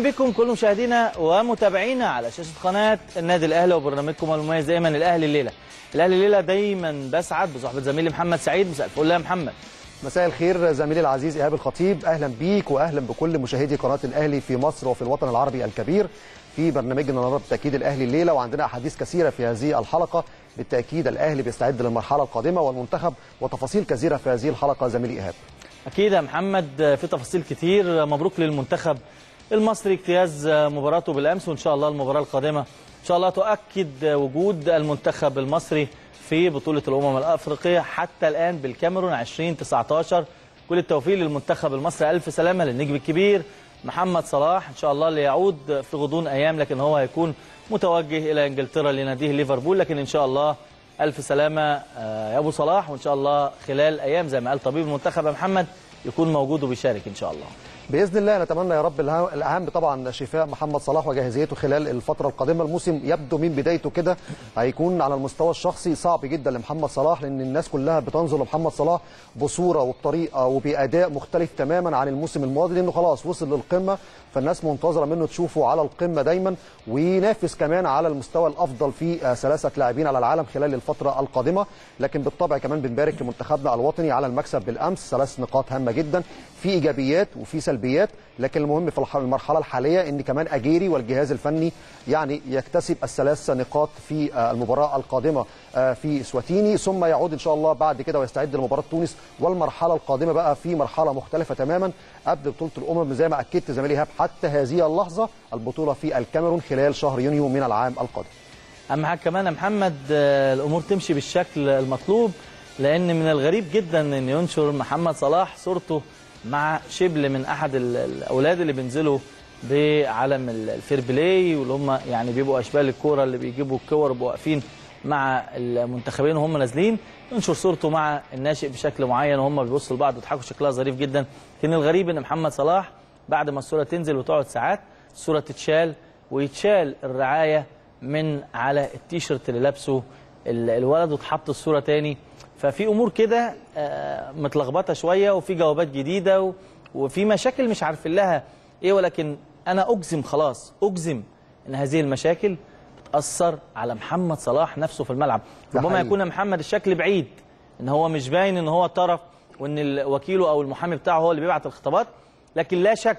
أهلا بكم كل مشاهدينا ومتابعينا على شاشة قناة النادي الأهلي وبرنامجكم المميز دايما الأهلي الليلة. الأهلي الليلة دايما بسعد بصحبة زميلي محمد سعيد مساء الفل يا محمد. مساء الخير زميلي العزيز إيهاب الخطيب أهلا بيك واهلا بكل مشاهدي قناة الأهلي في مصر وفي الوطن العربي الكبير في برنامجنا النهارده بالتأكيد الأهلي الليلة وعندنا أحاديث كثيرة في هذه الحلقة بالتأكيد الأهلي بيستعد للمرحلة القادمة والمنتخب وتفاصيل كثيرة في هذه الحلقة زميلي إيهاب. أكيد يا محمد في تفاصيل كتير مبروك للمنتخب المصري اجتياز مباراته بالأمس وإن شاء الله المباراة القادمة إن شاء الله تؤكد وجود المنتخب المصري في بطولة الأمم الأفريقية حتى الآن بالكاميرون 2019 كل التوفيق للمنتخب المصري. ألف سلامة للنجم الكبير محمد صلاح. إن شاء الله اللي يعود في غضون أيام لكن هو هيكون متوجه إلى إنجلترا لناديه ليفربول. لكن إن شاء الله ألف سلامة يا أبو صلاح. وإن شاء الله خلال أيام زي ما قال طبيب المنتخب يا محمد يكون موجود وبيشارك إن شاء الله. بإذن الله نتمنى يا رب الأهم طبعا شفاء محمد صلاح وجاهزيته خلال الفترة القادمة. الموسم يبدو من بدايته كده هيكون على المستوى الشخصي صعب جدا لمحمد صلاح لأن الناس كلها بتنظر لمحمد صلاح بصورة وبطريقة وبأداء مختلف تماما عن الموسم الماضي لأنه خلاص وصل للقمة. فالناس منتظرة منه تشوفه على القمة دايما وينافس كمان على المستوى الأفضل في ثلاثة لاعبين على العالم خلال الفترة القادمة. لكن بالطبع كمان بنبارك لمنتخبنا الوطني على المكسب بالأمس. ثلاث نقاط هامة جدا في إيجابيات وفي سلبيات. لكن المهم في المرحلة الحالية إن كمان أجيري والجهاز الفني يعني يكتسب الثلاث نقاط في المباراة القادمة. في سواتيني. ثم يعود إن شاء الله بعد كده ويستعد لمباراة تونس والمرحلة القادمة بقى في مرحلة مختلفة تماما قبل بطولة الأمم. زي ما أكدت زميلي ايهاب حتى هذه اللحظة البطولة في الكاميرون خلال شهر يونيو من العام القادم. اهم حاجة كمان يا محمد؟ الأمور تمشي بالشكل المطلوب لأن من الغريب جدا إن ينشر محمد صلاح صورته مع شبل من أحد الأولاد اللي بينزلوا بعلم ال fair play واللي هم يعني بيبقوا اشبال الكوره اللي بيجيبوا الكور وبيبقوا واقفين مع المنتخبين وهم نازلين. ينشر صورته مع الناشئ بشكل معين وهم بيبصوا لبعض ويضحكوا. شكلها ظريف جدا. لكن الغريب إن محمد صلاح بعد ما الصورة تنزل وتقعد ساعات الصورة تتشال ويتشال الرعاية من على التيشيرت اللي لابسه الولد وتحط الصورة تاني. ففي أمور كده متلخبطة شوية وفي جوابات جديدة وفي مشاكل مش عارفين لها إيه ولكن أنا أجزم خلاص. أجزم إن هذه المشاكل بتاثر على محمد صلاح نفسه في الملعب. ربما يكون محمد الشكل بعيد إن هو مش باين إن هو طرف وإن وكيله أو المحامي بتاعه هو اللي بيبعت الخطابات لكن لا شك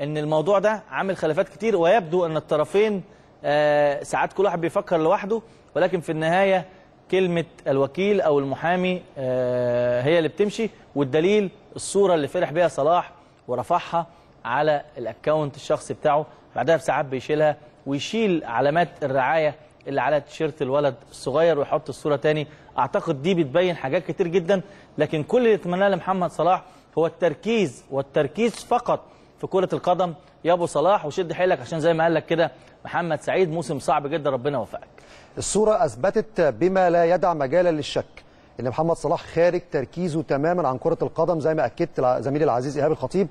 إن الموضوع ده عامل خلافات كتير ويبدو إن الطرفين آه ساعات كل واحد بيفكر لوحده ولكن في النهاية كلمة الوكيل أو المحامي آه هي اللي بتمشي والدليل الصورة اللي فرح بيها صلاح ورفعها على ال account الشخصي بتاعه بعدها بساعات بيشيلها ويشيل علامات الرعاية اللي على تيشيرت الولد الصغير ويحط الصورة تاني. أعتقد دي بتبين حاجات كتير جدا لكن كل اللي يتمناه لمحمد صلاح هو التركيز والتركيز فقط في كرة القدم. يا أبو صلاح وشد حيلك عشان زي ما قال لك كده محمد سعيد موسم صعب جدا ربنا يوفقك. الصورة أثبتت بما لا يدع مجالا للشك. إن محمد صلاح خارج تركيزه تماما عن كرة القدم زي ما أكدت زميلي العزيز إيهاب الخطيب.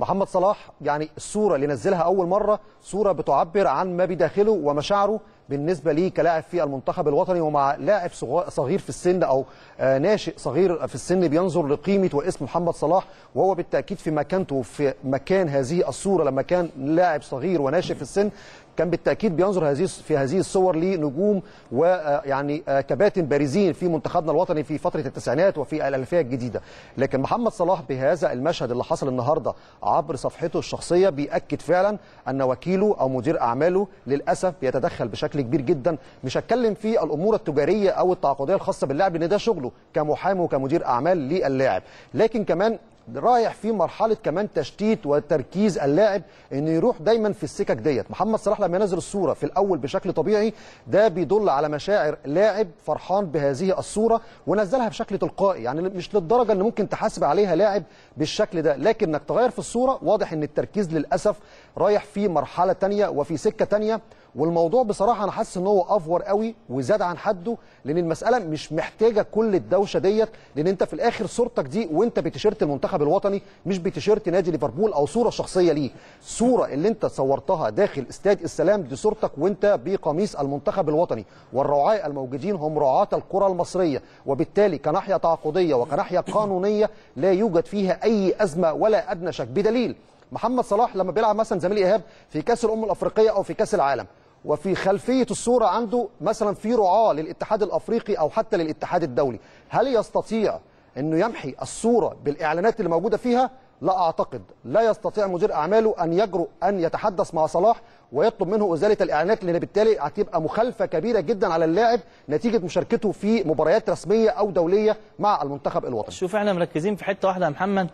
محمد صلاح يعني الصورة اللي نزلها أول مرة صورة بتعبر عن ما بداخله ومشاعره بالنسبة ليه كلاعب في المنتخب الوطني ومع لاعب صغير في السن أو ناشئ صغير في السن بينظر لقيمة واسم محمد صلاح وهو بالتأكيد في مكانته في مكان هذه الصورة لما كان لاعب صغير وناشئ في السن. كان بالتأكيد بينظر هذه في هذه الصور لنجوم ويعني كباتن بارزين في منتخبنا الوطني في فترة التسعينات وفي الألفية الجديدة. لكن محمد صلاح بهذا المشهد اللي حصل النهارده عبر صفحته الشخصية بيأكد فعلا أن وكيله أو مدير أعماله للأسف بيتدخل بشكل كبير جدا. مش هتكلم في الأمور التجارية أو التعاقدية الخاصة باللاعب لأن ده شغله كمحامي وكمدير أعمال للاعب. لكن كمان رايح في مرحلة كمان تشتيت وتركيز اللاعب انه يروح دايما في السكك ديت. محمد صلاح لما ينزل الصورة في الأول بشكل طبيعي. ده بيدل على مشاعر لاعب فرحان بهذه الصورة ونزلها بشكل تلقائي. يعني مش للدرجة إن ممكن تحاسب عليها لاعب بالشكل ده. لكن إنك تغير في الصورة واضح إن التركيز للأسف رايح في مرحلة ثانية وفي سكة ثانية والموضوع بصراحة أنا حاسس إن هو أفور قوي وزاد عن حده لأن المسألة مش محتاجة كل الدوشة ديت لأن أنت في الآخر صورتك دي وأنت بتيشيرت المنتخب الوطني مش بتيشيرت نادي ليفربول أو صورة شخصية ليه. الصورة اللي أنت صورتها داخل استاد السلام دي صورتك وأنت بقميص المنتخب الوطني. والرعاة الموجودين هم رعاة الكرة المصرية وبالتالي كناحية تعاقدية وكناحية قانونية لا يوجد فيها أي أزمة ولا أدنى شك. بدليل محمد صلاح لما بيلعب مثلا زميلي إيهاب في كأس الأمم الأفريقية أو في كأس العالم وفي خلفية الصورة عنده مثلا في رعاة للاتحاد الأفريقي أو حتى للاتحاد الدولي. هل يستطيع إنه يمحي الصورة بالإعلانات اللي موجودة فيها؟ لا أعتقد. لا يستطيع مدير أعماله أن يجرؤ أن يتحدث مع صلاح ويطلب منه إزالة الإعلانات لأن بالتالي هتبقى مخالفة كبيرة جدا على اللاعب نتيجة مشاركته في مباريات رسمية أو دولية مع المنتخب الوطني. شوف إحنا مركزين في حتة واحدة يا محمد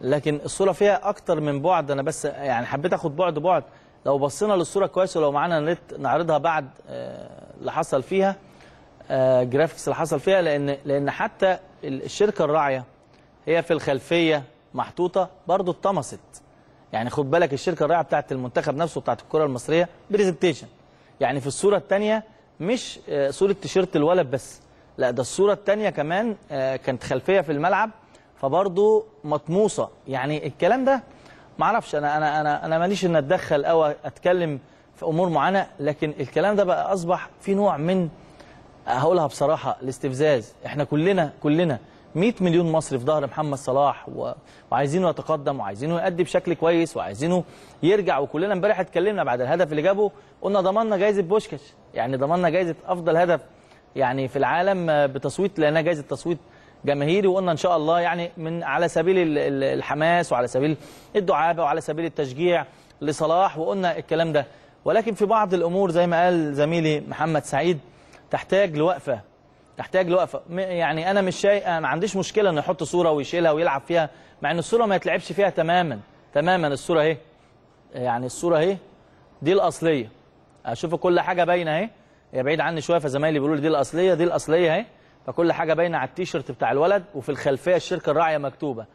لكن الصورة فيها أكتر من بعد. أنا بس يعني حبيت آخد بعد بعد. لو بصينا للصورة كويس ولو معانا نت نعرضها بعد آه، اللي حصل فيها آه، جرافيكس اللي حصل فيها لأن لأن حتى الشركة الراعية هي في الخلفية محطوطة برضو اتطمست. يعني خد بالك الشركة الراعية بتاعت المنتخب نفسه بتاعت الكرة المصرية برزنتيشن يعني في الصورة الثانية مش آه، صورة تيشيرت الولد بس لا ده الصورة الثانية كمان آه، كانت خلفية في الملعب فبرضو مطموسة. يعني الكلام ده ما أعرفش أنا أنا أنا أنا ماليش إن أتدخل أو أتكلم في أمور معينة لكن الكلام ده بقى أصبح في نوع من هقولها بصراحة الاستفزاز. إحنا كلنا كلنا 100 مليون مصري في ظهر محمد صلاح و... وعايزينه يتقدم وعايزينه يأدي بشكل كويس وعايزينه يرجع وكلنا امبارح اتكلمنا بعد الهدف اللي جابه قلنا ضمننا جائزه بوشكاش. يعني ضمننا جائزه أفضل هدف يعني في العالم بتصويت لأنها جائزه تصويت جماهيري وقلنا إن شاء الله يعني من على سبيل ال- ال- الحماس وعلى سبيل الدعابة وعلى سبيل التشجيع لصلاح وقلنا الكلام ده. ولكن في بعض الأمور زي ما قال زميلي محمد سعيد تحتاج لوقفة تحتاج لوقفة. يعني أنا مش شايف ما عنديش مشكلة إنه يحط صورة ويشيلها ويلعب فيها مع إن الصورة ما يتلعبش فيها تماما. تماما الصورة أهي. يعني الصورة أهي. دي الأصلية. أشوف كل حاجة باينة أهي. هي بعيد عني شوية فزمايلي بيقولوا لي دي الأصلية دي الأصلية أهي. فكل حاجة باينة على التيشيرت بتاع الولد وفي الخلفية الشركة الراعية مكتوبة.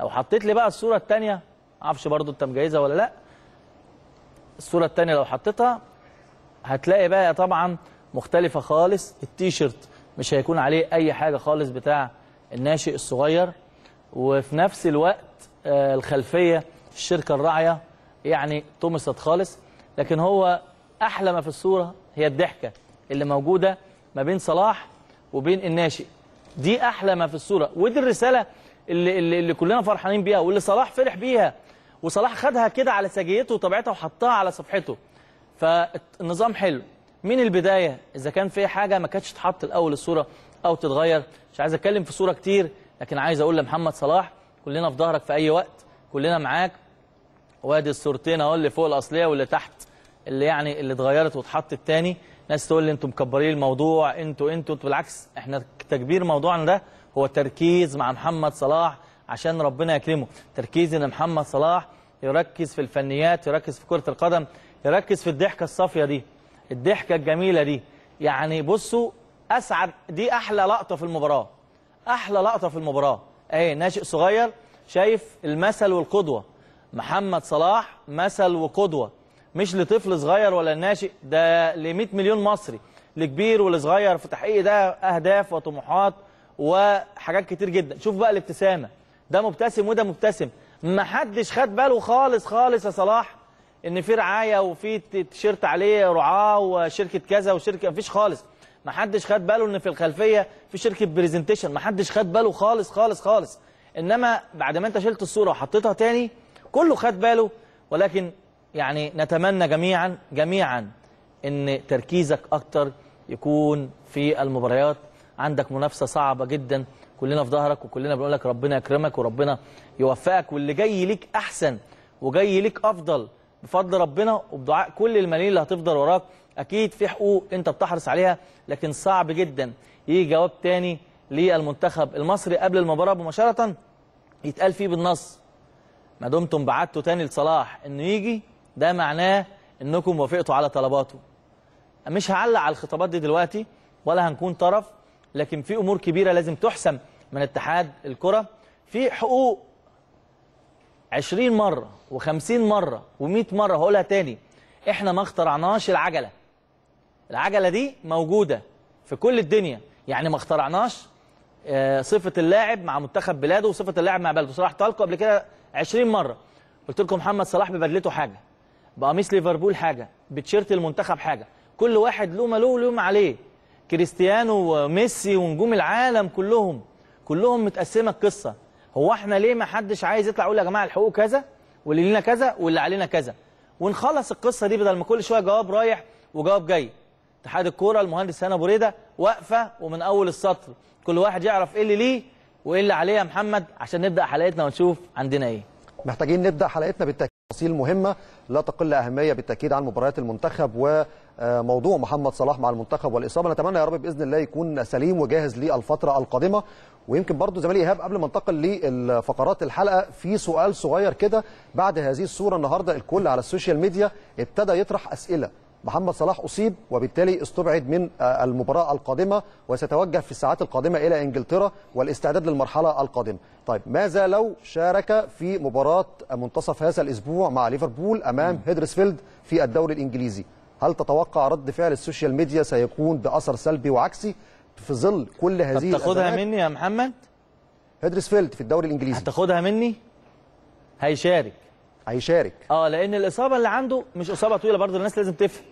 لو حطيت لي بقى الصورة الثانية معرفش برضو أنت مجهزها ولا لأ. الصورة الثانية لو حطيتها هتلاقي بقى طبعا مختلفة خالص. التيشيرت مش هيكون عليه أي حاجة خالص بتاع الناشئ الصغير. وفي نفس الوقت آه، الخلفية الشركة الراعية يعني طمست خالص. لكن هو أحلى ما في الصورة هي الضحكة اللي موجودة ما بين صلاح وبين الناشئ. دي أحلى ما في الصورة. ودي الرسالة اللي, اللي, اللي كلنا فرحانين بيها واللي صلاح فرح بيها. وصلاح خدها كده على سجيته وطبيعتها وحطها على صفحته. فالنظام حلو. من البداية إذا كان في حاجة ما كانتش تحط الأول الصورة أو تتغير. مش عايز أتكلم في صورة كتير لكن عايز أقول لمحمد صلاح كلنا في ظهرك في أي وقت كلنا معاك. وادي الصورتين أهو اللي فوق الأصلية واللي تحت اللي يعني اللي اتغيرت واتحطت تاني. ناس تقول لي أنتوا مكبرين الموضوع أنتوا أنتوا أنتوا. بالعكس إحنا تكبير موضوعنا ده هو تركيز مع محمد صلاح عشان ربنا يكرمه. تركيز ان محمد صلاح يركز في الفنيات يركز في كرة القدم يركز في الضحكة الصافية دي الضحكة الجميلة دي. يعني بصوا أسعد دي أحلى لقطة في المباراة. أحلى لقطة في المباراة. أهي ناشئ صغير شايف المثل والقدوة. محمد صلاح مثل وقدوة. مش لطفل صغير ولا ناشئ ده ل 100 مليون مصري لكبير ولصغير في تحقيق ده أهداف وطموحات وحاجات كتير جدا. شوف بقى الابتسامة ده مبتسم وده مبتسم. ما حدش خد باله خالص خالص يا صلاح إن في رعاية وفي تيشيرت عليه رعاة وشركة كذا وشركة مفيش خالص. ما حدش خد باله إن في الخلفية في شركة برزنتيشن ما حدش خد باله خالص خالص خالص. إنما بعد ما أنت شلت الصورة وحطيتها تاني كله خد باله ولكن يعني نتمنى جميعا جميعا إن تركيزك أكتر يكون في المباريات. عندك منافسة صعبة جدا كلنا في ظهرك وكلنا بنقول لك ربنا يكرمك وربنا يوفقك واللي جاي ليك أحسن وجاي ليك أفضل بفضل ربنا وبدعاء كل الملايين اللي هتفضل وراك. أكيد في حقوق أنت بتحرص عليها لكن صعب جدا يجي جواب تاني للمنتخب المصري قبل المباراة مباشرة يتقال فيه بالنص. ما دمتم بعتوا تاني لصلاح إنه يجي ده معناه إنكم وافقتوا على طلباته. مش هعلق على الخطابات دي دلوقتي ولا هنكون طرف لكن في أمور كبيرة لازم تحسم من اتحاد الكرة. في حقوق 20 مرة و50 مرة و100 مرة هقولها تاني. إحنا ما اخترعناش العجلة. العجلة دي موجودة في كل الدنيا. يعني ما اخترعناش آه، صفة اللاعب مع منتخب بلاده وصفة اللاعب مع بلده. صلاح طالكم قبل كده 20 مرة. قلت لكم محمد صلاح ببدلته حاجة. بقميص ليفربول حاجة بتشيرت المنتخب حاجة. كل واحد له وله ما عليه. كريستيانو وميسي ونجوم العالم كلهم كلهم متقسمة القصة. هو إحنا ليه ما حدش عايز يطلع يقول يا جماعة الحقوق كذا واللي لينا كذا واللي علينا كذا. ونخلص القصة دي بدل ما كل شوية جواب رايح وجواب جاي. اتحاد الكورة المهندس هنا بريدة واقفة ومن أول السطر. كل واحد يعرف إيه اللي ليه وإيه اللي عليه يا محمد عشان نبدأ حلقتنا ونشوف عندنا إيه. محتاجين نبدأ حلقتنا بالتأكيد. تفاصيل مهمة لا تقل أهمية بالتأكيد عن مباريات المنتخب وموضوع محمد صلاح مع المنتخب والإصابة. نتمنى يا رب بإذن الله يكون سليم وجاهز للفترة القادمة. ويمكن برضو زميلي إيهاب قبل ما انتقل لفقرات الحلقة في سؤال صغير كده بعد هذه الصورة النهارده الكل على ال social media ابتدى يطرح أسئلة. محمد صلاح أصيب وبالتالي استبعد من المباراة القادمة وسيتوجه في الساعات القادمة إلى إنجلترا والاستعداد للمرحلة القادمة. طيب ماذا لو شارك في مباراة منتصف هذا الأسبوع مع ليفربول أمام هيدرسفيلد في الدوري الإنجليزي؟ هل تتوقع رد فعل ال social media سيكون بأثر سلبي وعكسي في ظل كل هذه هتاخدها؟ مني يا محمد؟ هيدرسفيلد في الدوري الإنجليزي. هتاخدها مني؟ هيشارك. هيشارك. آه لأن الإصابة اللي عنده مش إصابة طويلة برضه الناس لازم تفهم.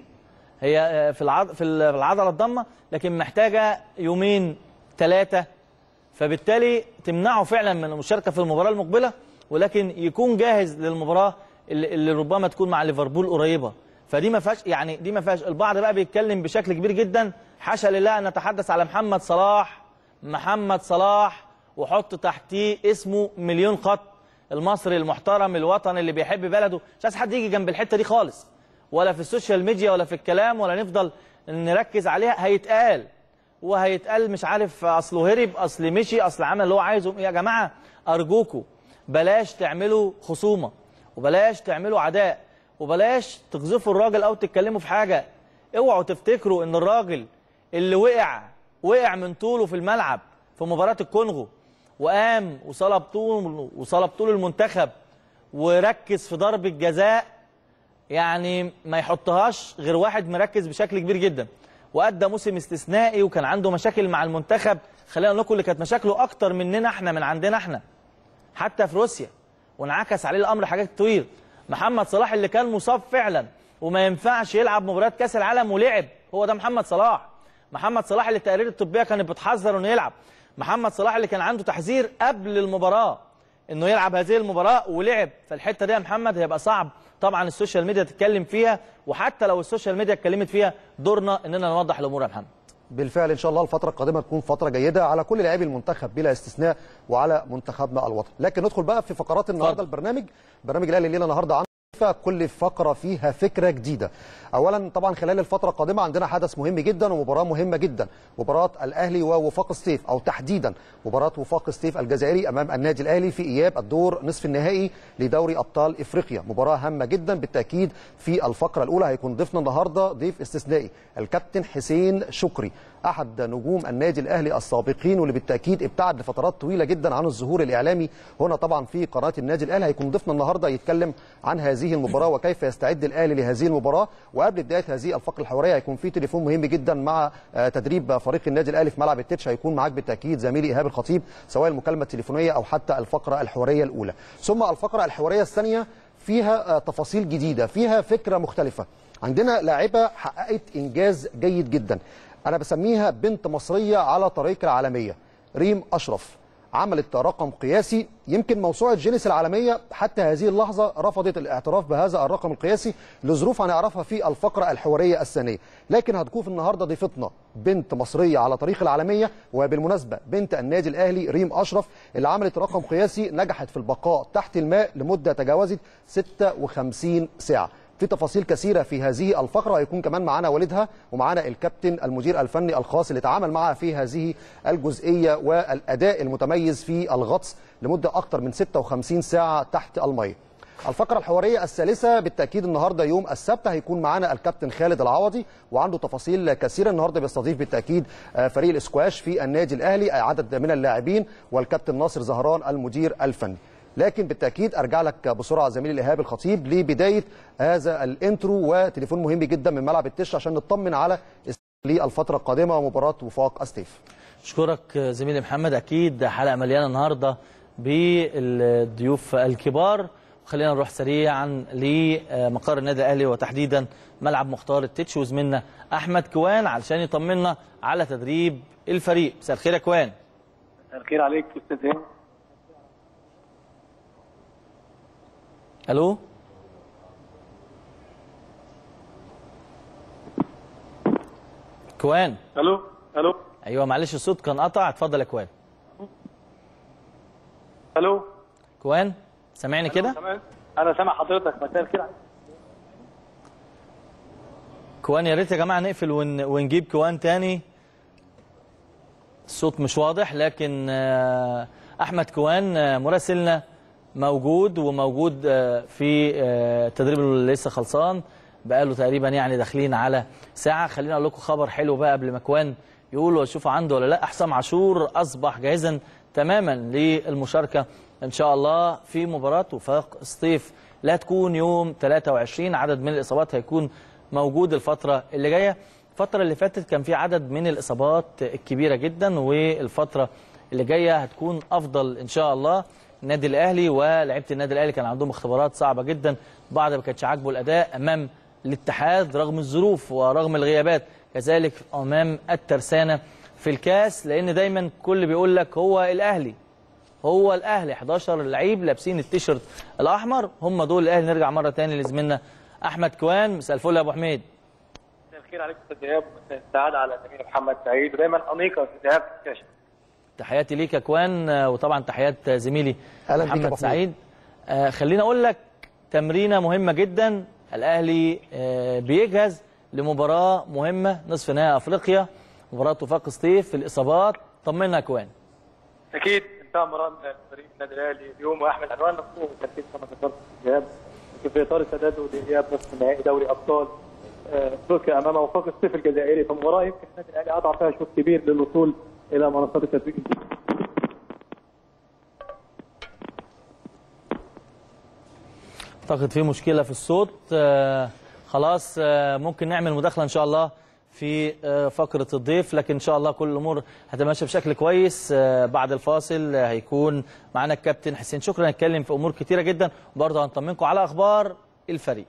هي آه، في العض... في ال- في العضلة الضمة لكن محتاجة يومين ثلاثة فبالتالي تمنعه فعلا من المشاركة في المباراة المقبلة ولكن يكون جاهز للمباراة اللي, اللي ربما تكون مع ليفربول قريبة. فدي ما فيهاش يعني دي ما فيهاش. البعض بقى بيتكلم بشكل كبير جدا. حاشا لله أن نتحدث على محمد صلاح محمد صلاح وحط تحتيه اسمه مليون خط. المصري المحترم الوطني اللي بيحب بلده. مش عايز حد يجي جنب الحتة دي خالص. ولا في ال social media ولا في الكلام ولا نفضل نركز عليها هيتقال. وهيتقال مش عارف أصله هرب اصل مشي أصل عمل اللي هو عايزه. يا جماعة أرجوكوا بلاش تعملوا خصومة وبلاش تعملوا عداء وبلاش تقذفوا الراجل أو تتكلموا في حاجة. اوعوا تفتكروا إن الراجل اللي وقع وقع من طوله في الملعب في مباراة الكونغو وقام وصلب طول وصلب طول المنتخب وركز في ضربة جزاء يعني ما يحطهاش غير واحد مركز بشكل كبير جدا. وأدى موسم استثنائي وكان عنده مشاكل مع المنتخب. خلينا نقول لكم اللي كانت مشاكله أكتر مننا إحنا من عندنا إحنا. حتى في روسيا. وانعكس عليه الأمر حاجات كتير محمد صلاح اللي كان مصاب فعلا. وما ينفعش يلعب مباريات كأس العالم ولعب. هو ده محمد صلاح. محمد صلاح اللي التقارير الطبية كانت بتحذر إنه يلعب. محمد صلاح اللي كان عنده تحذير قبل المباراة إنه يلعب هذه المباراة ولعب. فالحتة دي يا محمد هيبقى صعب طبعا ال social media تتكلم فيها وحتى لو ال social media اتكلمت فيها دورنا اننا نوضح الأمور يا محمد. بالفعل إن شاء الله الفترة القادمة تكون فترة جيدة على كل لاعبي المنتخب بلا استثناء وعلى منتخبنا الوطني. لكن ندخل بقى في فقرات النهارده البرنامج. برنامج الأهلي لينا النهارده كل فقرة فيها فكرة جديدة؟ اولا طبعا خلال الفترة القادمة عندنا حدث مهم جدا ومباراة مهمة جدا. مباراة الأهلي ووفاق سطيف أو تحديدا. مباراة وفاق سطيف الجزائري أمام النادي الأهلي في إياب الدور نصف النهائي لدوري أبطال إفريقيا. مباراة هامة جدا بالتأكيد في الفقرة الأولى هيكون ضيفنا النهارده ضيف استثنائي الكابتن حسين شكري. أحد نجوم النادي الأهلي السابقين واللي بالتأكيد ابتعد لفترات طويلة جدا عن الظهور الإعلامي. هنا طبعا في قناة النادي الأهلي هيكون ضيفنا النهارده يتكلم عن هذه المباراة وكيف يستعد الأهلي لهذه المباراة. وقبل بداية هذه الفقرة الحوارية هيكون في تليفون مهم جدا مع آه، تدريب فريق النادي الأهلي في ملعب التتش. هيكون معاك بالتأكيد زميلي إيهاب الخطيب سواء المكالمة التليفونية أو حتى الفقرة الحوارية الأولى. ثم الفقرة الحوارية الثانية فيها آه، تفاصيل جديدة فيها فكرة مختلفة. عندنا لاعبة حققت إنجاز جيد جدا. أنا بسميها بنت مصرية على طريق العالمية. ريم أشرف. عملت رقم قياسي. يمكن موسوعة جينيس العالمية حتى هذه اللحظة رفضت الاعتراف بهذا الرقم القياسي لظروف هنعرفها في الفقرة الحوارية الثانية. لكن هتكون النهارده ضيفتنا بنت مصرية على طريق العالمية. وبالمناسبة بنت النادي الأهلي ريم أشرف اللي عملت رقم قياسي نجحت في البقاء تحت الماء لمدة تجاوزت 56 ساعة. في تفاصيل كثيرة في هذه الفقرة هيكون كمان معانا والدها ومعانا الكابتن المدير الفني الخاص اللي تعامل معها في هذه الجزئية والأداء المتميز في الغطس لمدة أكثر من 56 ساعة تحت الميه. الفقرة الحوارية الثالثة بالتأكيد النهارده يوم السبت هيكون معانا الكابتن خالد العوضي وعنده تفاصيل كثيرة النهارده بيستضيف بالتأكيد آه، فريق الاسكواش في النادي الأهلي عدد من اللاعبين والكابتن ناصر زهران المدير الفني. لكن بالتأكيد أرجع لك بسرعة زميلي إيهاب الخطيب لبداية هذا ال intro وتليفون مهم جدا من ملعب التتش عشان نطمن على للفتره القادمة ومباراة وفاق سطيف. أشكرك زميلي محمد. أكيد حلقة مليانة النهارده بالضيوف الكبار. خلينا نروح سريعا لمقر النادي الأهلي وتحديدا ملعب مختار التتش. وزميلنا أحمد كوان علشان يطمنا على تدريب الفريق. مساء الخير يا كوان. مساء الخير عليك أستاذ ألو؟ كوان. ألو؟ ألو؟ أيوه معلش الصوت كان قطع. اتفضل يا كوان. ألو؟ كوان سامعني كده؟ تمام. أنا سامع حضرتك. مساء الخير. كوان يا ريت يا جماعة نقفل ون... ونجيب كوان تاني. الصوت مش واضح لكن آه، أحمد كوان آه، مراسلنا. موجود وموجود آه، في آه، التدريب اللي لسه خلصان بقاله تقريبا يعني داخلين على ساعة. خلينا أقول لكم خبر حلو بقى قبل ما كوان يقول واشوفوا عنده ولا لأ. حسام عاشور أصبح جاهزا تماما للمشاركة إن شاء الله في مباراة. وفاق سطيف لا تكون يوم 23 عدد من الإصابات هيكون موجود الفترة اللي جاية. الفترة اللي فاتت كان في عدد من الإصابات الكبيرة جدا والفترة اللي جاية هتكون أفضل إن شاء الله. النادي الأهلي ولاعيبه النادي الأهلي كان عندهم اختبارات صعبة جدا بعض ما كانش عاجبه الأداء أمام الاتحاد رغم الظروف ورغم الغيابات. كذلك أمام الترسانة في الكاس لأن دايما كل بيقول لك هو الأهلي هو الأهلي. 11 لعيب لابسين التيشيرت الأحمر هم دول الأهلي. نرجع مرة تاني لزميلنا أحمد كوان. مساء الفل يا أبو حميد. مساء الخير عليكم أستاذ إيهاب. مساء السعاده على زميلي محمد سعيد. ودايما انيقه أستاذ إيهاب تحياتي ليك يا كوان وطبعا تحيات زميلي محمد. سعيد. آه، خليني أقول لك تمرينة مهمة جدا الأهلي آه، بيجهز لمباراة مهمة نصف نهائي أفريقيا مباراة وفاق سطيف في الإصابات. طمنا يا كوان. أكيد انتهى مران فريق النادي الأهلي اليوم وأحمد عنوان مفتوح وتركيز كما ذكرت ايهاب في إطار استعداده لإياب نصف نهائي دوري أبطال آه، أفريقيا أمام وفاق الصيف الجزائري. في مباراه يمكن النادي الأهلي اضع فيها شوط كبير للوصول إلى منصات التتويج أعتقد في مشكلة في الصوت. آه، خلاص آه، ممكن نعمل مداخلة إن شاء الله في آه، فقرة الضيف لكن إن شاء الله كل الأمور هتمشي بشكل كويس. بعد الفاصل هيكون معانا الكابتن حسين. شكرا هنتكلم في أمور كتيرة جدا. وبرضه هنطمنكم على أخبار الفريق.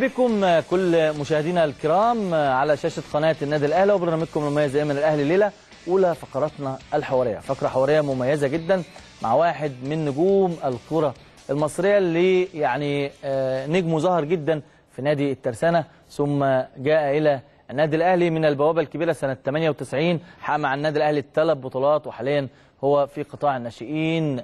بكم كل مشاهدينا الكرام على شاشة قناة النادي الأهلي وبرنامجكم المميز دائما الأهلي ليلة أولى فقراتنا الحوارية. فقرة حوارية مميزة جدا مع واحد من نجوم الكرة المصرية اللي يعني آه، نجمه ظهر جدا في نادي الترسانة ثم جاء إلى النادي الأهلي من البوابة الكبيرة سنة 98 حقق مع النادي الأهلي ثلاث بطولات وحاليا هو في قطاع الناشئين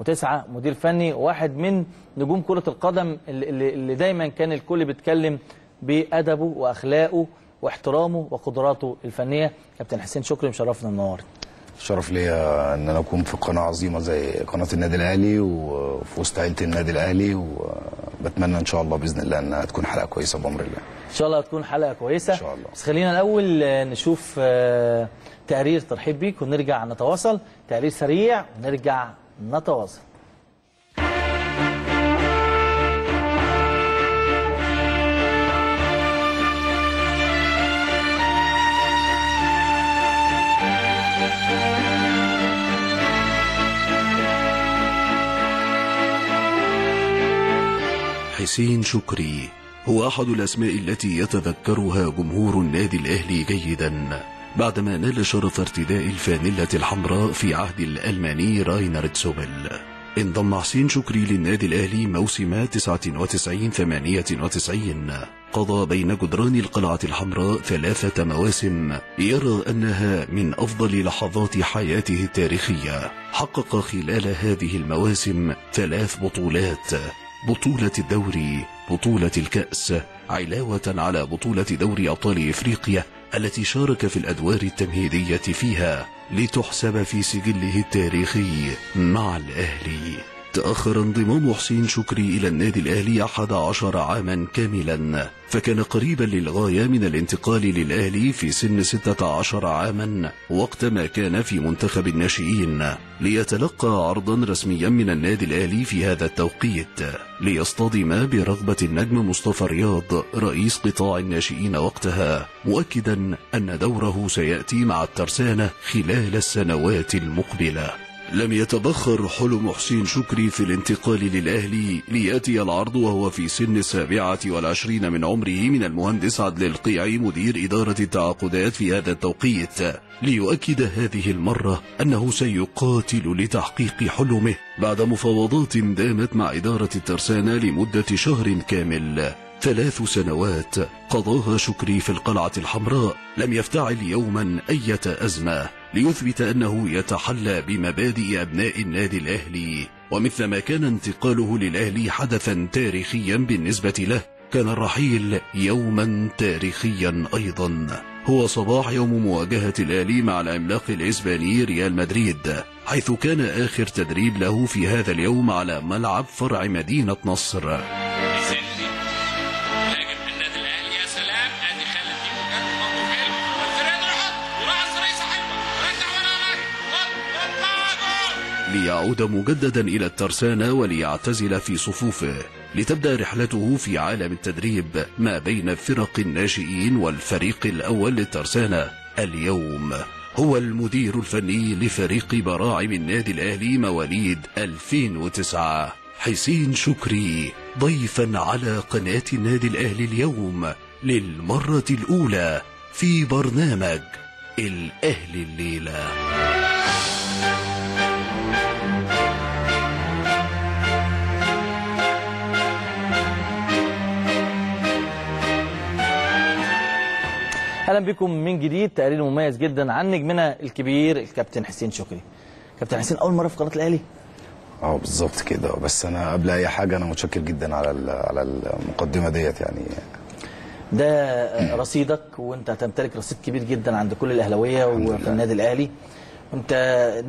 2009 مدير فني واحد من نجوم كرة القدم اللي, اللي دايما كان الكل بيتكلم بأدبه وأخلاقه واحترامه وقدراته الفنية. كابتن حسين شكري مشرفنا منورنا شرف ليا إن أنا أكون في قناة عظيمة زي قناة النادي الأهلي وفي وسط عيلة النادي الأهلي وبتمنى إن شاء الله بإذن الله إنها تكون حلقة كويسة بأمر الله. إن شاء الله هتكون حلقة كويسة. إن شاء الله. بس خلينا الأول آه، نشوف آه، تقرير ترحيب بيك ونرجع نتواصل. تقرير سريع ونرجع نتواصل. حسين شكري هو أحد الأسماء التي يتذكرها جمهور النادي الأهلي جيدا. بعدما نال شرف ارتداء الفانيلة الحمراء في عهد الألماني راينر سوبل انضم حسين شكري للنادي الأهلي موسم 99-98 قضى بين جدران القلعة الحمراء ثلاثة مواسم يرى أنها من أفضل لحظات حياته التاريخية. حقق خلال هذه المواسم ثلاث بطولات. بطولة الدوري بطولة الكأس علاوة على بطولة دوري أبطال إفريقيا التي شارك في الأدوار التمهيدية فيها لتحسب في سجله التاريخي مع الأهلي. تأخر انضمام حسين شكري إلى النادي الأهلي 11 عاما كاملا فكان قريبا للغاية من الانتقال للأهلي في سن 16 عاما وقتما كان في منتخب الناشئين ليتلقى عرضا رسميا من النادي الأهلي في هذا التوقيت ليصطدم برغبة النجم مصطفى رياض رئيس قطاع الناشئين وقتها مؤكدا أن دوره سيأتي مع الترسانة خلال السنوات المقبلة. لم يتبخر حلم حسين شكري في الانتقال للأهلي ليأتي العرض وهو في سن السابعة والعشرين من عمره من المهندس عدل القيعي مدير إدارة التعاقدات في هذا التوقيت. ليؤكد هذه المرة أنه سيقاتل لتحقيق حلمه بعد مفاوضات دامت مع إدارة الترسانة لمدة شهر كامل. ثلاث سنوات قضاها شكري في القلعة الحمراء. لم يفتعل يوما أية أزمة. ليثبت أنه يتحلى بمبادئ أبناء النادي الأهلي ومثلما كان انتقاله للأهلي حدثا تاريخيا بالنسبة له كان الرحيل يوما تاريخيا أيضا. هو صباح يوم مواجهة الأهلي مع العملاق الإسباني ريال مدريد حيث كان آخر تدريب له في هذا اليوم على ملعب فرع مدينة نصر. ليعود مجددا إلى الترسانة وليعتزل في صفوفه لتبدأ رحلته في عالم التدريب ما بين فرق الناشئين والفريق الأول للترسانة. اليوم هو المدير الفني لفريق براعم النادي الأهلي مواليد 2009 حسين شكري ضيفا على قناة النادي الأهلي اليوم للمرة الأولى في برنامج الأهلي الليلة. أهلا بكم من جديد. تقرير مميز جدا عن نجمنا الكبير الكابتن حسين شكري. كابتن حسين أول مرة في قناة الأهلي؟ آه بالظبط كده. بس أنا قبل أي حاجة أنا متشكر جدا على على المقدمة ديت يعني. ده رصيدك وأنت هتمتلك رصيد كبير جدا عند كل الأهلاوية وفي. النادي الأهلي. وانت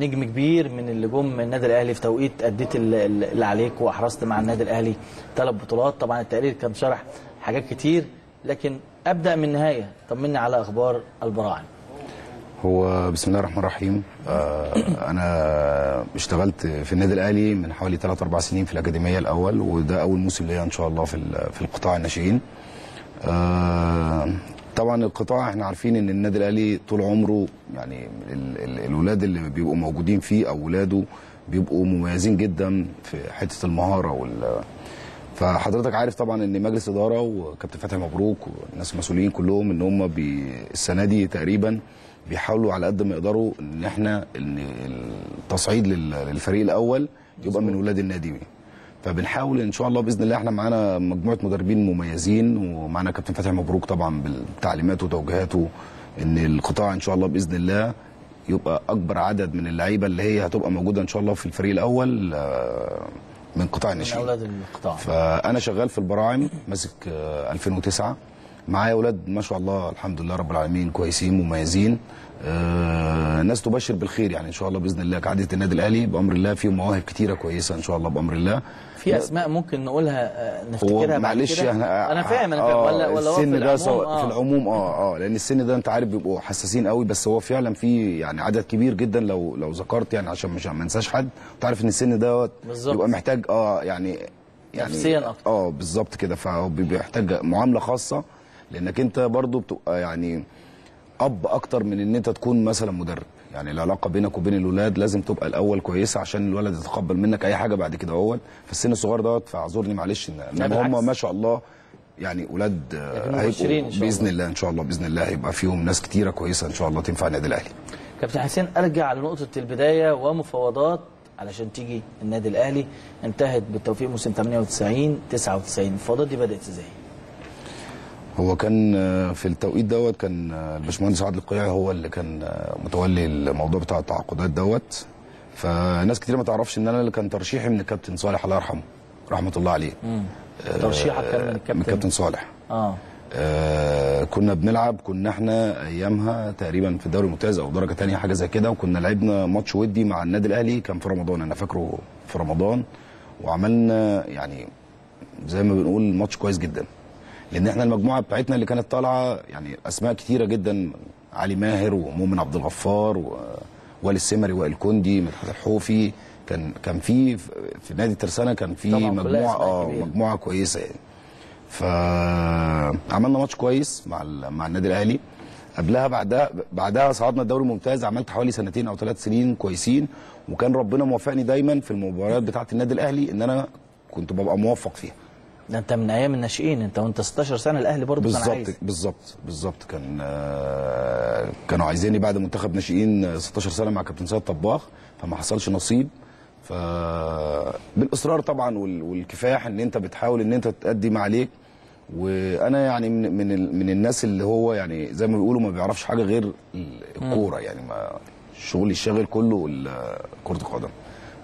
نجم كبير من اللي جم من النادي الأهلي في توقيت أديت ال- ال- اللي عليك وأحرزت مع النادي الأهلي ثلاث بطولات. طبعا التقرير كان شرح حاجات كتير لكن أبدأ من النهاية. طمني على أخبار البراعم. هو بسم الله الرحمن الرحيم. آه أنا اشتغلت في النادي الأهلي من حوالي 3 4 سنين في الأكاديمية الأول وده أول موسم ليا إن شاء الله في في القطاع الناشئين. آه طبعا القطاع إحنا عارفين إن النادي الأهلي طول عمره يعني ال ال الولاد اللي بيبقوا موجودين فيه أو ولاده بيبقوا مميزين جدا في حتة المهارة وال فحضرتك عارف طبعا إن مجلس إدارة وكابتن فتحي مبروك والناس المسؤولين كلهم إن هم بي السنة دي تقريبا بيحاولوا على قد ما يقدروا إن إحنا إن التصعيد لل- للفريق الأول يبقى من ولاد النادي فبنحاول إن شاء الله بإذن الله إحنا معانا مجموعة مدربين مميزين ومعانا كابتن فتحي مبروك طبعا بالتعليمات وتوجيهاته إن القطاع إن شاء الله بإذن الله يبقى أكبر عدد من اللعيبة اللي هي هتبقى موجودة إن شاء الله في الفريق الأول آه، من قطاع من الناشئين. أولاد القطاع. فأنا شغال في البراعم ماسك آه، 2009 معايا أولاد ما شاء الله الحمد لله رب العالمين كويسين مميزين. آه، ناس تبشر بالخير يعني إن شاء الله بإذن الله. كعاده النادي الأهلي بأمر الله فيهم مواهب كتيرة كويسة إن شاء الله بأمر الله. في أسماء ممكن نقولها آه، نفتكرها معلش إحنا أنا فاهم أنا فاهم آه، ولا ولا في السن ده العموم سواء آه. في العموم آه آه لأن السن ده أنت عارف بيبقوا حساسين قوي بس هو فعلا في يعني عدد كبير جدا لو لو ذكرت يعني عشان مش ما انساش حد تعرف إن السن بالظبط. بيبقى محتاج آه يعني يعني نفسياً أكتر. آه بالظبط كده فهو بيحتاج معاملة خاصة لأنك أنت برضو بتبقى يعني أب أكتر من إن أنت تكون مثلا مدرب يعني العلاقة بينك وبين الولاد لازم تبقى الأول كويسة عشان الولد يتقبل منك أي حاجة بعد كده اهوت في السن الصغير دوت فاعذرني معلش بالعكس. هم ما شاء الله يعني ولاد لكن مبشرين هيبقوا إن شاء بإذن الله. الله إن شاء الله بإذن الله هيبقى فيهم ناس كتيرة كويسة إن شاء الله تنفع النادي الأهلي كابتن حسين أرجع لنقطة البداية ومفاوضات علشان تيجي النادي الأهلي انتهت بالتوفيق موسم 98 99 المفاوضات دي بدأت إزاي؟ هو كان آه، في التوقيت دوت كان آه، الباشمهندس عادل القيعي هو اللي كان آه، متولي الموضوع بتاع التعاقدات دوت. فناس كتير ما تعرفش إن أنا اللي كان ترشيحي من الكابتن صالح الله يرحمه رحمة الله عليه. آه، ترشيحك كان من الكابتن من الكابتن؟ صالح. آه. آه كنا بنلعب كنا إحنا أيامها تقريبا في الدوري الممتاز أو درجة تانية حاجة زي كده وكنا لعبنا ماتش ودي مع النادي الأهلي كان في رمضان أنا فاكره في رمضان. وعملنا يعني زي ما بنقول ماتش كويس جدا. لأن إحنا المجموعة بتاعتنا اللي كانت طالعة يعني أسماء كتيرة جدا علي ماهر ومؤمن عبد الغفار ووالي السمري وائل كندي مدحت الحوفي. كان كان في في نادي ترسانة كان في مجموعة آه. مجموعة كويسة يعني. فعملنا ماتش كويس مع مع النادي الأهلي. قبلها بعدها بعدها صعدنا الدوري الممتاز عملت حوالي سنتين أو ثلاث سنين كويسين. وكان ربنا موفقني دايما في المباريات بتاعة النادي الأهلي إن أنا كنت ببقى موفق فيها. ده انت من أيام الناشئين انت وانت 16 سنة الأهلي برضه كان بالظبط عايز. بالظبط بالظبط. كان آه، كانوا عايزيني بعد منتخب ناشئين آه، 16 سنة مع كابتن سيد طباخ فما حصلش نصيب. ف بالإصرار طبعا وال- والكفاح إن أنت بتحاول إن أنت تأدي ما عليك. وأنا يعني من من, من الناس اللي هو يعني زي ما بيقولوا ما بيعرفش حاجة غير الكورة يعني ما شغلي الشاغل كله كرة القدم.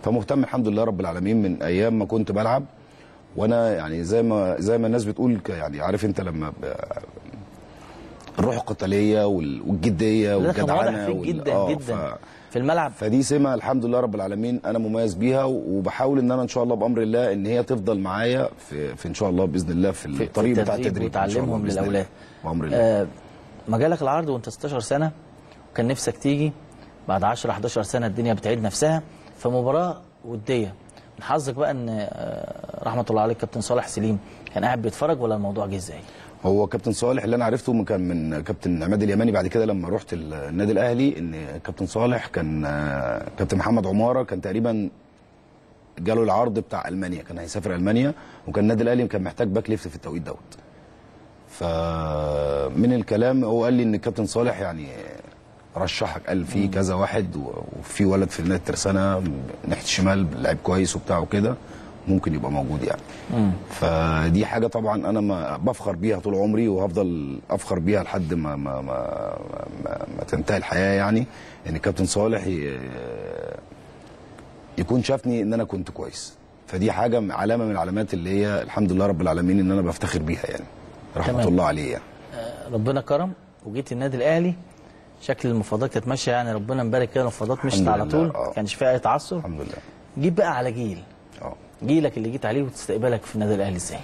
فمهتم الحمد لله رب العالمين من أيام ما كنت بلعب. وأنا يعني زي ما زي ما الناس بتقول يعني عارف انت لما الروح القتالية وال- والجدية والجدعنة وال- جدا آه، جدا ف- في الملعب فدي سمه الحمد لله رب العالمين أنا مميز بيها وبحاول إن أنا إن شاء الله بأمر الله إن هي تفضل معايا في, في إن شاء الله بإذن الله في الطريق في بتاع التدريب وتعلمهم. للأولاد. بأمر الله آه مجالك العرض وأنت 16 سنة وكان نفسك تيجي بعد 10 11 سنة الدنيا بتعيد نفسها في مباراة ودية حظك بقى إن آه رحمة الله عليك كابتن صالح سليم كان قاعد بيتفرج ولا الموضوع جه إزاي؟ هو كابتن صالح اللي أنا عرفته كان من كابتن عماد اليماني بعد كده لما رحت ال- النادي الأهلي إن كابتن صالح كان آه، كابتن محمد عمارة كان تقريبا جاله العرض بتاع ألمانيا كان هيسافر ألمانيا وكان النادي الأهلي كان محتاج back left في التوقيت دوت فمن الكلام هو قال لي إن الكابتن صالح يعني رشحك قال في كذا واحد وفي ولد في نادي الترسانه ناحية الشمال لعيب كويس وبتاع وكده ممكن يبقى موجود يعني. فدي حاجة طبعا أنا ما بفخر بيها طول عمري وهفضل أفخر بيها لحد ما ما ما, ما, ما تنتهي الحياة يعني إن الكابتن صالح ي- يكون شافني إن أنا كنت كويس. فدي حاجة علامة من العلامات اللي هي الحمد لله رب العالمين إن أنا بفتخر بيها يعني. رحمة تمام. الله عليه يعني. ربنا كرم وجيت النادي الأهلي. شكل المفاوضات كانت ماشية يعني ربنا مبارك كده المفاوضات مشت على طول آه. ما كانش فيها أي تعثر. الحمد لله. جيت بقى على جيل. آه. جيلك اللي جيت عليه وتستقبلك في النادي الأهلي إزاي؟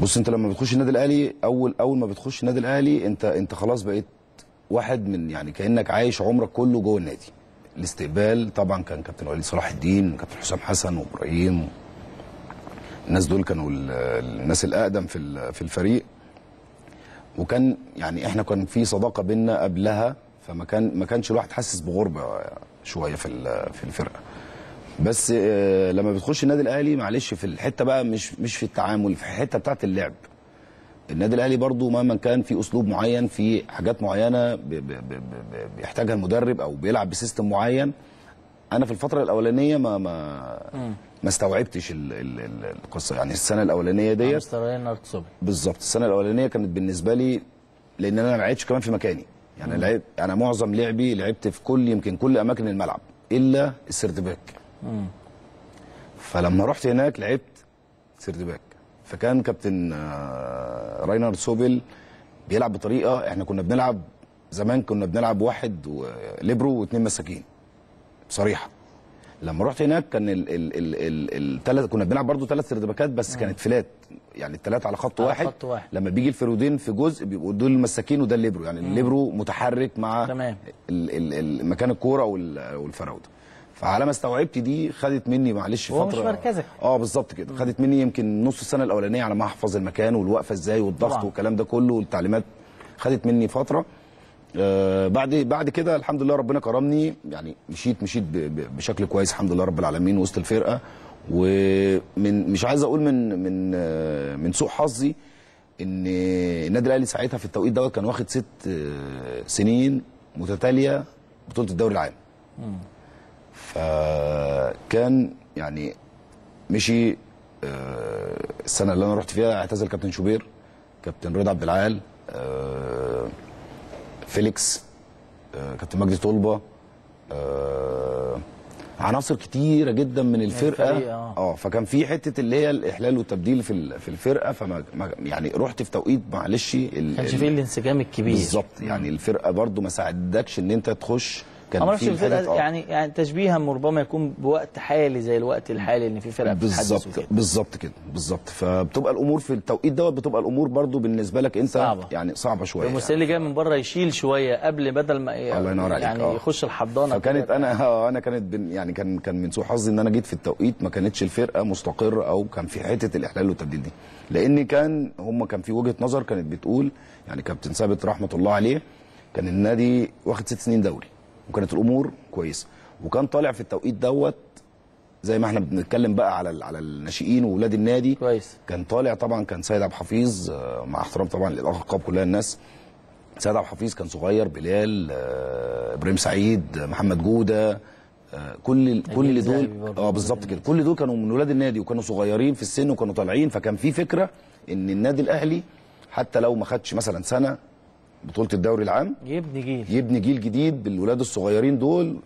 بص أنت لما بتخش النادي الأهلي أول أول ما بتخش النادي الأهلي أنت أنت خلاص بقيت واحد من يعني كأنك عايش عمرك كله جوه النادي. الاستقبال طبعا كان كابتن وليد صلاح الدين كابتن حسام حسن وإبراهيم. الناس دول كانوا ال- الناس الأقدم في في الفريق. وكان يعني إحنا كان في صداقة بينا قبلها فما كان ما كانش الواحد حاسس بغربة شوية في في الفرقة. بس آه، لما بتخش النادي الأهلي معلش في الحتة بقى مش مش في التعامل في الحتة بتاعة اللعب. النادي الأهلي برضو مهما كان في أسلوب معين في حاجات معينة بيحتاجها المدرب أو بيلعب بسيستم معين. أنا في الفترة الأولانية ما ما ما استوعبتش ال- ال- ال- القصة. يعني السنة الأولانية ديت بالظبط. السنة الأولانية كانت بالنسبة لي لأن أنا ما لعبتش كمان في مكاني. يعني لعبت أنا معظم لعبي لعبت في كل يمكن كل أماكن الملعب إلا ال third back فلما رحت هناك لعبت third back فكان كابتن آه، راينر تسوبيل بيلعب بطريقة إحنا كنا بنلعب زمان كنا بنلعب واحد و- ليبرو واثنين مساكين. بصراحة لما رحت هناك كان ال ال ال ال الثلاث كنا بنلعب برضو ثلاث سردباكات بس كانت flat. يعني الثلاثه على خط على واحد. خط واحد. لما بيجي الفرودين في جزء بيبقوا دول المساكين وده الليبرو. يعني الليبرو متحرك مع تمام. ال ال ال مكان الكورة وال- والفراودة. فعلى ما استوعبت دي خدت مني معلش هو مش فترة. مركزك. آه بالظبط كده. خدت مني يمكن نص السنة الأولانية على ما أحفظ المكان والوقفة إزاي والضغط. والكلام ده كله والتعليمات. خدت مني فترة. آه بعد بعد كده الحمد لله ربنا كرمني. يعني مشيت مشيت بشكل كويس الحمد لله رب العالمين وسط الفرقة. ومن مش عايز أقول من من آه من سوء حظي إن النادي الأهلي ساعتها في التوقيت دوت كان واخد ست آه، سنين متتالية بطولة الدوري العام. فكان يعني مشي آه، السنة اللي أنا رحت فيها اعتزل كابتن شوبير كابتن رضا عبد العال فيليكس آه، كابتن مجدي طلبة آه، عناصر كتيرة جدا من الفرقة. الفريق، آه. آه فكان في حتة اللي هي الإحلال والتبديل في في الفرقة فما ما- يعني رحت في توقيت معلش ما كانش فيه الانسجام الكبير. بالظبط يعني الفرقة برضو ما ساعدتكش إن أنت تخش كان ما أعرفش في الفرقه آه. يعني يعني تشبيها ربما يكون بوقت حالي زي الوقت الحالي ان في فرقة بالظبط. بالظبط كده بالظبط فبتبقى الأمور في التوقيت دوت بتبقى الأمور برضو بالنسبة لك أنت صعبة. يعني صعبة شوية المسير اللي جاي من بره يشيل شوية قبل بدل ما الله ينور عليك، يعني آه. يخش الحضانة فكانت. أنا آه أنا كانت يعني كان كان من سوء حظي إن أنا جيت في التوقيت ما كانتش الفرقة مستقرة أو كان في حتة الإحلال والتبديل دي لأن كان هم كان في وجهة نظر كانت بتقول يعني كابتن ثابت رحمة الله عليه كان النادي واخد ست سنين دوري وكانت الأمور كويسة. وكان طالع في التوقيت دوت زي ما إحنا بنتكلم بقى على على الناشئين واولاد النادي. كويس. كان طالع طبعا كان سيد عبد الحفيظ آه، مع احترام طبعا للالقاب كلها الناس. سيد عبد الحفيظ كان صغير بلال آه، إبراهيم سعيد آه، محمد جودة كل كل دول آه بالظبط كده. كل دول كانوا من ولاد النادي وكانوا صغيرين في السن وكانوا طالعين. فكان في فكرة إن النادي الأهلي حتى لو ما خدش مثلا سنة بطولة الدوري العام. يبني جيل. يبني جيل جديد بالولاد الصغيرين دول.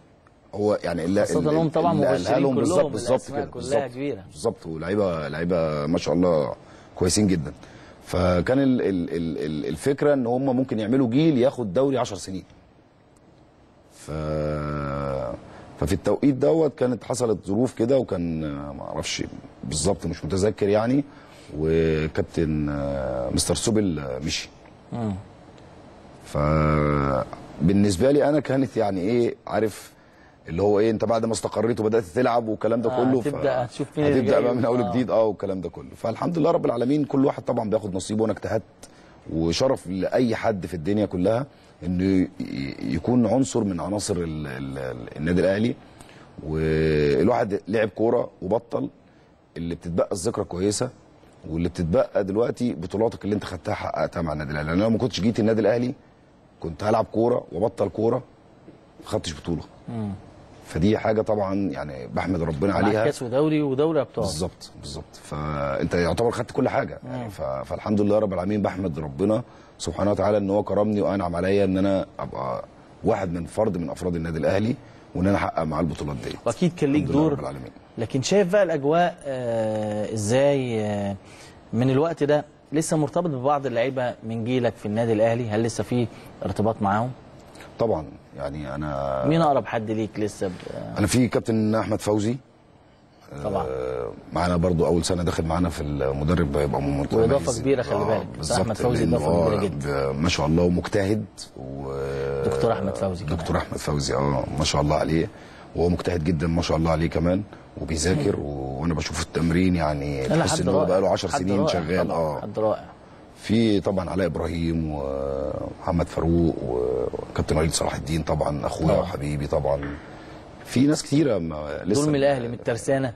هو يعني اللي خاصة إنهم طبعا مبشرين لهم بالظبط كلهم، بالظبط كده كلها بالظبط. كبيرة. بالظبط ولاعيبه لعيبة ما شاء الله كويسين جدا. فكان ال ال ال ال الفكرة إن هم ممكن يعملوا جيل ياخد دوري 10 سنين. ف ففي التوقيت دوت كانت حصلت ظروف كده وكان ما أعرفش بالظبط مش متذكر يعني. وكابتن مستر سوبل مشي. فبالنسبه لي أنا كانت يعني إيه عارف اللي هو إيه أنت بعد ما استقريت وبدأت تلعب والكلام ده آه، كله هتبدأ تشوف مين هتبدأ بقى من أول آه. جديد آه والكلام ده كله. فالحمد لله رب العالمين كل واحد طبعا بياخد نصيبه وأنا اجتهدت وشرف لأي حد في الدنيا كلها إنه يكون عنصر من عناصر ال ال النادي الأهلي. والواحد لعب كورة وبطل اللي بتتبقى الذكرى كويسة واللي بتتبقى دلوقتي بطولاتك اللي أنت خدتها حققتها مع النادي الأهلي. لأن أنا لو ما كنتش جيت النادي الأهلي كنت هلعب كورة وأبطل كورة ما خدتش بطولة. فدي حاجة طبعا يعني بحمد ربنا عليها. كأس ودوري ودوري أبطال. بالظبط بالظبط. فأنت يعتبر خدت كل حاجة. يعني ف... فالحمد لله رب العالمين بحمد ربنا سبحانه وتعالى إن هو كرمني وأنعم عليا إن أنا أبقى واحد من فرد من أفراد النادي الأهلي وإن أنا أحقق معاه البطولات دي وأكيد كان ليك دور. لكن شايف بقى الأجواء آه إزاي آه من الوقت ده لسه مرتبط ببعض اللعيبة من جيلك في النادي الأهلي؟ هل لسه في ارتباط معاهم؟ طبعا يعني أنا مين أقرب حد ليك لسه ب... أنا في كابتن أحمد فوزي. طبعا. آه، معانا برضو أول سنة داخل معانا في المدرب هيبقى ممتاز. وإضافة كبيرة خلي بالك. بالظبط. أحمد فوزي كبيرة آه، جدا. ما شاء الله ومجتهد و دكتور أحمد فوزي كمان. دكتور أحمد فوزي آه ما شاء الله عليه. وهو مجتهد جدا ما شاء الله عليه كمان. وبيذاكر. وأنا بشوف التمرين يعني تحس إن هو رائع. بقاله 10 حد سنين شغال آه حد رائع في طبعا علاء إبراهيم ومحمد فاروق وكابتن وليد صلاح الدين طبعا أخويا طبعاً. وحبيبي طبعا في ناس كتيرة ما لسه دول من الأهلي من الترسانة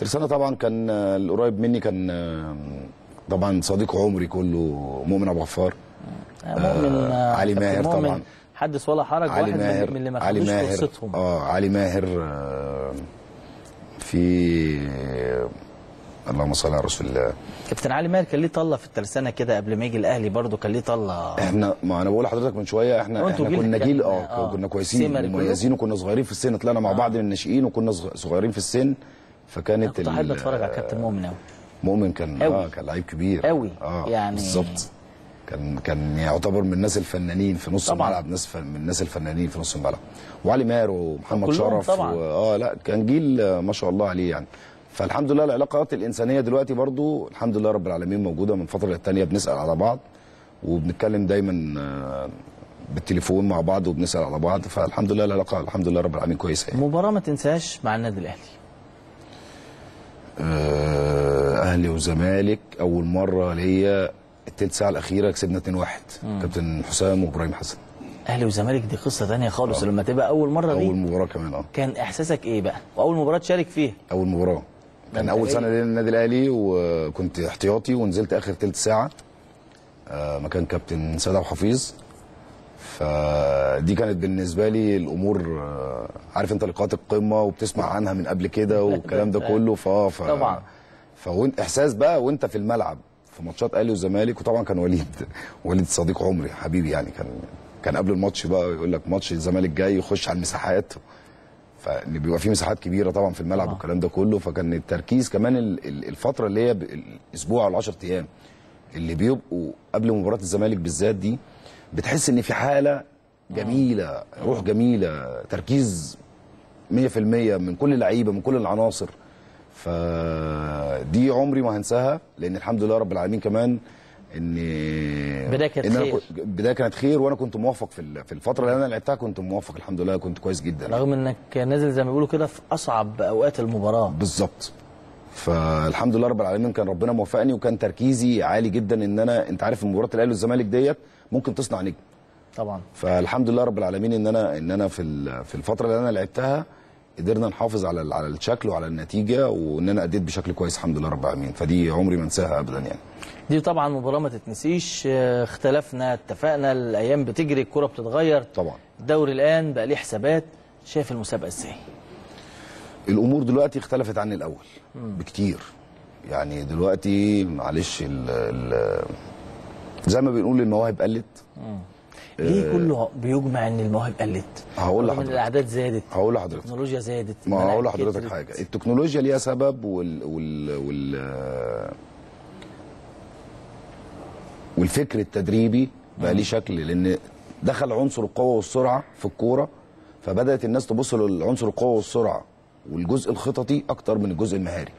ترسانة طبعا كان آه، القريب مني كان آه، طبعا صديق عمري كله مؤمن أبو غفار مؤمن آه، علي كابتن ماهر طبعا. حدث ولا حرج علي واحد من- ماهر من اللي ما علي خدوش فرصتهم آه علي ماهر آه، في آه، اللهم صل على رسول الله كابتن علي ماهر كان ليه طلة في الترسانة كده قبل ما يجي الأهلي برضه كان ليه طلة إحنا ما أنا بقول لحضرتك من شوية إحنا إحنا كنا جيل آه، آه كنا كويسين؟ مميزين وكنا صغيرين في السن طلعنا مع بعض من الناشئين وكنا صغ- صغيرين في السن فكانت كنت أحب أتفرج على كابتن مؤمن قوي مؤمن كان أوي. آه كان لعيب كبير أوي. آه يعني- بالظبط كان كان يعتبر من الناس الفنانين في نص. الملعب ناس. من الناس الفنانين في نص الملعب وعلي ماهر ومحمد شرف طبعاً. و... آه لا كان جيل ما شاء الله عليه يعني فالحمد لله العلاقات الإنسانية دلوقتي برضو الحمد لله رب العالمين موجودة من فترة للتانية بنسأل على بعض وبنتكلم دايما آه، بالتليفون مع بعض وبنسأل على بعض فالحمد لله العلاقة الحمد لله رب العالمين كويسة يعني. مباراة ما تنساش مع النادي الأهلي آه، أهلي وزمالك أول مرة ليا التلت ساعة الأخيرة كسبنا 2-1 كابتن حسام وإبراهيم حسن. أهلي وزمالك دي قصة ثانية خالص لما تبقى أول مرة أول مباراة كمان آه. كان إحساسك إيه بقى؟ وأول مباراة تشارك فيها. أول مباراة. كان أول إيه؟ سنة ليا النادي الأهلي وكنت احتياطي ونزلت آخر تلت ساعة آه، مكان كابتن سيد ابو حفيظ فدي كانت بالنسبة لي الأمور آه، عارف أنت لقاءات القمة وبتسمع عنها من قبل كده والكلام ده كله فاه ف طبعا. فوانت إحساس بقى وأنت في الملعب. في ماتشات أهلي وزمالك وطبعا كان وليد وليد صديق عمري حبيبي يعني كان كان قبل الماتش بقى يقول لك ماتش الزمالك جاي يخش على المساحات. فإن بيبقى في مساحات كبيرة طبعا في الملعب طبعا. والكلام ده كله. فكان التركيز كمان ال- ال- الفترة اللي هي الأسبوع ولا 10 أيام اللي بيبقوا قبل مباراة الزمالك بالذات دي بتحس إن في حالة جميلة روح جميلة تركيز 100% من كل اللعيبة من كل العناصر. فدي عمري ما هنساها لأن الحمد لله رب العالمين كمان إن بداية كانت إن خير. بداية كانت خير وأنا كنت موفق في في الفترة اللي أنا لعبتها كنت موفق الحمد لله كنت كويس جدا. رغم إنك نازل زي ما بيقولوا كده في أصعب أوقات المباراة. بالظبط. فالحمد لله رب العالمين كان ربنا موفقني وكان تركيزي عالي جدا إن أنا أنت عارف مباراة الأهلي والزمالك ديت ممكن تصنع نجم. طبعا. فالحمد لله رب العالمين إن أنا إن أنا في في الفترة اللي أنا لعبتها قدرنا نحافظ على على الشكل وعلى النتيجة وإن أنا أديت بشكل كويس الحمد لله رب العالمين. فدي عمري ما انساها ابدا يعني. دي طبعا مباراة ما تتنسيش. آه، اختلفنا اتفقنا الأيام بتجري الكرة بتتغير. طبعا. الدوري الآن بقى ليه حسابات. شايف المسابقة إزاي؟ الأمور دلوقتي اختلفت عن الأول بكتير. يعني دلوقتي معلش ال ال زي ما بنقول المواهب قلت. ليه كله بيجمع إن المواهب قلت. هقول لحضرتك. الاعداد زادت. هقول لحضرتك. التكنولوجيا زادت. ما هقول لحضرتك. حاجة. التكنولوجيا ليها سبب وال وال وال والفكر التدريبي بقى ليه شكل لأن دخل عنصر القوة والسرعة في الكورة فبدأت الناس تبص للعنصر القوة والسرعة والجزء الخططي أكتر من الجزء المهاري.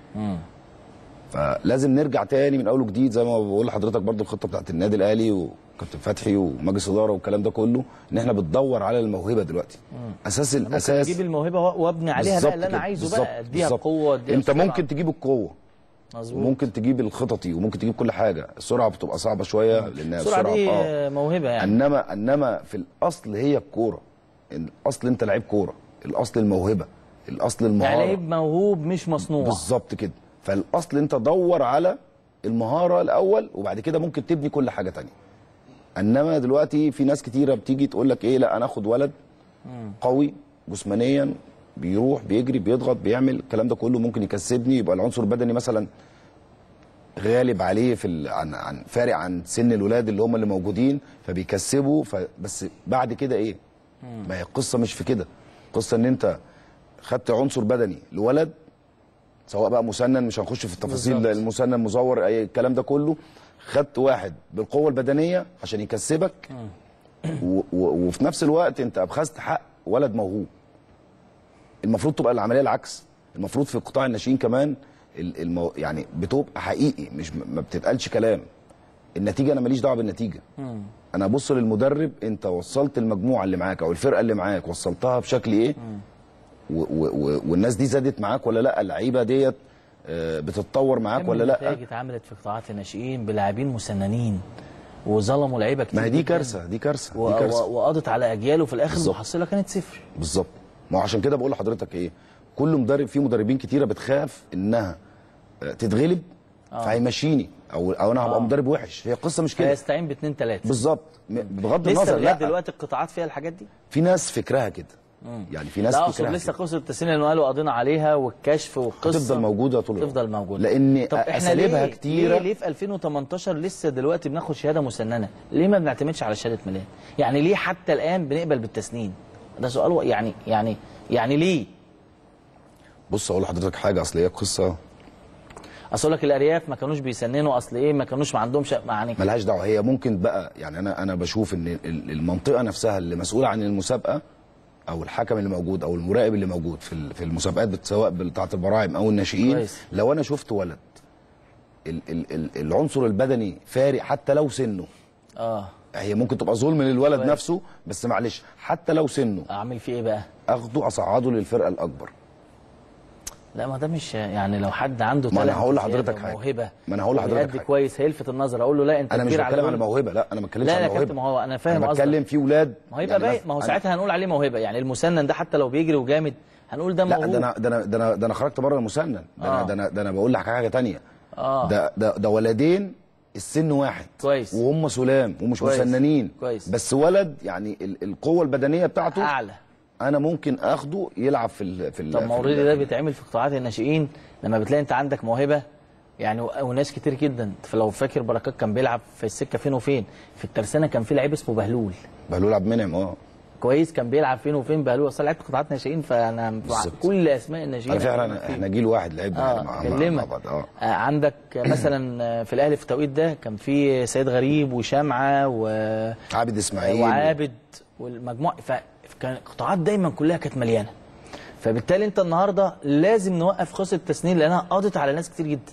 فلازم نرجع تاني من أول وجديد زي ما بقول لحضرتك برضو الخطة بتاعت النادي الأهلي وكابتن فتحي ومجلس إدارة والكلام ده كله إن إحنا بتدور على الموهبة دلوقتي. أساس ممكن الاساس أجيب الموهبة وأبني عليها بقى اللي أنا عايزه بقى. إديها. قوة إديها أنت سرعة. ممكن تجيب القوة. مظبوط. وممكن تجيب الخططي وممكن تجيب كل حاجة. السرعة بتبقى صعبة شوية لانها السرعة دي آه، موهبة يعني. إنما إنما في الأصل هي الكورة. الأصل أنت لعيب كورة. الأصل الموهبة. الأصل المهارة. يعني لعيب موهوب مش مصنوع. بالظبط كده. فالأصل أنت دور على المهارة الأول وبعد كده ممكن تبني كل حاجة تانية. انما دلوقتي في ناس كتيرة بتيجي تقول لك إيه لا أنا آخد ولد قوي جسمانيا بيروح بيجري بيضغط بيعمل الكلام ده كله ممكن يكسبني. يبقى العنصر البدني مثلا غالب عليه في ال... عن عن فارق عن سن الولاد اللي هم اللي موجودين فبيكسبوا. ف... بس بعد كده إيه؟ ما هي القصة مش في كده. القصة إن أنت خدت عنصر بدني لولد سواء بقى مسنن مش هنخش في التفاصيل. المسنن مزور أي الكلام ده كله خدت واحد بالقوة البدنية عشان يكسبك. وفي نفس الوقت انت ابخذت حق ولد موهوب. المفروض تبقى العملية العكس. المفروض في قطاع الناشئين كمان ال- المو... يعني بتبقى حقيقي مش ما بتتقالش كلام. النتيجة أنا ماليش دعوة بالنتيجة. أنا ابص للمدرب أنت وصلت المجموعة اللي معاك أو الفرقة اللي معاك وصلتها بشكل إيه؟ و... و... والناس دي زادت معاك ولا لأ؟ اللعيبة ديت بتتطور معاك ولا لأ؟ نتائج اتعملت في قطاعات الناشئين بلاعبين مسننين وظلموا لعيبة كتير ما هي دي. كارثة دي كارثة و... دي كارثة. وقضت على اجيال وفي الآخر. المحصلة كانت صفر. بالظبط. ما هو عشان كده بقول لحضرتك إيه كل مدرب في مدربين كتيرة بتخاف إنها آه، تتغلب فهيمشيني. أو أو أنا هبقى آه. مدرب وحش. هي القصة مش كده. هيستعين باثنين ثلاثة بالظبط. بغض النظر لأ. دلوقتي القطاعات فيها الحاجات دي؟ في ناس فكرها كده. يعني في ناس لا اقصد لسه. قصة التسنين اللي قالوا قضينا عليها والكشف والقصة هتفضل موجودة طول الوقت. تفضل موجودة. لأن طب أساليبها ليه كتيرة. ليه, ليه في 2018 لسه دلوقتي بناخد شهادة مسننة؟ ليه ما بنعتمدش على شهادة ميلاد؟ يعني ليه حتى الآن بنقبل بالتسنين؟ ده سؤال يعني يعني يعني ليه؟ بص أقول لحضرتك حاجة أصل هي قصة. أصل لك الأرياف ما كانوش بيسننوا أصل إيه ما كانوش ما عندهمش يعني ملهاش دعوة. هي ممكن بقى يعني أنا أنا بشوف إن ال- المنطقة نفسها اللي مسؤولة عن المسابقة أو الحكم اللي موجود أو المراقب اللي موجود في في المسابقات سواء بتاعة البراعم أو الناشئين. لو أنا شفت ولد ال ال ال العنصر البدني فارق حتى لو سنه. آه. هي ممكن تبقى ظلم للولد كويس. نفسه بس معلش حتى لو سنه أعمل فيه إيه بقى؟ أخده أصعده للفرقة الأكبر. لا ما ده مش يعني لو حد عنده ما talent هقول لحضرتك حاجة. وموهبه ما أنا هقول لحضرتك حاجة. كويس هيلفت النظر أقول له لا أنت أنا مش بتكلم. على موهبة لا أنا ما بتكلمش لا على لا موهبة كابتن ما هو أنا فاهم أنا قصدك بتكلم في ولاد ما هو يبقى باين ما هو ساعتها هنقول عليه موهبة يعني المسنن ده حتى لو بيجري وجامد هنقول ده لا موهوب ده أنا ده أنا ده أنا ده أنا خرجت بره المسنن ده أنا آه. ده أنا ده أنا بقول لك حاجة تانية آه ده ده ده ولدين السن واحد كويس. وهم سلام ومش كويس. مسننين كويس. بس ولد يعني ال- القوة البدنية بتاعته أعلى أنا ممكن آخده يلعب في ال في ال طب ما أوريدي ده بيتعمل في قطاعات الناشئين لما بتلاقي أنت عندك موهبة يعني وناس كتير جدا. فلو فاكر بركات كان بيلعب في السكة فين وفين؟ في الترسانة كان في لعيب اسمه بهلول. بهلول عبد المنعم آه. كويس كان بيلعب فين وفين بهلول. أصل لعبت قطاعات ناشئين فأنا. كل أسماء الناشئين فكره أكلمك إحنا جيل واحد لعبنا آه مع- بعض آه. آه عندك مثلا آه، في الأهلي في التوقيت ده كان في سيد غريب وشمعة و... عابد إسماعيل. وعابد والمجموعة. فكان القطاعات دايما كلها كانت مليانة. فبالتالي أنت النهارده لازم نوقف قصة التسنين لأنها قضت على ناس كتير جدا.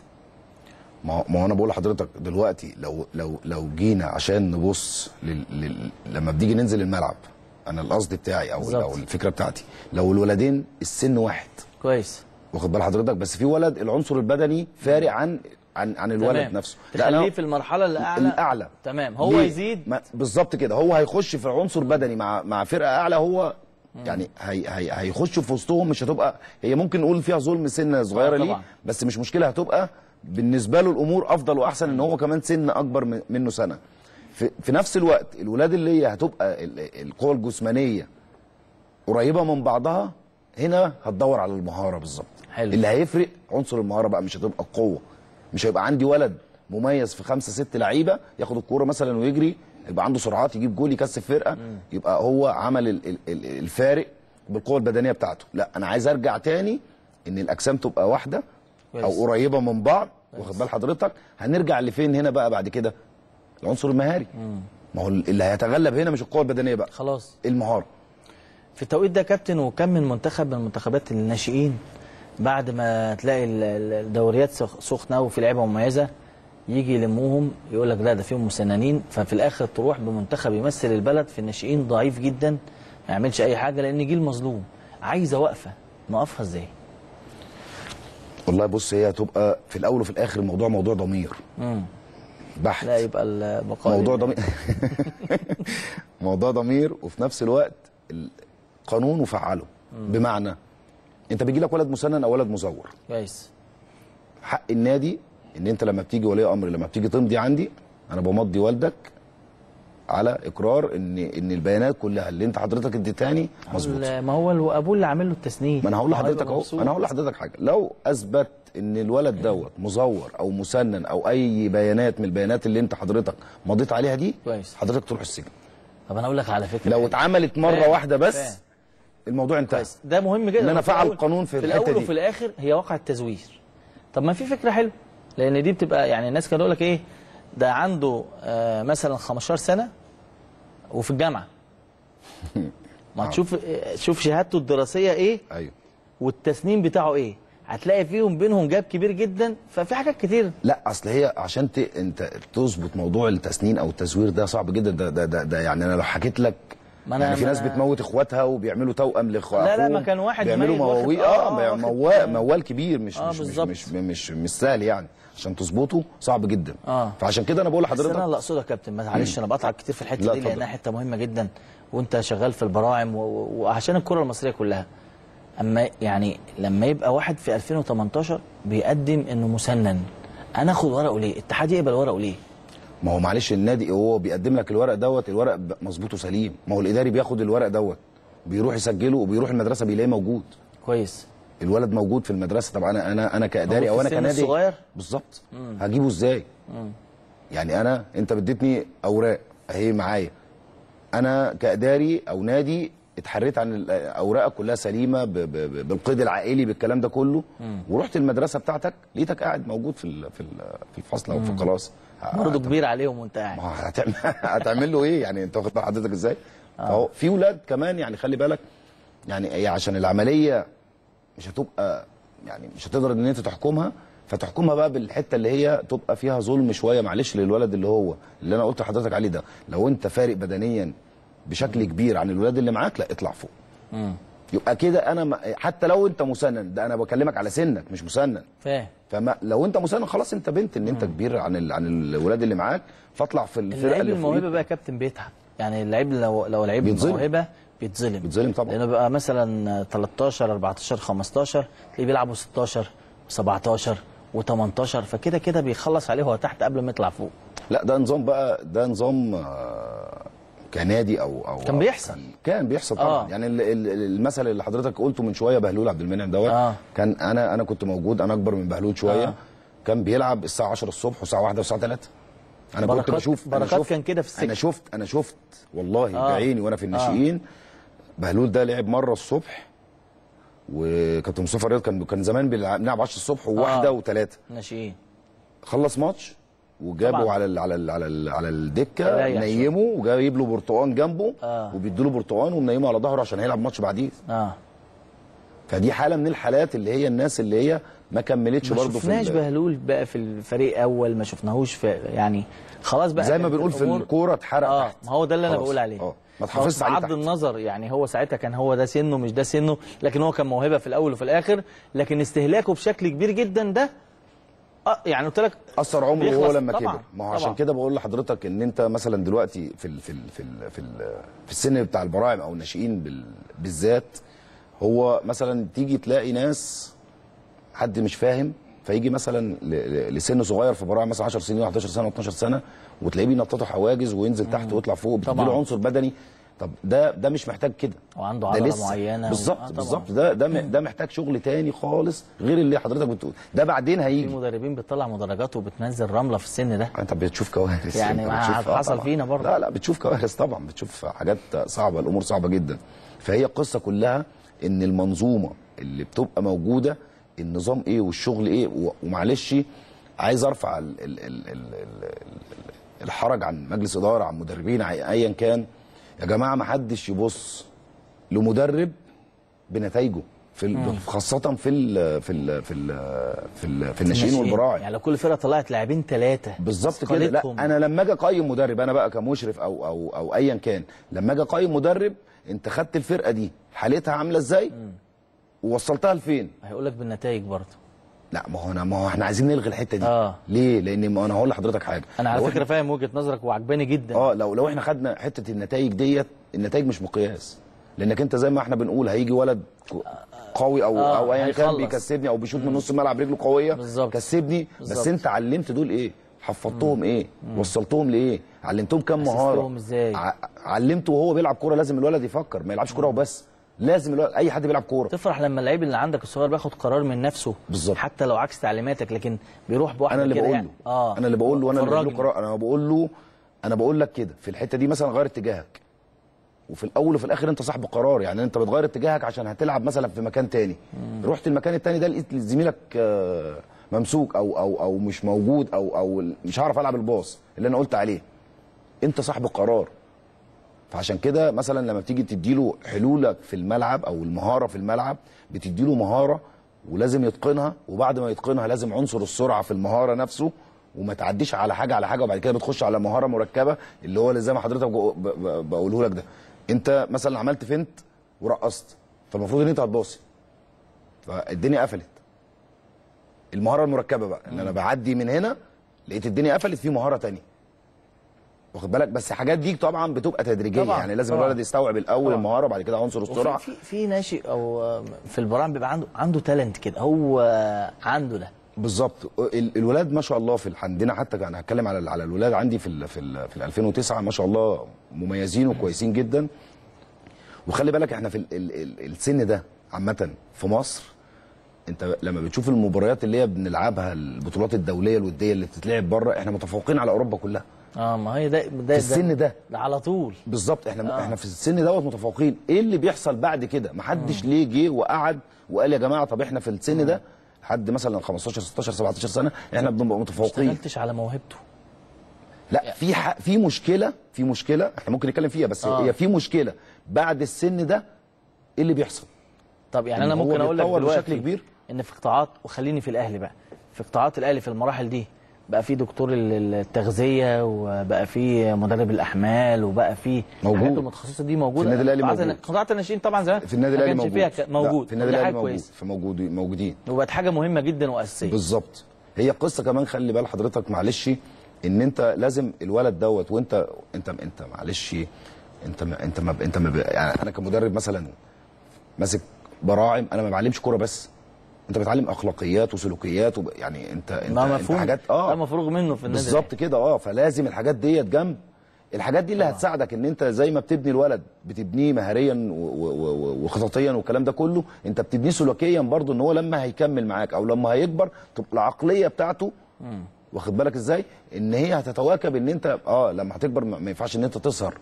ما ما أنا بقول لحضرتك دلوقتي لو لو لو جينا عشان نبص لل... لل... لما بنيجي ننزل الملعب أنا القصد بتاعي أو بالظبط. أو الفكرة بتاعتي لو الولدين السن واحد. كويس. واخد بال حضرتك؟ بس في ولد العنصر البدني فارق عن عن عن الولد تمام. نفسه. تخليه في المرحلة الأعلى. الأعلى. تمام. هو؟ يزيد. بالظبط كده. هو هيخش في عنصر بدني مع مع فرقة أعلى هو يعني هي هي هيخش في وسطهم. مش هتبقى هي ممكن نقول فيها ظلم سنه صغيرة آه ليه. بس مش مشكلة هتبقى بالنسبة له الأمور أفضل وأحسن إن هو كمان سن أكبر من- منه سنة. في, في نفس الوقت الولاد اللي هي هتبقى ال- القوه الجسمانية قريبة من بعضها هنا هتدور على المهارة بالظبط. اللي هيفرق عنصر المهارة بقى مش هتبقى القوه مش هيبقى عندي ولد مميز في خمسة ست لعيبة ياخد الكورة مثلا ويجري يبقى عنده سرعات يجيب جول يكسب فرقة يبقى هو عمل ال- ال- ال- الفارق بالقوة البدنية بتاعته. لا أنا عايز أرجع تاني إن الأجسام تبقى واحدة أو. قريبة من بعض واخد بال حضرتك؟ هنرجع لفين هنا بقى بعد كده؟ العنصر المهاري. ما هو اللي هيتغلب هنا مش القوة البدنية بقى. خلاص. المهارة. في التوقيت ده كابتن وكم من منتخب من منتخبات الناشئين بعد ما تلاقي ال- ال- الدوريات سخ- سخنة وفي لعيبة مميزة يجي يلموهم يقول لك لا ده فيهم مسننين ففي الآخر تروح بمنتخب يمثل البلد في الناشئين ضعيف جدا ما يعملش أي حاجة لأن جيل مظلوم. عايزة وقفة. نوقفها إزاي؟ والله بص هي هتبقى في الأول وفي الآخر الموضوع موضوع ضمير. بحت. لا يبقى البقاء موضوع. ضمير. موضوع ضمير وفي نفس الوقت القانون وفعله. بمعنى انت بيجي لك ولد مسنن أو ولد مزور كويس حق النادي ان انت لما بتيجي ولي أمر لما بتيجي تمضي عندي أنا بمضي والدك على اقرار ان ان البيانات كلها اللي انت حضرتك اديتهاني مظبوطه ما هو الو- ابوه اللي عامل له التسنين ما أنا هقول هو لحضرتك اهو. أنا هقول لحضرتك حاجة لو اثبت ان الولد دوت مزور أو مسنن أو اي بيانات من البيانات اللي انت حضرتك مضيت عليها دي كويس. حضرتك تروح السجن طب أنا أقول لك على فكرة لو حلوة. اتعملت مرة فاهم، واحدة بس فاهم. الموضوع انتهى. ده مهم جدا. إن أنا في فعل قانون في في الأول دي. وفي الآخر هي واقع التزوير. طب ما في فكرة حلوة لأن دي بتبقى يعني الناس كانوا يقول لك إيه ده عنده آه مثلا 15 سنة وفي الجامعة. ما تشوف شوف شهادته الدراسية إيه؟ أيوه. والتسنين بتاعه إيه؟ هتلاقي فيهم بينهم جاب كبير جدا ففي حاجات كتير. لا أصل هي عشان ت... أنت تظبط موضوع التسنين أو التزوير ده صعب جدا. ده ده ده, ده يعني أنا لو حكيت لك ما أنا- يعني في ناس بتموت إخواتها وبيعملوا توأم لاخواتهم لا، لا، ما كان واحد بيعملوا مواويل آه, آه، موال موال كبير مش آه، مش, مش. مش مش مش سهل يعني عشان تظبطه صعب جدا آه. فعشان كده أنا بقول بس أنا لحضرتك اللي أقصده يا كابتن معلش أنا بقطعك كتير في الحتة لا، دي. لأنها حتة مهمة جدا وأنت شغال في البراعم وعشان الكرة المصرية كلها أما يعني لما يبقى واحد في 2018 بيقدم إنه مسنن أنا آخد ورقه ليه؟ الاتحاد يقبل ورقه ليه؟ ما هو معلش النادي هو بيقدم لك الورق دوت الورق مظبوط وسليم. ما هو الإداري بياخد الورق دوت بيروح يسجله وبيروح المدرسة بيلاقيه موجود. كويس. الولد موجود في المدرسة. طب أنا أنا أنا كإداري أو أنا كنادي الصغير؟ بالظبط. هجيبه إزاي؟ يعني أنا أنت اديتني أوراق أهي معايا. أنا كإداري أو نادي اتحريت عن أوراقك كلها سليمة بالقيد العائلي بالكلام ده كله. ورحت المدرسة بتاعتك لقيتك قاعد موجود في في الفصل أو في الكلاس. برضه كبير عليهم وانت قاعد. هتعمل هتعمل له إيه؟ يعني أنت واخد بال حضرتك إزاي؟ فهو في ولاد كمان يعني خلي بالك يعني هي عشان العملية مش هتبقى يعني مش هتقدر إن أنت تحكمها فتحكمها بقى بالحتة اللي هي تبقى فيها ظلم شوية معلش للولد اللي هو اللي أنا قلت لحضرتك عليه ده. لو أنت فارق بدنيا بشكل كبير عن الولاد اللي معاك لا اطلع فوق. يبقى كده أنا ما- حتى لو أنت مسنن ده أنا بكلمك على سنك مش مسنن. فاهم. فما لو أنت مسنن خلاص أنت بنت إن أنت كبير عن ال... عن الولاد اللي معاك فاطلع في الفرقة اللعيب الموهبة بقى كابتن بيتعب يعني اللعيب لو لو لعيب. موهبه بيتظلم. بيتظلم طبعا. لأنه بيبقى مثلا 13 14 15 تلاقيه بيلعبوا 16 و17 و18 فكده كده بيخلص عليه هو تحت قبل ما يطلع فوق. لا ده نظام بقى ده نظام آه، كنادي أو أو كان بيحصل. كان, بيحصل طبعا آه. يعني ال- ال- المثل اللي حضرتك قلته من شوية بهلول عبد المنعم دوت آه. كان أنا أنا كنت موجود أنا أكبر من بهلول شوية آه. كان بيلعب الساعة 10 الصبح والساعة 1 والساعة 3 أنا كنت بشوف بركات شفت كان كده في السجن. أنا شفت أنا شفت والله آه. بعيني وأنا في الناشئين بهلول ده لعب مرة الصبح وكابتن مصطفى رياض كان كان زمان بيلعب بنلعب 10 الصبح وواحدة آه. وثلاثه ناشئين خلص ماتش وجابه طبعاً. على ال على ال على ال على الدكة نيمه وجايب له برتقان جنبه آه. وبيدوا له برتقان ومنيمه على ظهره عشان هيلعب ماتش بعديه. آه. فدي حالة من الحالات اللي هي الناس اللي هي ما كملتش ما برضه في شفناش ال- بهلول بقى في الفريق أول ما شفناهوش في يعني خلاص بقى زي ما بنقول في الكورة اتحرق آه ما هو ده اللي أنا. بقول عليه. آه. ما تحافظش عليه بغض تحت. النظر يعني هو ساعتها كان هو ده سنه مش ده سنه لكن هو كان موهبة في الأول وفي الآخر لكن استهلاكه بشكل كبير جدا ده آه يعني قلت لك أثر عمره وهو لما طبعاً، كبر ما هو. عشان كده بقول لحضرتك إن أنت مثلا دلوقتي في ال في ال في ال في, ال في السن بتاع البراعم أو الناشئين بال- بالذات هو مثلا تيجي تلاقي ناس حد مش فاهم فيجي مثلا لسن صغير في براعم مثلا 10 سنين 11 سنة 12 سنة وتلاقيه بينططوا حواجز وينزل تحت ويطلع فوق طبعاً. بتديله عنصر بدني طب ده ده مش محتاج كده. وعنده ده عضلة. معينة. بالظبط آه. بالظبط. ده ده ده محتاج شغل تاني خالص غير اللي حضرتك بتقول. ده بعدين في هيجي. مدربين بتطلع مدرجات وبتنزل رملة في السن ده. انت بتشوف كوارث. يعني آه حصل. فينا برضه. لا لا بتشوف كوارث طبعا. بتشوف حاجات صعبة الأمور صعبة جدا. فهي القصة كلها إن المنظومة اللي بتبقى موجودة النظام إيه والشغل إيه ومعلش عايز أرفع ال ال ال ال ال ال الحرج عن مجلس إدارة عن مدربين ايا كان. يا جماعة ما حدش يبص لمدرب بنتائجه في ال- خاصة في ال في ال في ال في, ال في الناشئين والبراعم يعني لو كل فرقة طلعت لاعبين ثلاثة بالظبط كده. لا أنا لما أجي أقيم مدرب أنا بقى كمشرف أو أو أو ايا كان لما أجي أقيم مدرب أنت خدت الفرقة دي حالتها عاملة إزاي؟ ووصلتها لفين؟ هيقول لك بالنتائج برضه. لا ما هو أنا ما هو إحنا عايزين نلغي الحتة دي. آه. ليه؟ لأن ما أنا هقول لحضرتك حاجة. أنا على فكرة فاهم وجهة نظرك وعجباني جدا. آه لو لو إحنا خدنا حتة النتائج ديت النتائج مش مقياس. لأنك أنت زي ما إحنا بنقول هيجي ولد قوي أو آه، أو ايا كان. بيكسبني أو بيشوط من نص الملعب رجله قوية بالظبط. كسبني. بس بالظبط. أنت علمت دول إيه؟ حفظتهم إيه؟ وصلتهم لإيه؟ علمتهم كام مهارة؟ ع- علمته وهو بيلعب كورة لازم الولد يفكر ما يلعبش كورة وبس. لازم الولد أي حد بيلعب كورة. تفرح لما اللعيب اللي عندك الصغير بياخد قرار من نفسه بالظبط. حتى لو عكس تعليماتك لكن بيروح بواحدة أنا اللي بقول يعني. له. آه. أنا اللي بقول له أنا اللي بقول له. قرار. أنا بقول له أنا بقول لك كده. في الحتة دي مثلا غير اتجاهك. وفي الأول وفي الآخر أنت صاحب قرار. يعني أنت بتغير اتجاهك عشان هتلعب مثلا في مكان تاني. رحت المكان التاني ده لقيت زميلك آه، ممسوك أو أو أو مش موجود أو أو مش هعرف ألعب الباص اللي أنا قلت عليه. أنت صاحب القرار فعشان كده مثلا لما بتيجي تديله حلولك في الملعب أو المهارة في الملعب بتديله مهارة ولازم يتقنها وبعد ما يتقنها لازم عنصر السرعة في المهارة نفسه وما تعديش على حاجة على حاجة وبعد كده بتخش على مهارة مركبة اللي هو اللي زي ما حضرتك بقوله لك ده. أنت مثلا عملت فنت ورقصت فالمفروض إن أنت هتباصي. فالدنيا قفلت. المهارة المركبة بقى إن أنا بعدي من هنا لقيت الدنيا قفلت في مهارة تانية. واخد بالك؟ بس الحاجات دي طبعا بتبقى تدريجية. طبعاً، يعني لازم طبعاً. الولد يستوعب الأول طبعاً. المهارة بعد كده عنصر السرعة. في, في ناشئ أو في البراعم بيبقى عنده عنده تالنت كده. هو عنده ده. بالظبط. ال- الولاد ما شاء الله في عندنا حتى أنا هتكلم على على الولاد عندي في ال في ال في ال 2009 ما شاء الله مميزين وكويسين جدا. وخلي بالك إحنا في ال ال ال السن ده عامة في مصر انت لما بتشوف المباريات اللي هي بنلعبها البطولات الدولية الودية اللي بتتلعب بره إحنا متفوقين على أوروبا كلها. آه ما هي ده ده في السن ده. ده على طول. بالظبط إحنا آه. آه. إحنا في السن دوت متفوقين. إيه اللي بيحصل بعد كده؟ ما حدش ليه جه وقعد وقال يا جماعة طب إحنا في السن ده لحد مثلا 15 16 17 سنة إحنا بنبقى ما متفوقين. اشتغلتش على موهبته. لا في ح... في مشكلة في مشكلة إحنا ممكن نتكلم فيها بس آه. هي في مشكلة بعد السن ده إيه اللي بيحصل؟ طب يعني أنا ممكن أقول لك دلوقتي بشكل كبير؟ إن في قطاعات وخليني في الأهلي بقى في قطاعات الأهلي في المراحل دي. بقى في دكتور ال- التغذية وبقى في مدرب الأحمال وبقى في موجود. المتخصصة دي موجودة. في النادي قطاعات- موجود. قطاعات الناشئين طبعا زمان في النادي الأهلي موجود. فيها موجود. في النادي الأهلي موجود. كويسة. فموجود موجودين. وبقت حاجة مهمة جدا وأساسية. بالظبط. هي قصة كمان خلي بال حضرتك معلش إن أنت لازم الولد دوت وانت انت أنت معلش أنت ما أنت ما أنت ما يعني أنا كمدرب مثلا ماسك براعم أنا ما بعلمش كورة بس. انت بتعلم اخلاقيات وسلوكيات وب... يعني انت انت, ما انت حاجات آه. مفروغ منه في النادي. بالظبط كده آه. فلازم الحاجات ديت جنب. الحاجات دي اللي هتساعدك ان انت زي ما بتبني الولد بتبنيه مهاريا وخططيا والكلام ده كله انت بتبنيه سلوكيا برضو ان هو لما هيكمل معاك أو لما هيكبر تبقى العقلية بتاعته واخد بالك إزاي؟ ان هي هتتواكب ان انت آه لما هتكبر ما ما ينفعش ان انت تسهر.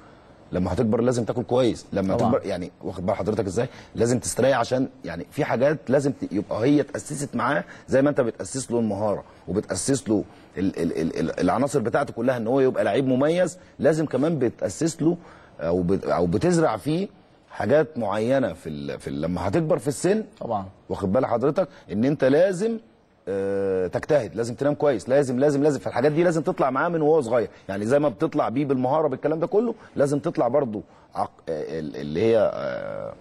لما هتكبر لازم تاكل كويس. لما طبعاً. تكبر يعني واخد بال حضرتك إزاي؟ لازم تستريح عشان يعني في حاجات لازم يبقى هي اتاسست معاه زي ما انت بتأسس له المهارة وبتأسس له ال ال ال ال العناصر بتاعته كلها ان هو يبقى لعيب مميز. لازم كمان بتأسس له أو أو بتزرع فيه حاجات معينة في ال في ال لما هتكبر في السن طبعا. واخد بال حضرتك ان انت لازم تجتهد لازم تنام كويس لازم لازم لازم. فالحاجات دي لازم تطلع معاه من وهو صغير. يعني زي ما بتطلع بيه بالمهارة بالكلام ده كله لازم تطلع برضو عق... آه، ال- اللي هي آه،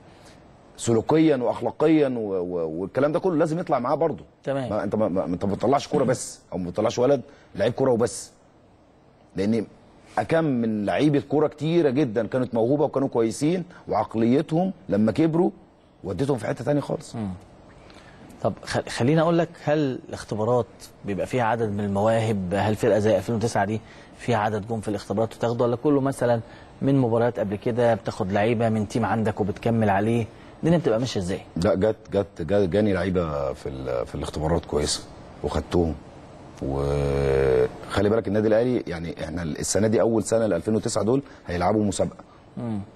سلوكيا واخلاقيا. والكلام ده كله لازم يطلع معاه برضو تمام. ما أنت ما... ما... أنت ما بتطلعش كورة بس أو ما بتطلعش ولد لعيب كورة وبس. لأن أكم من لعيبة كورة كتيرة جدا كانت موهوبة وكانوا كويسين وعقليتهم لما كبروا وديتهم في حتة تانية خالص. طب خليني أقول لك هل الاختبارات بيبقى فيها عدد من المواهب؟ هل فرقة زي 2009 دي فيها عدد جم في الاختبارات وتاخده؟ ولا كله مثلا من مباريات قبل كده بتاخد لعيبة من تيم عندك وبتكمل عليه؟ الدنيا بتبقى ماشية إزاي؟ لا جت جت جاني لعيبة في في الاختبارات كويسة وخدتهم. وخلي بالك النادي الأهلي يعني إحنا السنة دي أول سنة ل 2009 دول هيلعبوا مسابقة.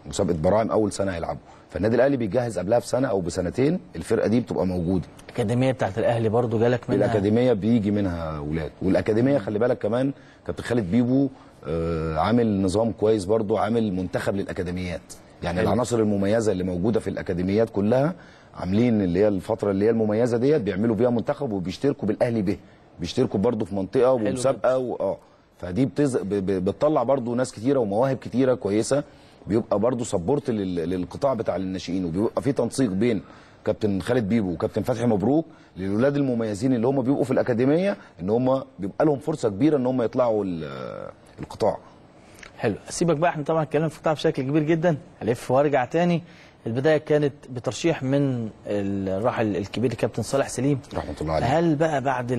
مسابقة براعم أول سنة هيلعبوا. فالنادي الأهلي بيجهز قبلها بسنة أو بسنتين الفرقة دي بتبقى موجودة. الأكاديمية بتاعت الأهلي برضو جالك منها؟ الأكاديمية بيجي منها أولاد. والأكاديمية خلي بالك كمان كابتن خالد بيبو آه، عامل نظام كويس برضو عامل منتخب للأكاديميات. يعني حلو. العناصر المميزة اللي موجودة في الأكاديميات كلها عاملين اللي هي الفترة اللي هي المميزة ديت بيعملوا فيها منتخب وبيشتركوا بالأهلي به. بيشتركوا برضو في منطقة ومسابقة و... آه. فدي بتز... بتطلع برضو ناس كتيرة ومواهب كتيرة كويسة. بيبقى برضو سبورت لل... للقطاع بتاع الناشئين وبيبقى في تنسيق بين كابتن خالد بيبو وكابتن فتحي مبروك للاولاد المميزين اللي هم بيبقوا في الأكاديمية إن هم بيبقى لهم فرصة كبيرة إن هم يطلعوا ال- القطاع. حلو. اسيبك بقى إحنا طبعا اتكلمنا في القطاع بشكل كبير جدا. ألف وأرجع تاني. البداية كانت بترشيح من الراحل الكبير الكابتن صالح سليم. رحمة الله عليه. هل بقى بعد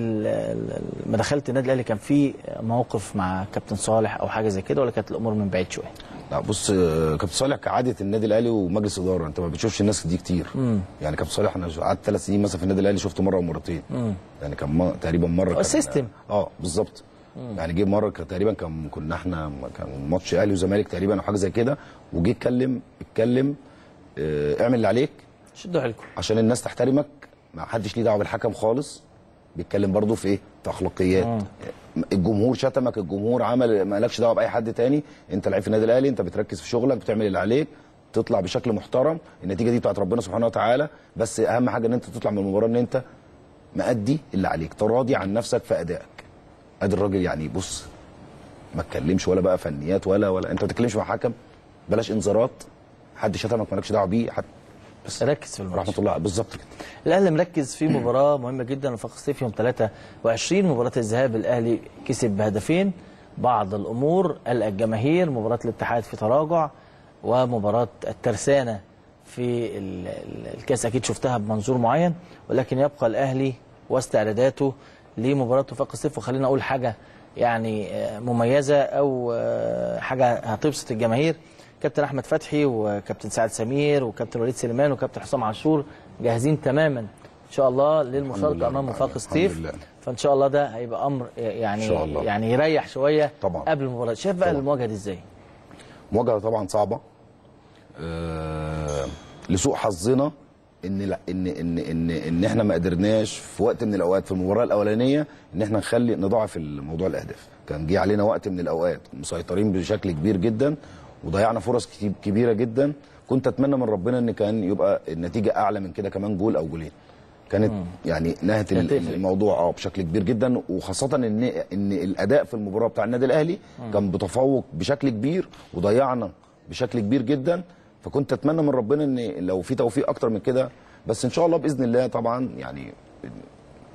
ما دخلت النادي الأهلي كان في موقف مع كابتن صالح أو حاجة زي كده ولا كانت الأمور من بعيد شوية؟ لا بص كابتن صالح كعادة النادي الأهلي ومجلس إدارة. أنت ما بتشوفش الناس دي كتير. يعني كابتن صالح أنا قعدت ثلاث سنين مثلا في النادي الأهلي شفته مرة ومرتين. يعني كان تقريبا مرة السيستم. آه بالظبط. يعني جه مرة تقريبا كان كنا إحنا كان ماتش أهلي وزمالك تقريبا أو حاجة زي كده وجه اتكلم اتكلم اعمل اللي عليك. شدوا حيلكم عشان الناس تحترمك ما حدش ليه دعوة بالحكم خالص. بيتكلم برضه في إيه؟ في اخلاقيات الجمهور شتمك الجمهور عمل مالكش دعوة بأي حد تاني. أنت لعيب في النادي الأهلي أنت بتركز في شغلك بتعمل اللي عليك تطلع بشكل محترم. النتيجة دي بتاعت ربنا سبحانه وتعالى. بس أهم حاجة إن أنت تطلع من المباراة إن أنت مأدي اللي عليك. تراضي عن نفسك في أدائك. أدي الراجل يعني بص ما تكلمش ولا بقى فنيات ولا ولا. أنت ما تتكلمش مع حكم. بلاش انذارات. حد شتمك مالكش دعوة بيه حد بس ركز في الماتش. رحمة الله بالظبط كده. الأهلي مركز في مباراة مهمة جدا وفاق الصيف يوم 23 مباراة الذهاب الأهلي كسب بهدفين بعض الأمور الجماهير مباراة الاتحاد في تراجع ومباراة الترسانة في ال- ال- الكاس أكيد شفتها بمنظور معين ولكن يبقى الأهلي واستعداداته لمباراة وفاق الصيف وخلينا أقول حاجة يعني آه، مميزة أو آه، حاجة هتبسط الجماهير كابتن أحمد فتحي وكابتن سعد سمير وكابتن وليد سليمان وكابتن حسام عاشور جاهزين تماما إن شاء الله للمشاركه أمام وفاق لله. فإن شاء الله ده هيبقى أمر يعني شاء الله. يعني يريح شوية طبعا. قبل المباراة شايف بقى طبعا. المواجهة دي إزاي مواجهة طبعا صعبة آه لسوء حظنا إن لا إن إن إن إن إحنا ما قدرناش في وقت من الأوقات في المباراة الأولانية إن إحنا نخلي نضاعف الموضوع الأهداف كان جه علينا وقت من الأوقات مسيطرين بشكل كبير جدا وضيعنا فرص كبيرة جدا. كنت أتمنى من ربنا إن كان يبقى النتيجة أعلى من كده كمان جول أو جولين. كانت يعني نهت. الموضوع آه بشكل كبير جدا. وخاصة ان إن الأداء في المباراة بتاع النادي الأهلي كان بتفوق بشكل كبير وضيعنا بشكل كبير جدا. فكنت أتمنى من ربنا إن لو في توفيق أكتر من كده بس إن شاء الله بإذن الله طبعا يعني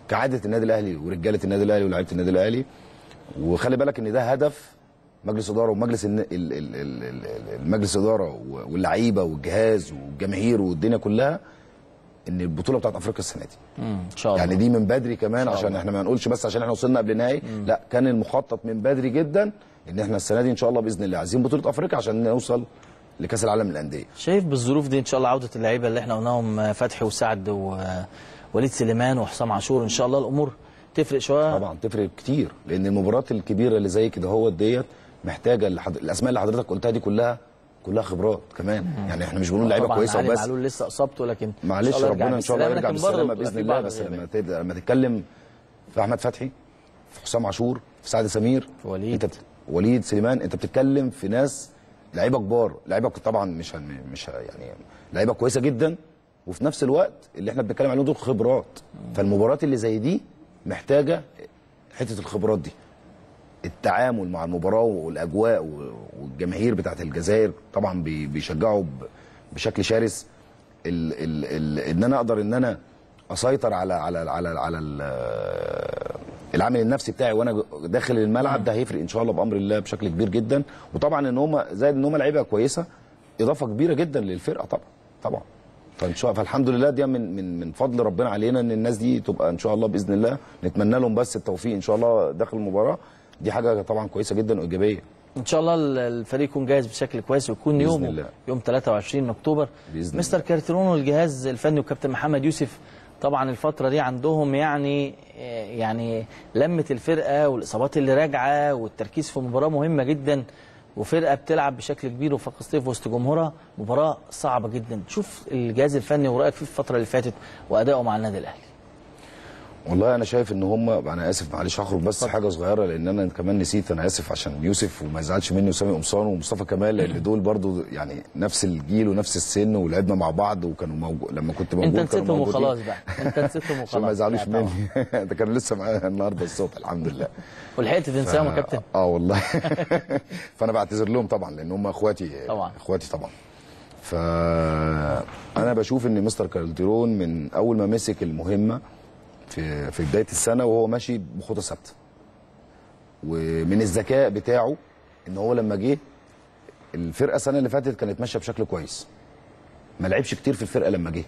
كعادة النادي الأهلي ورجالة النادي الأهلي ولاعيبة النادي الأهلي. وخلي بالك إن ده هدف مجلس إدارة ومجلس الن- ال- ال- ال- ال- المجلس إدارة واللعيبة والجهاز والجماهير والدنيا كلها إن البطولة بتاعت أفريقيا السنة دي. إن شاء الله. يعني دي من بدري كمان عشان الله. إحنا ما نقولش بس عشان إحنا وصلنا قبل النهائي. لا كان المخطط من بدري جدا إن إحنا السنة دي إن شاء الله بإذن الله عايزين بطولة أفريقيا عشان نوصل لكأس العالم للأندية. شايف بالظروف دي إن شاء الله عودة اللعيبة اللي إحنا قلناهم فتحي وسعد ووليد سليمان وحسام عاشور إن شاء الله الأمور تفرق شوية. طبعا تفرق كتير لأن المباريات الكبيرة اللي زي كده هو ديت محتاجة اللي. الأسماء اللي حضرتك قلتها دي كلها كلها خبرات كمان. يعني إحنا مش بنقول لعيبة كويسة علي وبس. معلول لسه أصابته لكن معلش ربنا إن شاء الله يرجع بالسلامة بإذن الله. بس. لما تد- لما تتكلم في أحمد فتحي في حسام عاشور في سعد سمير في وليد. أنت بت... وليد سليمان أنت بتتكلم في ناس لعيبة كبار. لعيبة طبعا مش هن... مش ه- يعني لعيبة كويسة جدا. وفي نفس الوقت اللي إحنا بنتكلم عليهم دول خبرات. فالمباريات اللي زي دي محتاجة حتة الخبرات دي. التعامل مع المباراة والأجواء والجماهير بتاعت الجزائر طبعا بي- بيشجعوا بشكل شرس. ال ال ال إن أنا أقدر إن أنا أسيطر على على على على ال- العامل النفسي بتاعي وأنا داخل الملعب ده هيفرق إن شاء الله بأمر الله بشكل كبير جدا. وطبعا إن هم زائد إن هم لعيبة كويسة إضافة كبيرة جدا للفرقة طبعا طبعا. فإن شاء فالحمد لله دي من من من فضل ربنا علينا إن الناس دي تبقى إن شاء الله بإذن الله. نتمنى لهم بس التوفيق إن شاء الله داخل المباراة. دي حاجة طبعا كويسة جدا وإيجابية. إن شاء الله ال- الفريق يكون جاهز بشكل كويس ويكون يومه الله. يوم 23 أكتوبر. بإذن مستر كارتيرون والجهاز الفني وكابتن محمد يوسف طبعا الفترة دي عندهم يعني يعني لمة الفرقة والإصابات اللي راجعة والتركيز في مباراة مهمة جدا وفرقة بتلعب بشكل كبير وفاق سطيف وسط جمهورها. مباراة صعبة جدا. شوف الجهاز الفني ورأيك فيه في الفترة اللي فاتت وادائه مع النادي الأهلي. والله أنا شايف إن هم أنا آسف معلش هخرج بس حاجة صغيرة لأن أنا كمان نسيت أنا آسف عشان يوسف وما يزعلش مني وسامي قمصان ومصطفى كمال لأن دول برضو يعني نفس الجيل ونفس السن ولعبنا مع بعض وكانوا موجود لما كنت موجود أنت نسيتهم. وخلاص بقى. أنت نسيتهم وخلاص عشان ما يزعلوش طبعاً. مني. ده كانوا لسه معايا النهارده الصبح الحمد لله. ولحقت تنساهم يا كابتن. آه والله. فأنا بعتذر لهم طبعا لأن هم إخواتي طبعاً. إخواتي طبعا. فانا بشوف إن مستر كالديرون من أول ما مسك المهمة في في بداية السنة وهو ماشي بخطى ثابتة. ومن الذكاء بتاعه إن هو لما جه الفرقة السنة اللي فاتت كانت ماشية بشكل كويس. ما لعبش كتير في الفرقة لما جه.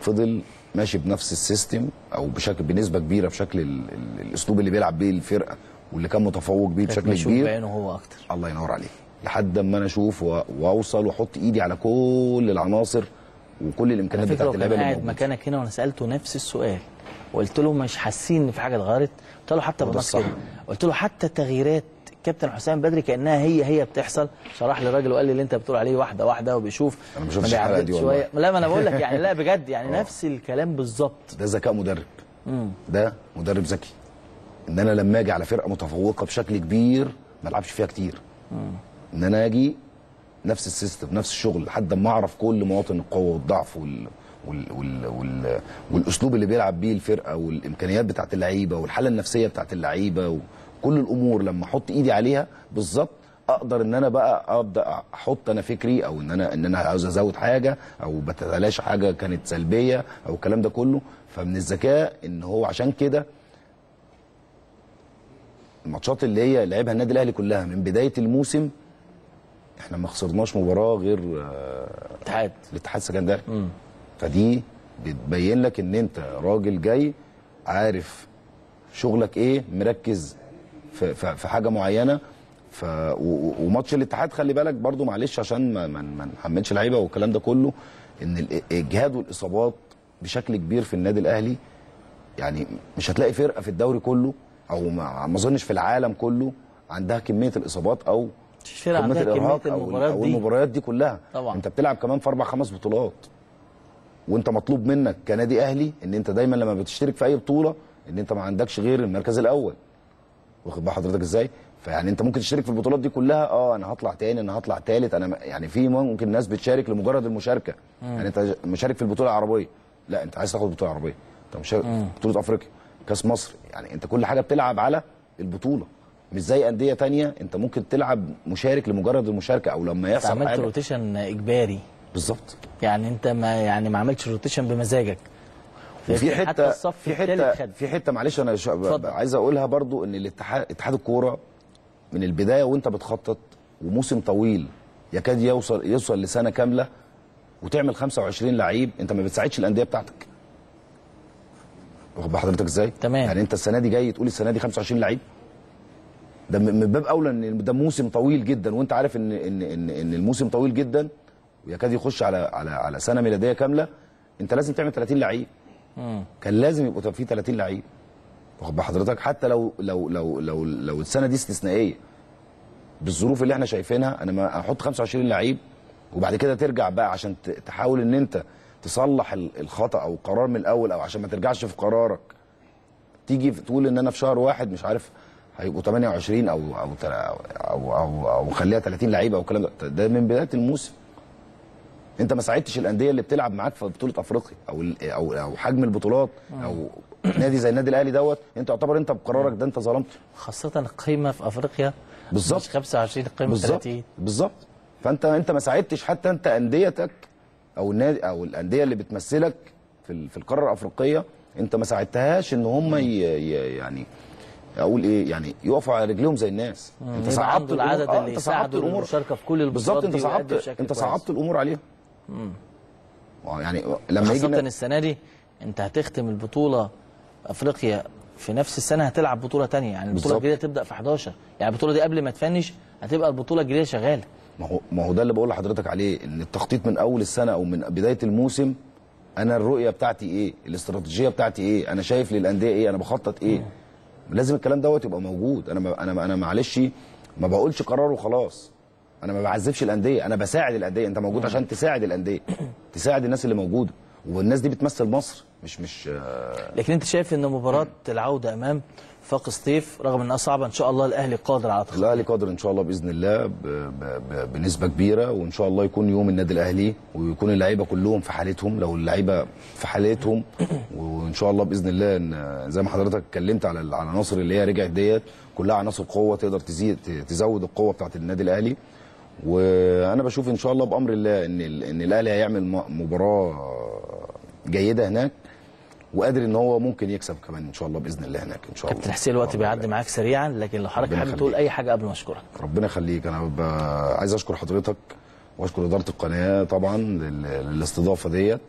فضل ماشي بنفس السيستم أو بشكل بنسبة كبيرة بشكل ال ال الأسلوب اللي بيلعب بيه الفرقة واللي كان متفوق بيه بشكل كبير. بعينه هو أكتر. الله ينور عليك. لحد اما أنا أشوف وأوصل وأحط إيدي على كل العناصر وكل الإمكانيات بتاعت اللعيبة اللي موجودة. مكانك هنا وأنا سألته نفس السؤال. وقلت له مش حاسين إن في حاجة اتغيرت؟ قلت له حتى بالنص. كده. قلت له حتى تغييرات كابتن حسام بدري كأنها هي هي بتحصل. شرح لي الراجل وقال لي اللي أنت بتقول عليه واحدة واحدة وبيشوف. أنا ما الحلقة بيعدل دي والله. لا ما أنا بقول لك يعني لا بجد يعني نفس الكلام بالظبط. ده ذكاء مدرب. ده مدرب ذكي. إن أنا لما أجي على فرقة متفوقة بشكل كبير ما ألعبش فيها كتير. إن أنا أجي نفس السيستم نفس الشغل لحد ما أعرف كل مواطن القوة والضعف وال وال وال وال والأسلوب اللي بيلعب بيه الفرقة والإمكانيات بتاعت اللعيبة والحالة النفسية بتاعت اللعيبة وكل الأمور لما أحط إيدي عليها بالظبط أقدر إن أنا بقى أبدأ أحط أنا فكري أو إن أنا إن أنا عاوز أزود حاجة أو بتتلاشى حاجة كانت سلبية أو الكلام ده كله. فمن الذكاء إن هو عشان كده الماتشات اللي هي لعبها النادي الأهلي كلها من بداية الموسم إحنا ما خسرناش مباراة غير آه، اتحاد. الاتحاد السكندري. فدي بتبين لك إن أنت راجل جاي عارف شغلك إيه مركز في, حاجة معينة ف وماتش الاتحاد خلي بالك برضو معلش عشان ما ما نحملش لعيبة والكلام ده كله إن ال- الاجهاد والإصابات بشكل كبير في النادي الأهلي يعني مش هتلاقي فرقة في الدوري كله أو ما أظنش في العالم كله عندها كمية الإصابات أو قمة عندها كمية المباريات أو دي. المباريات دي كلها طبعا. أنت بتلعب كمان في أربع خمس بطولات وانت مطلوب منك كنادي أهلي إن أنت دايما لما بتشترك في أي بطولة إن أنت ما عندكش غير المركز الأول. واخد بال حضرتك إزاي؟ فيعني أنت ممكن تشترك في البطولات دي كلها آه أنا هطلع تاني أنا هطلع تالت أنا يعني في ممكن ناس بتشارك لمجرد المشاركة. يعني أنت مشارك في البطولة العربية. لا أنت عايز تاخد بطولة عربية. أنت مشارك في بطولة أفريقيا كأس مصر. يعني أنت كل حاجة بتلعب على البطولة. مش زي أندية تانية أنت ممكن تلعب مشارك لمجرد المشاركة أو لما يحصل عملت rotation إجباري. بالظبط يعني انت ما يعني ما عملتش rotation بمزاجك وفي حتى حتة الصف في حتة. في حتة معلش أنا. عايز أقولها برضو إن الاتحاد اتحاد الكورة من البداية وأنت بتخطط وموسم طويل يكاد يوصل يوصل لسنة كاملة وتعمل 25 لعيب أنت ما بتساعدش الأندية بتاعتك واخد حضرتك إزاي تمام. يعني أنت السنة دي جاي تقول السنة دي 25 لعيب ده من من باب أولى إن ده موسم طويل جدا وأنت عارف ان ان ان, إن الموسم طويل جدا ويكاد يخش على على على سنة ميلادية كاملة انت لازم تعمل 30 لعيب. كان لازم يبقوا في 30 لعيب. واخد بال حضرتك؟ حتى لو لو لو لو لو السنة دي استثنائية بالظروف اللي إحنا شايفينها أنا ما أحط 25 لعيب وبعد كده ترجع بقى عشان تحاول ان انت تصلح ال- الخطأ أو القرار من الأول أو عشان ما ترجعش في قرارك. تيجي تقول ان أنا في شهر واحد مش عارف هيبقوا 28 أو أو أو أو, أو خليها 30 لعيبه أو الكلام ده. ده من بداية الموسم. انت ما ساعدتش الأندية اللي بتلعب معاك في بطولة أفريقيا أو أو أو حجم البطولات أو نادي زي النادي الأهلي دوت انت يعتبر انت بقرارك ده انت ظلمت خاصة القيمه في أفريقيا بالظبط. مش 25 القيمه بالظبط. 30 بالظبط. فانت انت ما ساعدتش حتى انت أنديتك أو النادي أو الأندية اللي بتمثلك في في القارة الأفريقية انت ما ساعدتهاش إن هم ي... ي... يعني أقول إيه يعني يقفوا على رجليهم زي الناس. انت يبقى صعبت العدد. آه، اللي انت الأمور. للمشاركة في كل البطولات بالظبط انت صعبت انت. صعبت الأمور عليهم. يعني لما يجي خاصة ن- السنة دي انت هتختم البطولة أفريقيا في نفس السنة هتلعب بطولة تانية. يعني البطولة بالظبط. الجديدة تبدأ في 11 يعني البطولة دي قبل ما تفنش هتبقى البطولة الجديدة شغالة. ما هو ما هو ده اللي بقول لحضرتك عليه إن التخطيط من أول السنة أو من بداية الموسم أنا الرؤية بتاعتي إيه؟ الاستراتيجية بتاعتي إيه؟ أنا شايف للأندية إيه؟ أنا بخطط إيه؟ لازم الكلام دوت يبقى موجود. أنا ما أنا أنا معلش ما بقولش قرار وخلاص. أنا ما بعذبش الانديه أنا بساعد الانديه انت موجود عشان تساعد الانديه تساعد الناس اللي موجوده والناس دي بتمثل مصر مش مش آه، لكن انت شايف ان مباراة العودة امام فاق سطيف رغم انها صعبة ان شاء الله الاهلي قادر على تخطيطها. الاهلي قادر ان شاء الله بإذن الله ب ب ب بنسبة كبيرة وان شاء الله يكون يوم النادي الاهلي ويكون اللعيبة كلهم في حالتهم لو اللعيبة في حالتهم وان شاء الله بإذن الله إن زي ما حضرتك اتكلمت على العناصر اللي هي رجعت ديت كلها عناصر قوة تقدر تزيد تزود القوة بتاعت النادي الاهلي. وأنا بشوف ان شاء الله بامر الله ان ان الاهلي هيعمل مباراه جيده هناك وقادر ان هو ممكن يكسب كمان ان شاء الله باذن الله هناك ان شاء الله كابتن حسين الوقت بيعدي. معاك سريعا لكن لو حضرتك حابب تقول. أي حاجة قبل ما أشكرك ربنا يخليك أنا. عايز أشكر حضرتك وأشكر إدارة القناة طبعا لل... للاستضافة ديت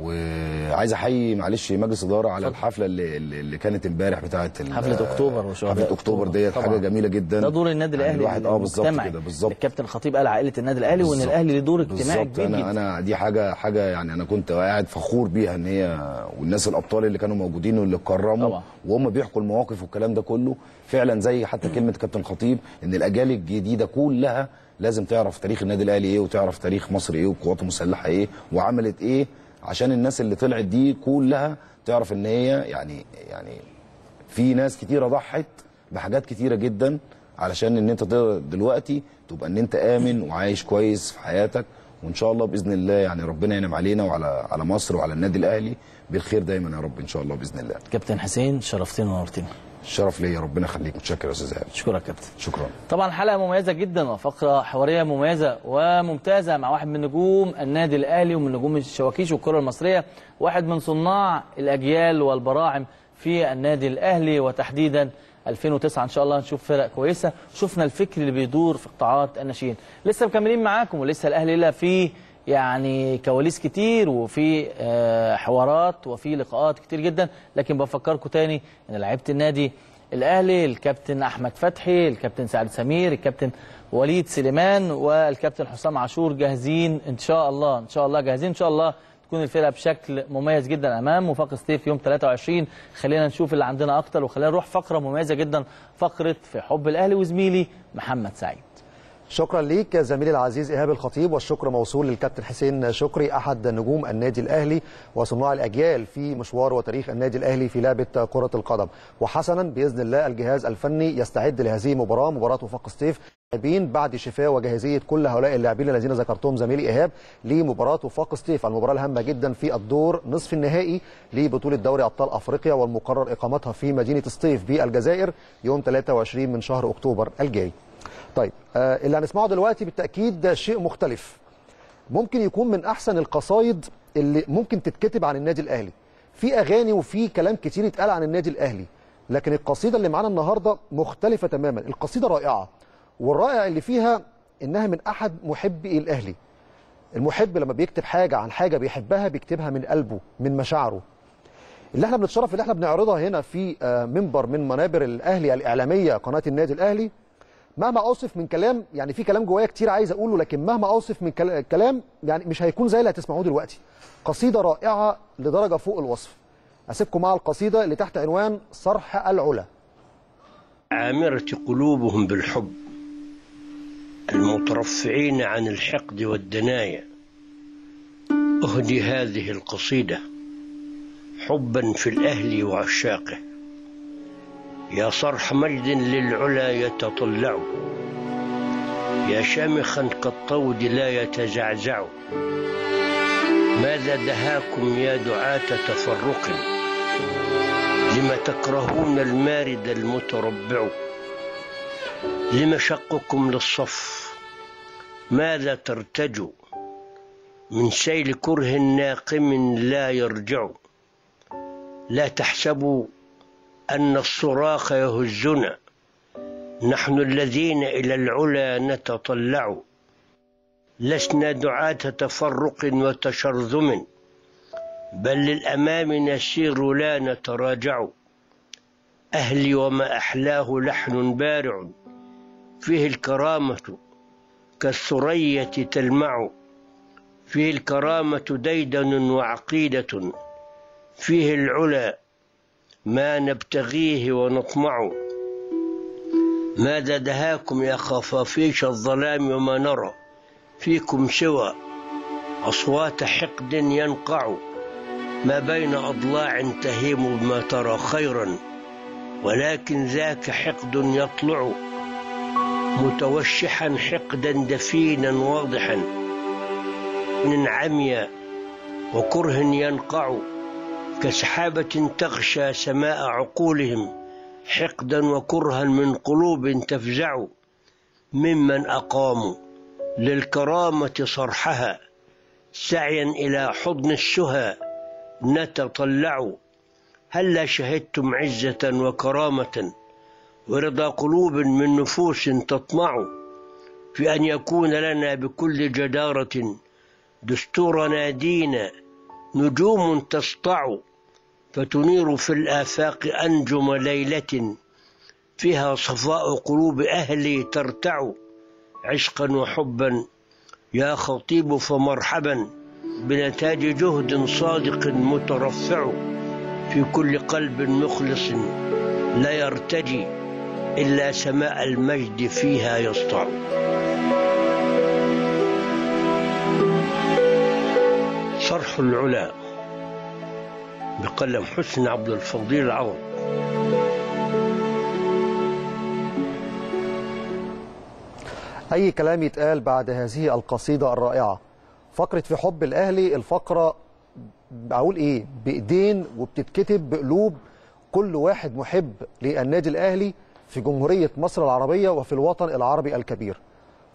وعايز احيي معلش مجلس اداره على الحفلة اللي اللي كانت امبارح بتاعه ال... حفلة أكتوبر وشهداء حفلة أكتوبر ديت. حاجة جميلة جدا ده دور النادي يعني الأهلي الواحد آه بالظبط. كده بالظبط الكابتن الخطيب قال عائلة النادي الأهلي وإن. الأهلي له دور اجتماعي بالظبط كبير أنا جدا أنا دي حاجة حاجة يعني أنا كنت قاعد فخور بيها إن هي والناس الأبطال اللي كانوا موجودين واللي اتكرموا. وهم بيحكوا المواقف والكلام ده كله فعلا زي حتى كلمة كابتن الخطيب إن الأجيال الجديدة كلها لازم تعرف تاريخ النادي الأهلي إيه وتعرف تاريخ مصر إيه وقواته المسلحه إيه وعملت إيه عشان الناس اللي طلعت دي كلها تعرف إن هي يعني يعني في ناس كتيرة ضحت بحاجات كتيرة جدا علشان إن أنت دلوقتي تبقى إن أنت آمن وعايش كويس في حياتك. وإن شاء الله بإذن الله يعني ربنا ينعم علينا وعلى على مصر وعلى النادي الأهلي. بالخير دايما يا رب إن شاء الله بإذن الله. كابتن حسين شرفتني ونورتني الشرف ليا ربنا يخليك. متشكر يا أستاذ ايهاب اشكرك كابتن. شكرا. طبعا حلقة مميزة جدا وفقرة حوارية مميزة وممتازة مع واحد من نجوم النادي الأهلي ومن نجوم الشواكيش والكرة المصرية واحد من صناع الأجيال والبراعم في النادي الأهلي. وتحديدا 2009 إن شاء الله نشوف فرق كويسة. شفنا الفكر اللي بيدور في قطاعات الناشئين. لسه مكملين معاكم ولسه الأهلي لا فيه يعني كواليس كتير وفي آه، حوارات وفي لقاءات كتير جدا لكن بفكركم تاني إن لعيبة النادي الأهلي الكابتن أحمد فتحي الكابتن سعد سمير الكابتن وليد سليمان والكابتن حسام عاشور جاهزين إن شاء الله إن شاء الله جاهزين إن شاء الله تكون الفرقة بشكل مميز جدا أمام وفاق ستيف يوم 23 خلينا نشوف اللي عندنا أكتر وخلينا نروح فقرة مميزة جدا فقرة في حب الأهلي وزميلي محمد سعيد. شكرا ليك زميلي العزيز إيهاب الخطيب والشكر موصول للكابتن حسين. شكري أحد نجوم النادي الأهلي وصناع الأجيال في مشوار وتاريخ النادي الأهلي في لعبة كرة القدم. وحسنا بإذن الله الجهاز الفني يستعد لهذه المباراه مباراة وفاق سطيف بعد شفاء وجاهزية كل هؤلاء اللاعبين الذين ذكرتهم زميلي إيهاب لمباراة وفاق سطيف المباراة الهامة جدا في الدور نصف النهائي لبطولة دوري أبطال أفريقيا والمقرر إقامتها في مدينة سطيف بالجزائر يوم 23 من شهر أكتوبر الجاري طيب آه اللي هنسمعه دلوقتي بالتأكيد شيء مختلف. ممكن يكون من أحسن القصايد اللي ممكن تتكتب عن النادي الأهلي. في أغاني وفي كلام كتير يتقال عن النادي الأهلي لكن القصيدة اللي معانا النهارده مختلفة تماما. القصيدة رائعة والرائع اللي فيها إنها من أحد محبي الأهلي. المحب لما بيكتب حاجة عن حاجة بيحبها بيكتبها من قلبه من مشاعره. اللي إحنا بنتشرف اللي إحنا بنعرضها هنا في آه، منبر من منابر الأهلي الإعلامية قناة النادي الأهلي مهما اوصف من كلام يعني في كلام جوايا كتير عايز اقوله لكن مهما اوصف من كلا- كلام يعني مش هيكون زي اللي هتسمعوه دلوقتي. قصيدة رائعة لدرجة فوق الوصف. أسيبكم مع القصيدة اللي تحت عنوان صرح العلا. عامرة قلوبهم بالحب المترفعين عن الحقد والدنايا. أهدي هذه القصيدة حبا في الأهل وعشاقه. يا صرح مجد للعلا يتطلع. يا شامخا كالطود لا يتزعزع. ماذا دهاكم يا دعاة تفرق؟ لم تكرهون المارد المتربع؟ لم شقكم للصف؟ ماذا ترتجوا من سيل كره ناقم لا يرجع. لا تحسبوا أن الصراخ يهزنا نحن الذين إلى العلا نتطلع. لسنا دعاة تفرق وتشرذم. بل للأمام نسير لا نتراجع. أهلي وما أحلاه لحن بارع. فيه الكرامة كالثرية تلمع. فيه الكرامة ديدن وعقيدة. فيه العلا ما نبتغيه ونطمع. ماذا دهاكم يا خفافيش الظلام وما نرى. فيكم سوى أصوات حقد ينقع. ما بين أضلاع تهيم بما ترى خيرا ولكن ذاك حقد يطلع. متوشحا حقدا دفينا واضحا. من عميا وكره ينقع. كسحابة تغشى سماء عقولهم حقدا وكرها من قلوب تفزع ممن أقاموا للكرامة صرحها سعيا إلى حضن السهى نتطلع هلا شهدتم عزة وكرامة ورضا قلوب من نفوس تطمع في أن يكون لنا بكل جدارة دستورنا دين نجوم تسطع فتنير في الآفاق أنجم ليلة فيها صفاء قلوب أهلي ترتع عشقا وحبا يا خطيب فمرحبا بنتاج جهد صادق مترفع في كل قلب مخلص لا يرتجي إلا سماء المجد فيها يسطع. صرح العلا. بقلم حسن عبد الفضيل العوض. أي كلام يتقال بعد هذه القصيدة الرائعة. فقرة في حب الأهلي الفقرة أقول إيه؟ بإيدين وبتتكتب بقلوب كل واحد محب للنادي الأهلي في جمهورية مصر العربية وفي الوطن العربي الكبير.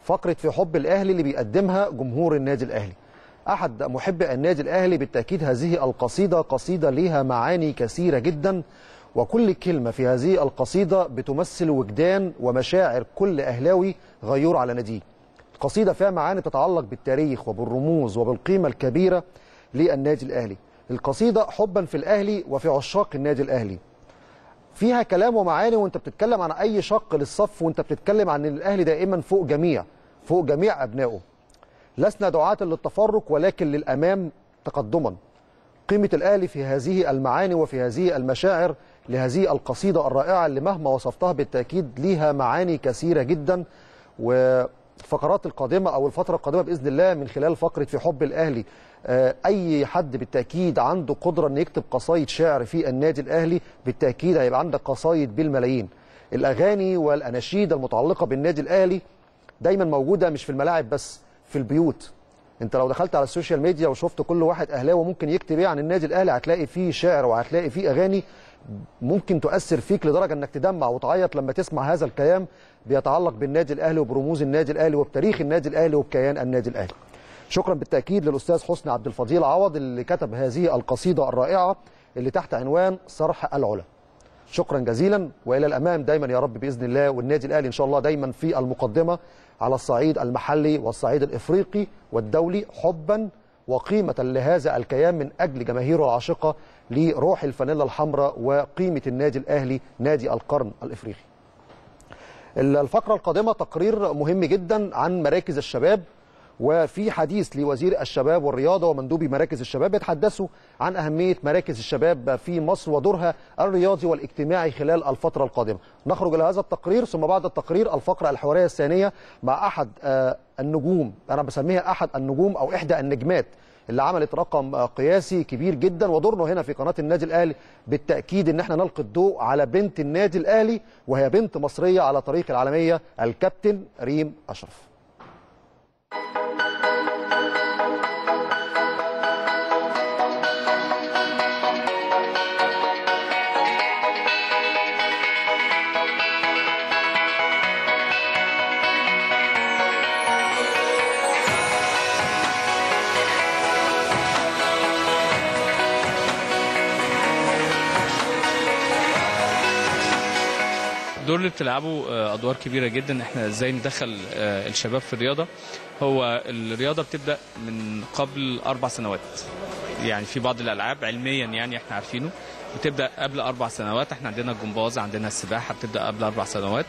فقرة في حب الأهلي اللي بيقدمها جمهور النادي الأهلي. أحد محبي النادي الأهلي بالتأكيد هذه القصيدة قصيدة لها معاني كثيرة جدا وكل كلمة في هذه القصيدة بتمثل وجدان ومشاعر كل أهلاوي غيور على ناديه. القصيدة فيها معاني تتعلق بالتاريخ وبالرموز وبالقيمة الكبيرة للنادي الأهلي. القصيدة حبا في الأهلي وفي عشاق النادي الأهلي. فيها كلام ومعاني وانت بتتكلم عن أي شق للصف وانت بتتكلم عن الأهلي دائما فوق جميع فوق جميع أبنائه. لسنا دعاة للتفرق ولكن للأمام تقدما. قيمة الاهلي في هذه المعاني وفي هذه المشاعر لهذه القصيدة الرائعة اللي مهما وصفتها بالتأكيد ليها معاني كثيرة جدا. والفقرات القادمة أو الفترة القادمة بإذن الله من خلال فقرة في حب الأهلي آه، أي حد بالتأكيد عنده قدرة أن يكتب قصايد شعر في النادي الأهلي بالتأكيد هيبقى عندك قصايد بالملايين. الأغاني والأناشيد المتعلقة بالنادي الأهلي دايما موجودة مش في الملاعب بس. في البيوت انت لو دخلت على السوشيال ميديا وشفت كل واحد اهلاوي ممكن يكتب إيه عن النادي الاهلي هتلاقي فيه شعر وهتلاقي فيه أغاني ممكن تؤثر فيك لدرجة إنك تدمع وتعيط لما تسمع هذا الكلام بيتعلق بالنادي الأهلي وبرموز النادي الأهلي وبتاريخ النادي الأهلي وبكيان النادي الأهلي. شكرا بالتأكيد للأستاذ حسني عبد الفضيل عوض اللي كتب هذه القصيدة الرائعة اللي تحت عنوان صرح العلا. شكرا جزيلا وإلى الأمام دايما يا رب بإذن الله والنادي الأهلي إن شاء الله دايما في المقدمة على الصعيد المحلي والصعيد الإفريقي والدولي حبا وقيمة لهذا الكيان من أجل جماهيره العاشقة لروح الفانيلا الحمراء وقيمة النادي الأهلي نادي القرن الإفريقي. الفقرة القادمة تقرير مهم جدا عن مراكز الشباب وفي حديث لوزير الشباب والرياضة ومندوبي مراكز الشباب يتحدثوا عن أهمية مراكز الشباب في مصر ودورها الرياضي والاجتماعي خلال الفترة القادمة. نخرج إلى هذا التقرير ثم بعد التقرير الفقرة الحوارية الثانية مع أحد آه، النجوم أنا بسميها أحد النجوم أو إحدى النجمات اللي عملت رقم آه، قياسي كبير جدا ودورنا هنا في قناة النادي الأهلي بالتأكيد إن إحنا نلقي الضوء على بنت النادي الأهلي وهي بنت مصرية على طريق العالمية الكابتن ريم أشرف. Música الدور اللي بتلعبه آه، أدوار كبيرة جدا. إحنا إزاي ندخل آه، الشباب في الرياضة؟ هو الرياضة بتبدأ من قبل أربع سنوات. يعني في بعض الألعاب علميا يعني إحنا عارفينه بتبدأ قبل أربع سنوات. إحنا عندنا الجمباز عندنا السباحه بتبدأ قبل أربع سنوات.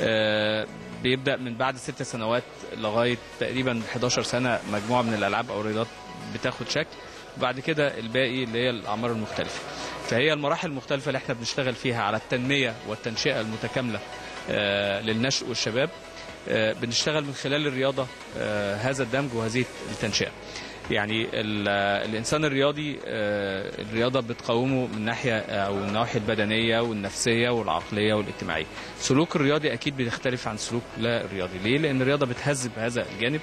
آه، بيبدأ من بعد ست سنوات لغاية تقريبا 11 سنة مجموعة من الألعاب أو الرياضات بتاخد شكل. وبعد كده الباقي اللي هي الأعمار المختلفة. فهي المراحل المختلفة اللي إحنا بنشتغل فيها على التنمية والتنشئة المتكاملة آه، للنشء والشباب. آه، بنشتغل من خلال الرياضة آه، هذا الدمج وهذه التنشئة. يعني ال- الإنسان الرياضي الرياضة بتقومه من ناحية أو النواحي البدنية والنفسية والعقلية والاجتماعية. سلوك الرياضي أكيد بيختلف عن سلوك لا الرياضي. ليه؟ لأن الرياضة بتهذب هذا الجانب.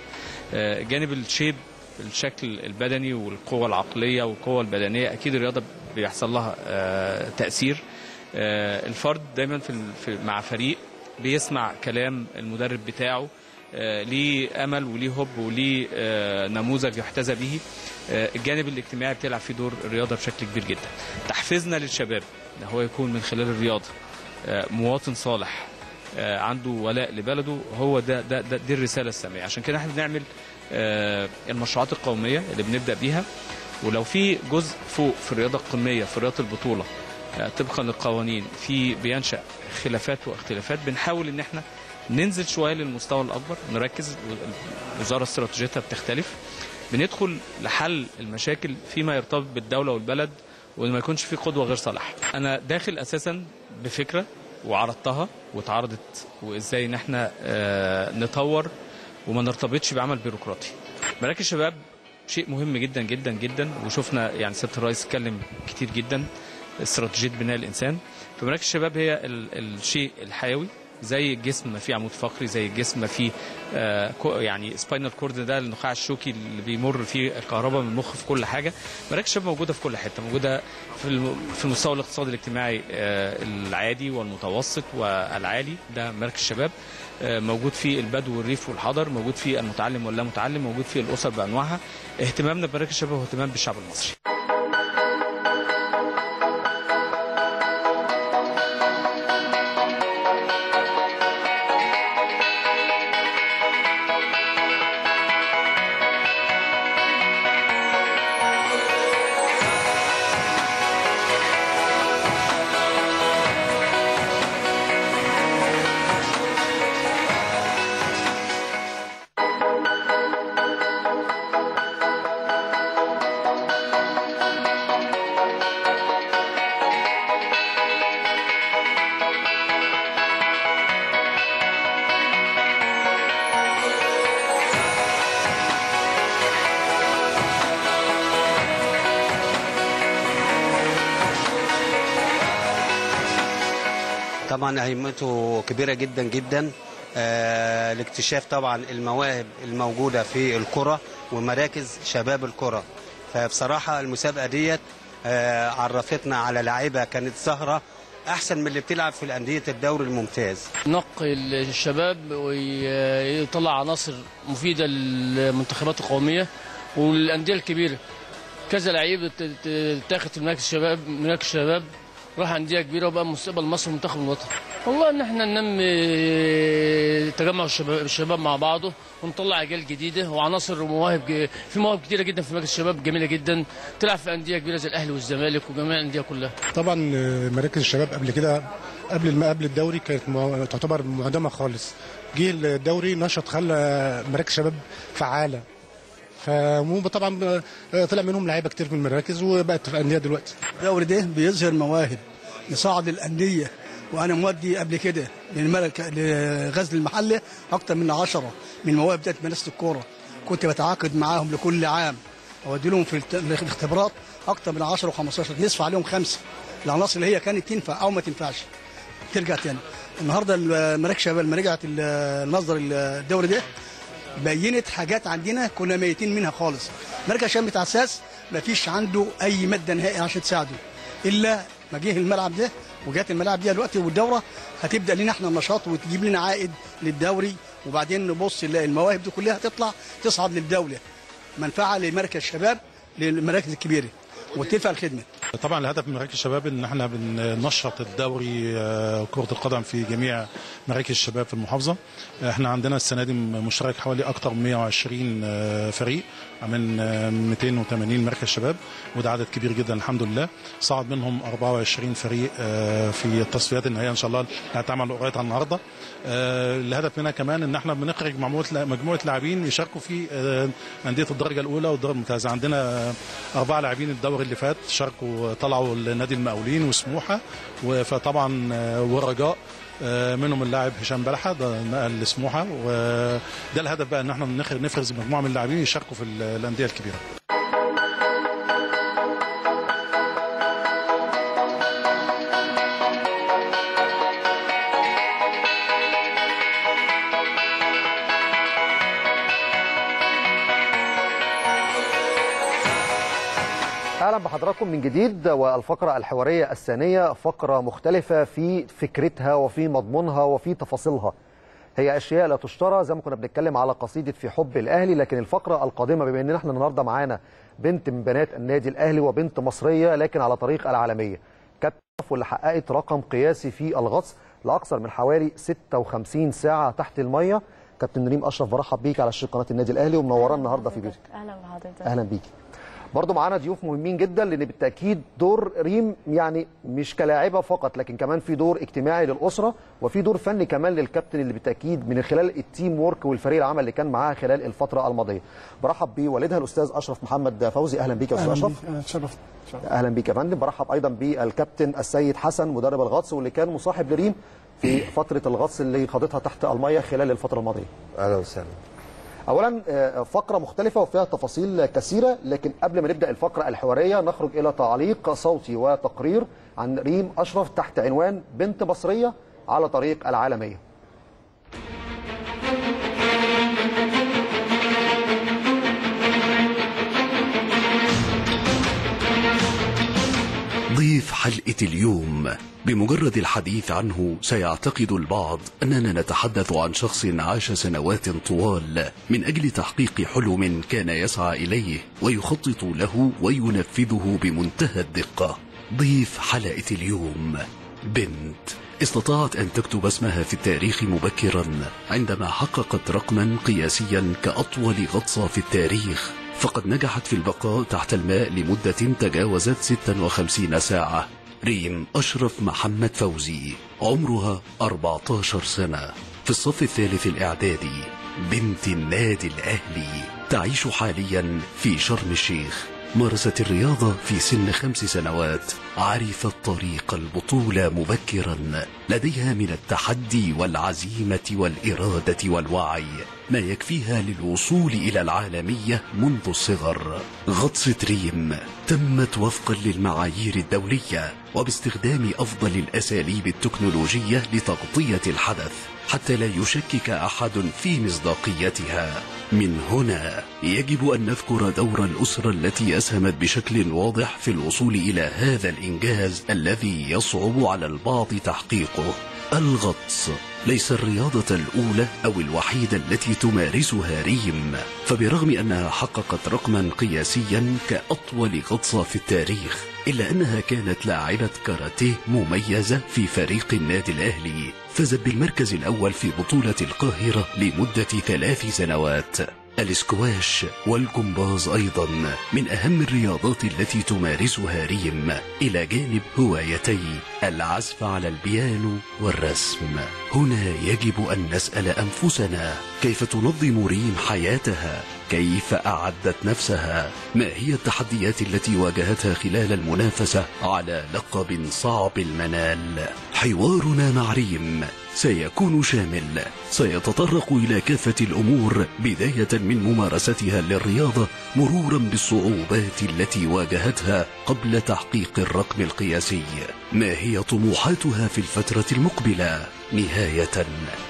جانب الشيب الشكل البدني والقوة العقلية والقوة البدنية أكيد الرياضة بيحصل لها آه، تأثير. آه، الفرد دايما في مع فريق بيسمع كلام المدرب بتاعه آه، ليه أمل وليه هوب وليه نموذج يحتذى به. الجانب الاجتماعي بتلعب فيه دور الرياضة بشكل كبير جدا. تحفيزنا للشباب إن هو يكون من خلال الرياضة مواطن صالح عنده ولاء لبلده هو ده ده, ده دي الرسالة السامية. عشان كده إحنا بنعمل المشروعات القومية اللي بنبدأ بيها. ولو في جزء فوق في الرياضة القمية في رياضة البطولة آه، طبقا للقوانين في بينشأ خلافات واختلافات بنحاول إن إحنا ننزل شوية للمستوى الأكبر نركز الوزاره استراتيجيتها بتختلف. بندخل لحل المشاكل فيما يرتبط بالدولة والبلد وما يكونش في قدوة غير صالحة. أنا داخل أساسا بفكرة وعرضتها واتعرضت وإزاي إن إحنا آه، نطور وما نرتبطش بعمل بيروقراطي. مراكز شباب شيء مهم جدا جدا جدا. وشفنا يعني سيادة الرئيس اتكلم كتير جدا استراتيجية بناء الإنسان. فمراكز الشباب هي ال- الشيء الحيوي زي الجسم ما فيه عمود فقري زي الجسم ما فيه آه يعني spinal cord ده النخاع الشوكي اللي بيمر فيه الكهرباء من المخ في كل حاجة. مراكز الشباب موجودة في كل حتة موجودة في في المستوى الاقتصادي الاجتماعي آه العادي والمتوسط والعالي. ده مراكز الشباب. موجود في البدو والريف والحضر موجود في المتعلم واللا متعلم موجود في الأسر بأنواعها. اهتمامنا بمراكز الشباب هو اهتمام بالشعب المصري. طبعا اهميته كبيرة جدا جدا. آه، لاكتشاف طبعا المواهب الموجودة في القرى ومراكز شباب القرى فبصراحة المسابقة ديت آه، عرفتنا على لاعيبه كانت سهره أحسن من اللي بتلعب في الأندية الدوري الممتاز. نقي الشباب ويطلع عناصر مفيدة للمنتخبات القومية والأندية الكبيرة. كذا لعيب تاخد في مراكز الشباب مراكز الشباب. راح انديه كبيره وبقى مستقبل مصر منتخب الوطن. والله إن إحنا ننمي تجمع الشباب, الشباب مع بعضه ونطلع أجيال جديدة وعناصر ومواهب في مواهب كتيرة جدا في مراكز الشباب جميلة جدا. تلعب في أندية كبيرة زي الأهلي والزمالك وجميع الأندية كلها. طبعا مراكز الشباب قبل كده قبل الم- قبل الدوري كانت تعتبر معدمه خالص. جه الدوري نشط خلى مراكز شباب فعالة. فمو طبعا طلع منهم لعيبة كتير من المراكز وبقت في الأندية دلوقتي. الدوري ده بيظهر مواهب يصعد الأندية وأنا مودي قبل كده للملك لغزل المحلة أكتر من عشرة من المواهب بتاعت مدرسة الكورة. كنت بتعاقد معاهم لكل عام. أودي لهم في الاختبارات أكتر من 10 و15 نصف عليهم خمسة. العناصر اللي هي كانت تنفع أو ما تنفعش. ترجع تاني. النهارده المراكز شباب لما رجعت ال- المصدر الدوري ده بينت حاجات عندنا كنا ميتين منها خالص. مركز شباب بتاع أساس ما فيش عنده أي مادة نهائي عشان تساعده. إلا ما جه الملعب ده وجات الملاعب دي دلوقتي والدورة هتبدأ لنا إحنا النشاط وتجيب لنا عائد للدوري. وبعدين نبص نلاقي المواهب دي كلها تطلع تصعد للدولة. منفعة لمركز الشباب للمراكز الكبيرة. وتنفع الخدمه طبعا الهدف من مراكز الشباب إن إحنا بننشط الدوري آه، كرة القدم في جميع مراكز الشباب في المحافظة. إحنا عندنا السنة دي مشترك حوالي أكتر من 120 آه، فريق. آه، 280 مركز شباب وده عدد كبير جدا الحمد لله. صعد منهم 24 فريق آه، في التصفيات النهائية إن شاء الله هتعمل قريب النهارده. آه، الهدف منها كمان إن إحنا بنخرج مجموعة مجموعة لاعبين يشاركوا في آه، أندية الدرجة الأولى والدرجة الممتازة. عندنا أربعة لاعبين الدوري اللي فات شاركوا طلعوا لنادي المقاولين وسموحة و- فطبعا والرجاء منهم اللاعب هشام بلحة ده نقل لسموحه وده الهدف بقى إن إحنا نفرز مجموعة من اللاعبين يشاركوا في ال- الأندية الكبيرة. أهلا بحضراتكم من جديد والفقرة الحوارية الثانية فقرة مختلفة في فكرتها وفي مضمونها وفي تفاصيلها. هي أشياء لا تشترى زي ما كنا بنتكلم على قصيدة في حب الأهلي لكن الفقرة القادمة بما إن إحنا النهارده معانا بنت من بنات النادي الأهلي وبنت مصرية لكن على طريق العالمية. كابتن واللي حققت رقم قياسي في الغطس لاكثر من حوالي 56 ساعة تحت المية. كابتن ريم أشرف برحب بيك على شاشه قناة النادي الأهلي ومنورانا النهارده في بيتك أهلا بحضرتك. أهلا بيكي برضو معانا ضيوف مهمين جدا لأن بالتأكيد دور ريم يعني مش كلاعبة فقط لكن كمان في دور اجتماعي للأسرة وفي دور فني كمان للكابتن اللي بالتأكيد من خلال ال team work والفريق العمل اللي كان معاها خلال الفترة الماضية. برحب بوالدها الأستاذ أشرف محمد فوزي. أهلا بيك يا أستاذ أشرف. اتشرفت أهلا بيك يا فندم. برحب أيضا بالكابتن السيد حسن مدرب الغطس واللي كان مصاحب لريم في فترة الغطس اللي خاضتها تحت المية خلال الفترة الماضية. أهلا وسهلا. اولا آه، فقرة مختلفة وفيها تفاصيل كثيرة لكن قبل ما نبدأ الفقرة الحوارية نخرج إلى تعليق صوتي وتقرير عن ريم أشرف تحت عنوان بنت مصريه على طريق العالمية. ضيف حلقة اليوم. بمجرد الحديث عنه سيعتقد البعض أننا نتحدث عن شخص عاش سنوات طوال من أجل تحقيق حلم كان يسعى إليه ويخطط له وينفذه بمنتهى الدقة. ضيف حلقة اليوم. بنت. استطاعت أن تكتب اسمها في التاريخ مبكرا عندما حققت رقما قياسيا كأطول غطسة في التاريخ. فقد نجحت في البقاء تحت الماء لمدة تجاوزت 56 ساعة. ريم أشرف محمد فوزي. عمرها 14 سنة. في الصف الثالث الإعدادي بنت النادي الأهلي. تعيش حاليا في شرم الشيخ. مارست الرياضة في سن خمس سنوات. عرفت طريق البطولة مبكرا. لديها من التحدي والعزيمة والإرادة والوعي. ما يكفيها للوصول إلى العالمية منذ الصغر. غطسة ريم تمت وفقا للمعايير الدولية. وباستخدام أفضل الأساليب التكنولوجية لتغطية الحدث. حتى لا يشكك أحد في مصداقيتها. من هنا يجب أن نذكر دور الأسرة التي أسهمت بشكل واضح في الوصول إلى هذا الإنجاز الذي يصعب على البعض تحقيقه. الغطس ليس الرياضة الأولى أو الوحيدة التي تمارسها ريم فبرغم أنها حققت رقما قياسيا كأطول غطسة في التاريخ إلا أنها كانت لاعبة كاراتيه مميزة في فريق النادي الأهلي. فازت بالمركز الأول في بطولة القاهرة لمدة ثلاث سنوات. الاسكواش والجمباز أيضا من أهم الرياضات التي تمارسها ريم. إلى جانب هوايتي العزف على البيانو والرسم. هنا يجب أن نسأل أنفسنا كيف تنظم ريم حياتها؟ كيف أعدت نفسها؟ ما هي التحديات التي واجهتها خلال المنافسة على لقب صعب المنال؟ حوارنا مع ريم. سيكون شامل. سيتطرق إلى كافة الأمور بداية من ممارستها للرياضة مرورا بالصعوبات التي واجهتها قبل تحقيق الرقم القياسي. ما هي طموحاتها في الفترة المقبلة؟ نهاية.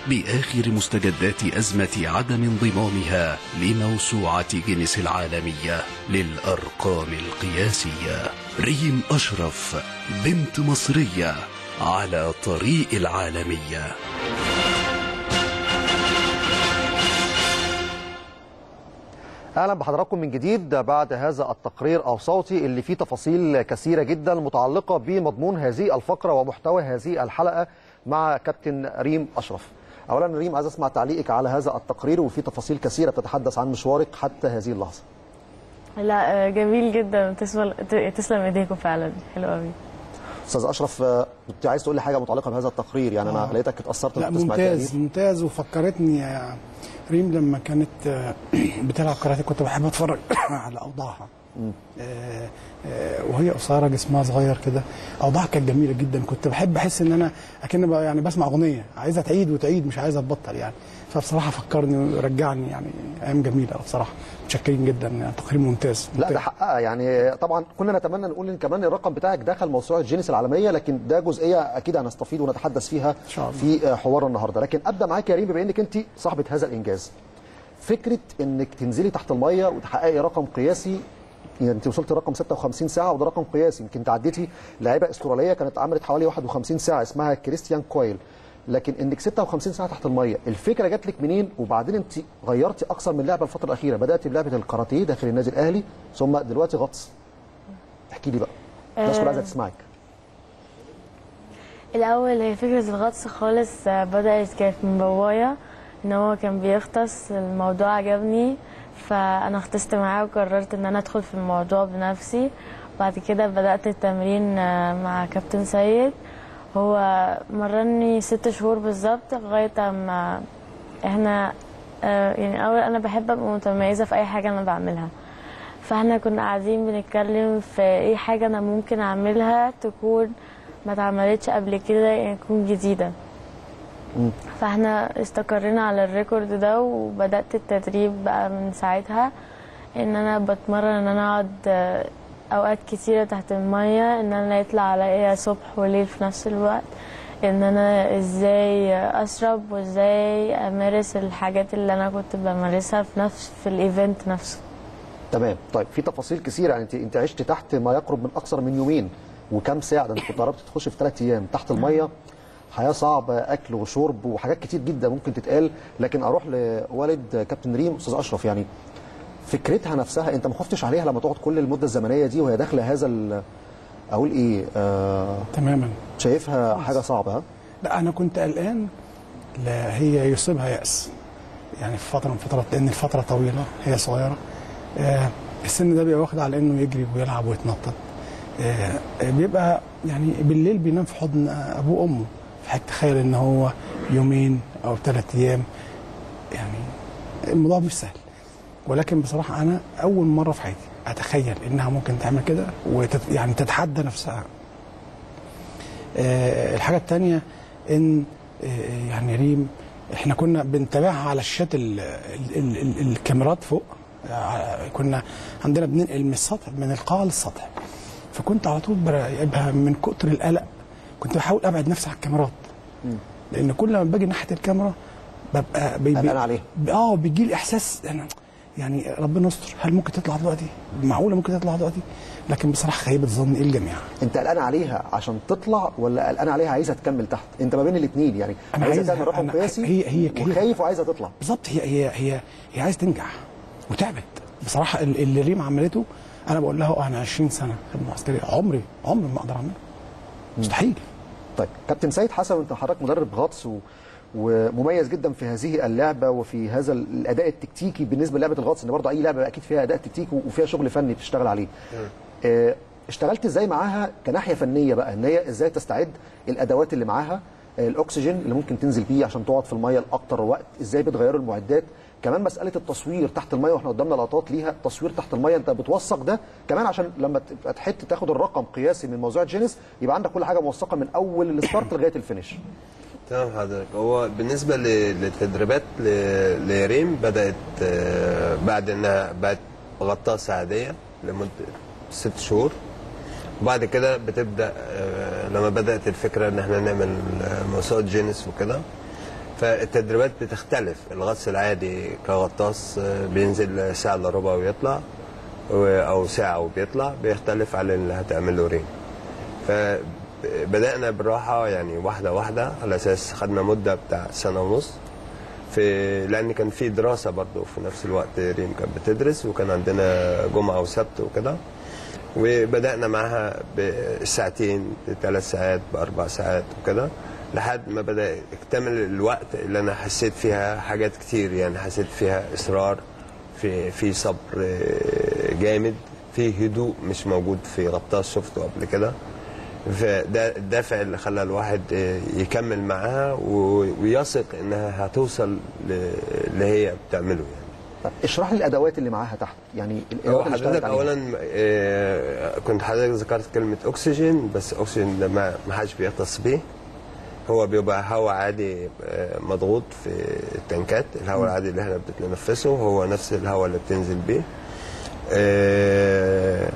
بآخر مستجدات أزمة عدم انضمامها لموسوعة جينيس العالمية للأرقام القياسية. ريم أشرف بنت مصرية. على طريق العالمية أهلا بحضراتكم من جديد بعد هذا التقرير أو صوتي اللي فيه تفاصيل كثيرة جدا متعلقة بمضمون هذه الفقرة ومحتوى هذه الحلقة مع كابتن ريم أشرف. اولا ريم عايز أسمع تعليقك على هذا التقرير وفي تفاصيل كثيرة بتتحدث عن مشوارك حتى هذه اللحظة. لا آه، جميل جدا تسلم تسلم إيديكم فعلا حلو قوي أستاذ أشرف آه، كنت عايز تقول لي حاجة متعلقة بهذا التقرير. يعني أنا آه. لقيتك اتأثرت لا ممتاز. ممتاز وفكرتني يا ريم لما كانت آه، بتلعب كاراتيه كنت بحب أتفرج على أوضاعها. آه، آه، وهي قصيرة جسمها صغير كده. أوضاعها كانت جميلة جدا. كنت بحب احس إن أنا أكن يعني بسمع أغنية. عايزه تعيد وتعيد مش عايزه تبطل يعني. فبصراحة فكرني ورجعني يعني أيام جميلة بصراحة. متشكرين جدا يعني تقرير ممتاز. لا ده حققها يعني طبعا كنا نتمنى نقول إن كمان الرقم بتاعك دخل موسوعة جينيس العالمية لكن ده جزئية أكيد هنستفيد ونتحدث فيها في حوار النهارده. لكن أبدأ معاك يا ريم بما إنك أنت صاحبة هذا الإنجاز. فكرة إنك تنزلي تحت المية وتحققي رقم قياسي يعني أنت وصلت لرقم 56 ساعة وده رقم قياسي. يمكن تعديتي لاعيبه أسترالية كانت عملت حوالي 51 ساعة اسمها كريستيان كويل. لكن إنك 56 ساعة تحت المية. الفكرة جات لك منين؟ وبعدين انت غيرتي أكثر من لعبة الفترة الأخيرة. بدات بلعبة الكاراتيه داخل النادي الأهلي ثم دلوقتي غطس. احكي لي بقى. الناس كلها عايزة تسمعك. الأول هي فكرة الغطس خالص آه، بدأت كانت من بابايا إن هو كان بيغطس. الموضوع عجبني فأنا غطست معاه وقررت إن أنا أدخل في الموضوع بنفسي. بعد كده بدأت التمرين آه، مع كابتن سيد. هو مرني ست شهور بالظبط لغاية اما إحنا آه، يعني أول أنا بحب أبقى متميزة في أي حاجة أنا بعملها. فاحنا كنا قاعدين بنتكلم في إيه حاجة أنا ممكن أعملها تكون ما اتعملتش قبل كده يعني تكون جديدة. فاحنا استقرينا على الريكورد ده وبدأت التدريب بقى من ساعتها إن أنا بتمرن إن أنا أقعد آه، أوقات كتيرة تحت المية إن أنا يطلع عليا صبح وليل في نفس الوقت. إن أنا إزاي أشرب وإزاي أمارس الحاجات اللي أنا كنت بمارسها في نفس في الإيفنت نفسه. تمام. طيب في تفاصيل كثيرة. يعني أنت أنت عشت تحت ما يقرب من أكثر من يومين. وكم ساعة؟ ده أنت كنت قربت تخش في ثلاث أيام. تحت المية حياة صعبة أكل وشرب وحاجات كتير جدا ممكن تتقال. لكن أروح لوالد كابتن ريم أستاذ أشرف يعني. فكرتها نفسها انت ما خفتش عليها لما تقعد كل المدة الزمنية دي وهي داخلة هذا أقول إيه آه تماما. شايفها حاجة صعبة لا أنا كنت قلقان لا هي يصيبها يأس. يعني في فترة من فترات لأن الفترة طويلة هي صغيرة. آه السن ده بيبقى واخد على إنه يجري ويلعب ويتنطط. آه بيبقى يعني بالليل بينام في حضن أبوه وأمه. فحضرتك تخيل إن هو يومين أو ثلاث أيام. يعني الموضوع مش سهل. ولكن بصراحة أنا أول مرة في حياتي أتخيل إنها ممكن تعمل كده وتت يعني تتحدى نفسها. آه، الحاجة الثانية إن آه، يعني ريم إحنا كنا بنتابعها على شاشات ال- ال- ال- ال- الكاميرات فوق. آه، كنا عندنا بننقل من السطح من القاعه للسطح. فكنت على طول براقبها من كتر القلق. كنت بحاول أبعد نفسي عن الكاميرات. لأن كل ما باجي ناحية الكاميرا ببقى بي قلقان عليها. آه بيجي لي إحساس أنا يعني ربنا يستر. هل ممكن تطلع دلوقتي؟ معقولة ممكن تطلع دلوقتي؟ لكن بصراحة خيبه ظن الجميع؟ أنت قلقان عليها عشان تطلع ولا قلقان عليها عايزة تكمل تحت؟ أنت ما بين الاثنين يعني. أنا عايزة عايزها- تعمل رقم قياسي هي- هي- وخايف وعايزة تطلع. بالظبط. هي هي هي هي عايزة تنجح وتعبت. بصراحة ال- اللي ريم عملته أنا بقول لها أنا 20 سنة خدمة عسكرية. عمري عمري ما أقدر أعملها. مستحيل. طيب كابتن سيد حسن أنت حضرتك مدرب غطس و... ومميز جدا في هذه اللعبة وفي هذا الأداء التكتيكي بالنسبة للعبة الغطس إن برضه أي لعبة أكيد فيها أداء تكتيكي وفيها شغل فني بتشتغل عليه. آه، اشتغلت إزاي معاها؟ كناحية فنية بقى إن هي إزاي تستعد الأدوات اللي معاها آه، الأكسجين اللي ممكن تنزل بيه عشان تقعد في المية لأكتر وقت إزاي بتغيروا المعدات. كمان مسألة التصوير تحت المية وإحنا قدامنا لقطات ليها تصوير تحت المية أنت بتوثق ده. كمان عشان لما تبقى تحت تاخد الرقم قياسي من موضوع جينيس يبقى عندك كل حاجة موثقة من أول ال start لغاية ال finish تمام حضرتك. هو بالنسبة للتدريبات لريم بدأت آه، بعد إنها بقت غطاسه عاديه لمدة ست شهور. وبعد كده بتبدأ آه، لما بدأت الفكرة إن إحنا نعمل آه، موسوعه جينيس وكده فالتدريبات بتختلف. الغطس العادي كغطاس بينزل ساعة إلا ربع ويطلع أو ساعة وبيطلع بيختلف على اللي هتعمله ريم. فبدأنا بالراحة يعني واحدة واحدة على أساس خدنا مدة بتاع سنة ونص. في لأن كان في دراسة برضو في نفس الوقت ريم كانت بتدرس وكان عندنا جمعة وسبت وكده. وبدأنا معاها بساعتين بثلاث ساعات بأربع ساعات وكده لحد ما بدأ يكتمل الوقت اللي أنا حسيت فيها حاجات كتير. يعني حسيت فيها إصرار في في صبر آه، جامد في هدوء مش موجود في غطاس شفته قبل كده. فده الدافع اللي خلى الواحد آه، يكمل معاها ويثق إنها هتوصل اللي هي بتعمله يعني. طب اشرح لي الأدوات اللي معاها تحت يعني هو حضرتك اولا آه، كنت حضرتك ذكرت كلمة أكسجين بس أكسجين ده ما حدش بيغطس بيه. هو بيبقى هواء عادي آه، مضغوط في التنكات الهواء العادي اللي إحنا بنتنفسه هو نفس الهواء اللي بتنزل بيه. آه،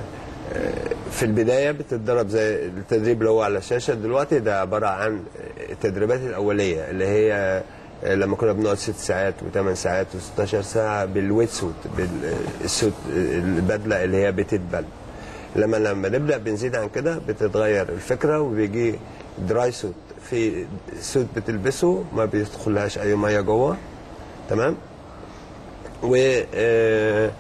في البداية بتتدرب زي التدريب اللي هو على الشاشة. دلوقتي ده عبارة عن التدريبات الأولية اللي هي لما كنا بنقعد ست ساعات وثمان ساعات و16 ساعة بالويت سوت بالسوت البدلة اللي هي بتتبل لما لما نبدأ بنزيد عن كده بتتغير الفكرة وبيجي dry suit. في suit بتلبسه ما بيدخلهاش أي مية جوه تمام؟ و آه،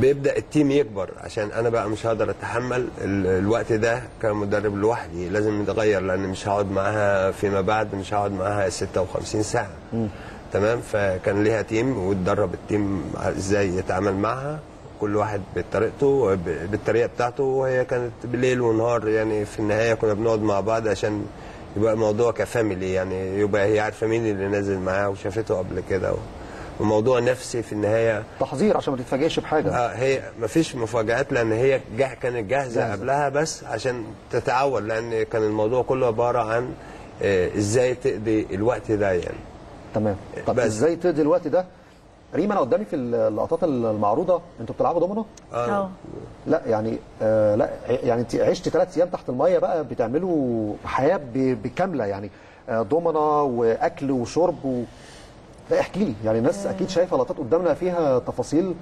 بيبدأ ال team يكبر عشان أنا بقى مش هقدر أتحمل ال- الوقت ده كمدرب لوحدي. لازم نتغير لأن مش هقعد معاها فيما بعد مش هقعد معاها 56 ساعة. تمام؟ فكان ليها team واتدرب ال team إزاي يتعامل معها كل واحد بطريقته بالطريقة بتاعته. وهي كانت بالليل ونهار يعني في النهاية كنا بنقعد مع بعض عشان يبقى الموضوع كفاميلي يعني يبقى هي عارفة مين اللي نازل معاها وشافته قبل كده وموضوع نفسي في النهاية. تحذير عشان ما تتفاجئش بحاجة. آه هي ما فيش مفاجآت لأن هي جه كانت جاهزة جاهزة. قبلها بس عشان تتعود لأن كان الموضوع كله عبارة عن آه إزاي تقضي الوقت ده يعني. تمام. طب بس. إزاي تقضي الوقت ده؟ ريم أنا قدامي في اللقطات المعروضة أنتوا بتلعبوا دومينو؟ آه. لا يعني آه لا يعني أنت عشت ثلاث أيام تحت المية بقى بتعملوا حياة بكاملة يعني. آه دومنا وأكل وشرب و... لا احكي لي. يعني الناس أكيد شايفة لقطات قدامنا فيها تفاصيل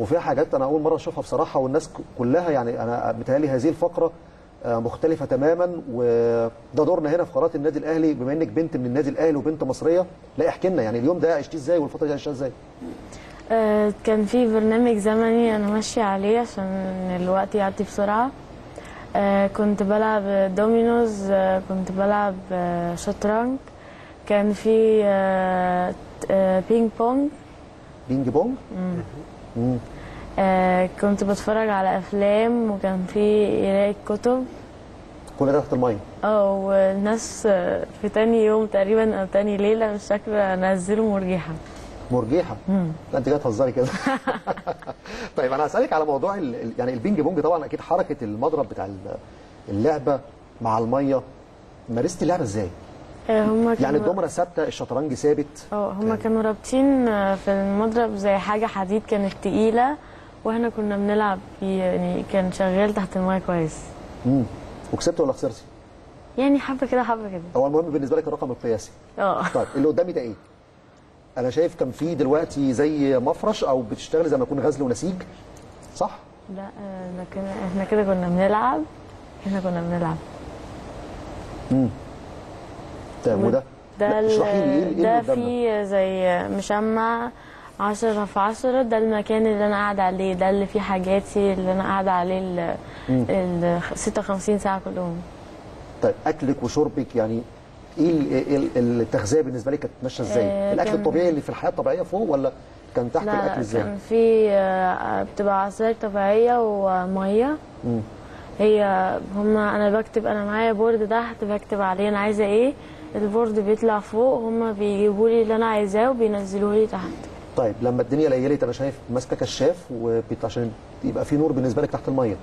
وفيها حاجات أنا أول مرة أشوفها بصراحة والناس كلها يعني أنا متهيألي هذه الفقرة آه، مختلفة تماما وده دورنا هنا في قناة النادي الأهلي. بما إنك بنت من النادي الأهلي وبنت مصرية لا احكي لنا يعني اليوم ده عشتيه إزاي والفترة دي عشتها إزاي؟ آه، كان في برنامج زمني أنا ماشية عليه عشان الوقت يعدي بسرعة. آه، كنت بلعب dominoes آه، كنت بلعب آه، شطرنج. كان في آه، آه، بينج بونج. بينج بونج؟ مم. مم. آه، كنت بتفرج على أفلام وكان في قراية كتب. كل ده تحت الميه آه والناس في تاني يوم تقريبا أو تاني ليلة مش فاكرة نزلوا مرجحه مرجحه لا انت جاية تهزري كده. طيب أنا هسألك على موضوع ال... يعني البينج بونج طبعا أكيد حركة المضرب بتاع ال- اللعبة مع الميه مارست اللعبة إزاي؟ آه، هما يعني الدومنه ثابته الشطرنج ثابت. آه هما كانوا رابطين آه، في المضرب زي حاجة حديد كانت تقيلة وإحنا كنا بنلعب فيه يعني كان شغال تحت المايه كويس. امم وكسبت ولا خسرتي؟ يعني حبة كده حبة كده. هو المهم بالنسبة لك الرقم القياسي. آه. طيب اللي قدامي ده إيه؟ أنا شايف كان في دلوقتي زي مفرش أو بتشتغلي زي ما يكون غزل ونسيج صح؟ لا آه، ده كنا إحنا كده كنا بنلعب. إحنا كنا بنلعب. امم وده؟ ده اشرحي لي إيه إيه ده؟ فيه زي مشمع عشرة في عشرة ده المكان اللي أنا قاعدة عليه ده اللي فيه حاجاتي اللي أنا قاعدة عليه ال مم. ال 56 ساعة كلهم طيب أكلك وشربك يعني إيه إيه ال- التغذية بالنسبة لك كانت ماشية إزاي آه، الأكل الطبيعي اللي في الحياة الطبيعية فوق ولا كان تحت لا الأكل لا إزاي كان في آه، بتبقى عصاير طبيعية ومية مم. هي هما أنا بكتب أنا معايا board تحت بكتب عليه أنا عايزة إيه ال board بيطلع فوق هما بيجيبوا لي اللي أنا عايزاه وبينزلوه لي تحت. طيب لما الدنيا ليلت أنا شايف ماسكه كشاف عشان يبقى في نور بالنسبة لك تحت المية.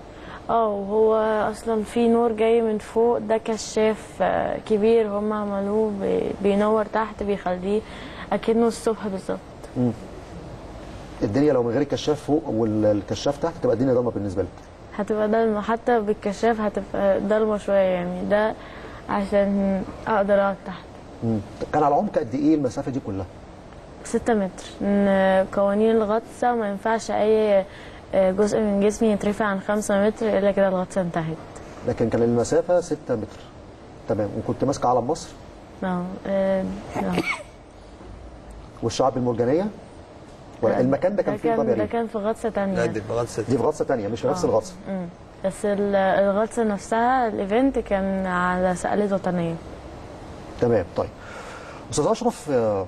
آه وهو أصلا في نور جاي من فوق ده كشاف آه، كبير هما عملوه بي- بينور تحت بيخليه أكنه الصبح بالظبط. الدنيا لو من غير الكشاف فوق والكشاف تحت تبقى الدنيا ضلمة بالنسبة لك. هتبقى ضلمة. حتى بالكشاف هتبقى ضلمة شوية يعني ده عشان أقدر أقعد تحت. مم. كان على عمق قد إيه المسافة دي كلها؟ ستة متر. إن قوانين الغطسة ما ينفعش أي جزء من جسمي يترفع عن خمسة متر إلا كده الغطسة انتهت. لكن كان المسافة 6 متر. تمام. وكنت ماسكة علم مصر؟ نعم. آه، نعم. والشعب المرجانية؟ ولا المكان ده كان فيه طب ده كان في غطسة تانية. لا دي في غطسة دي في غطسة ثانية مش في نفس آه. الغطسة. بس ال- الغطسة نفسها الإيفنت كان على سقالة وطنية تمام طيب. أستاذ أشرف آه،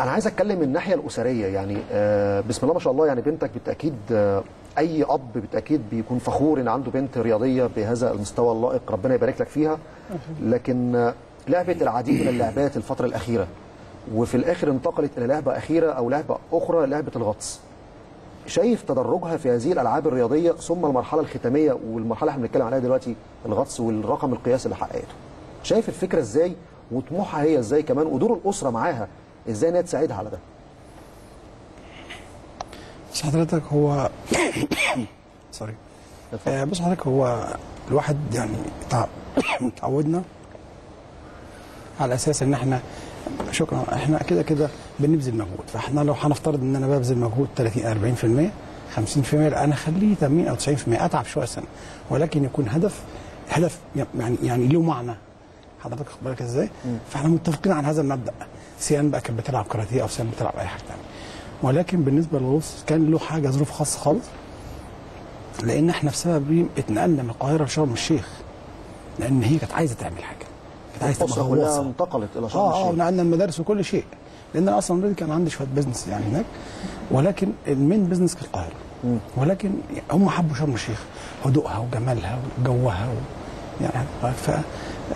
أنا عايز أتكلم من الناحية الأسرية. يعني آه، بسم الله ما شاء الله يعني بنتك بالتأكيد آه، أي أب بالتأكيد بيكون فخور إن عنده بنت رياضية بهذا المستوى اللائق ربنا يبارك لك فيها. لكن لعبت العديد من اللعبات الفترة الأخيرة وفي الآخر انتقلت إلى لعبة أخيرة أو لعبة أخرى لعبة الغطس. شايف تدرجها في هذه الألعاب الرياضية ثم المرحلة الختامية والمرحلة اللي إحنا بنتكلم عليها دلوقتي الغطس والرقم القياسي اللي حققته. شايف الفكرة إزاي؟ وطموحها هي إزاي كمان؟ ودور الأسرة معاها إزاي إنها تساعدها على ده؟ بس حضرتك هو سوري. آه، بص حضرتك هو الواحد يعني تع- اتعودنا على أساس إن إحنا شكرا. إحنا كده كده بنبذل مجهود. فإحنا لو هنفترض إن أنا ببذل مجهود 30 40% 50% لا أنا اخليه 80 أو 90% أتعب شوية سنة. ولكن يكون هدف هدف يعني يعني له معنى. حضرتك واخد بالك إزاي؟ فإحنا متفقين على هذا المبدأ. سيان بقى كانت بتلعب كاراتيه أو سيان بتلعب أي حاجة ثانية ولكن بالنسبة للغوص كان له حاجة ظروف خاصة خالص. لأن إحنا بسبب اتنقلنا من القاهرة لشرم الشيخ. لأن هي كانت عايزة تعمل حاجة. الاسره كلها انتقلت إلى شرم آه آه الشيخ. نقلنا المدارس وكل شيء. لأن أنا أصلا already كان عندي شوية business يعني هناك. ولكن ال main business في القاهرة. ولكن هم حبوا شرم الشيخ هدوءها وجمالها وجوها و... يعني ف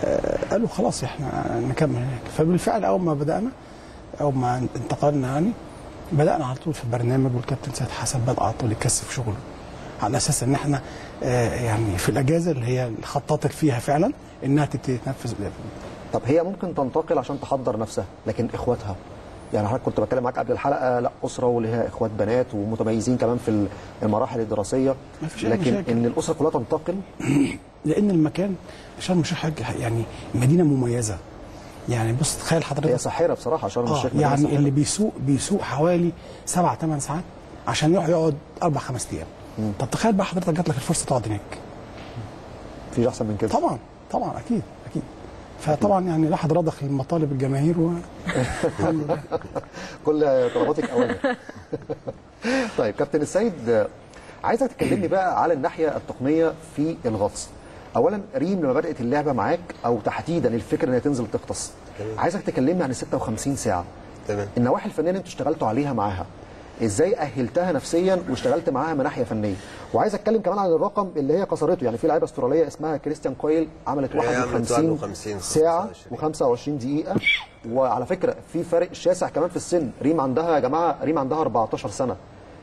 آه، قالوا خلاص إحنا نكمل هناك. فبالفعل أول ما بدأنا أول ما انتقلنا يعني بدأنا على طول في البرنامج والكابتن سيد حسن بدأ على طول يكثف شغله. على أساس إن إحنا آه، يعني في الأجازة اللي هي خططت فيها فعلا إنها تبتدي تنفذ طب هي ممكن تنتقل عشان تحضر نفسها لكن إخواتها؟ يعني حضرتك كنت بتكلم معاك قبل الحلقة لا أسرة وليها إخوات بنات ومتميزين كمان في المراحل الدراسية. لكن مشاكل. إن الأسرة كلها تنتقل؟ لأن المكان شرم الشيخ حاجة- يعني مدينة مميزة. يعني بص تخيل حضرتك. هي ساحرة بصراحة شرم آه الشيخ مدينة يعني. اللي بيسوق بيسوق حوالي سبع ثمان ساعات عشان يروح يقعد أربع خمس أيام. طب تخيل بقى حضرتك جات لك الفرصة تقعد هناك. مفيش أحسن من كده. طبعا. طبعا أكيد أكيد. فطبعا يعني الواحد رضخ المطالب الجماهير و كل طلباتك اوامر طيب كابتن السيد عايزك تكلمني بقى على الناحية التقنية في الغطس. اولا ريم لما بدأت اللعبة معاك أو تحديدا الفكرة انها تنزل تغطس عايزك تكلمني عن 56 ساعة. تمام. النواحي الفنية اللي أنتوا اشتغلتوا عليها معاها إزاي اهلتها نفسيا واشتغلت معاها من ناحية فنية. وعايز اتكلم كمان عن الرقم اللي هي كسرته يعني في لعيبة أسترالية اسمها كريستيان كويل عملت هي عملت 51 51 ساعة و25 دقيقة. وعلى فكرة في فرق شاسع كمان في السن. ريم عندها يا جماعة ريم عندها 14 سنة.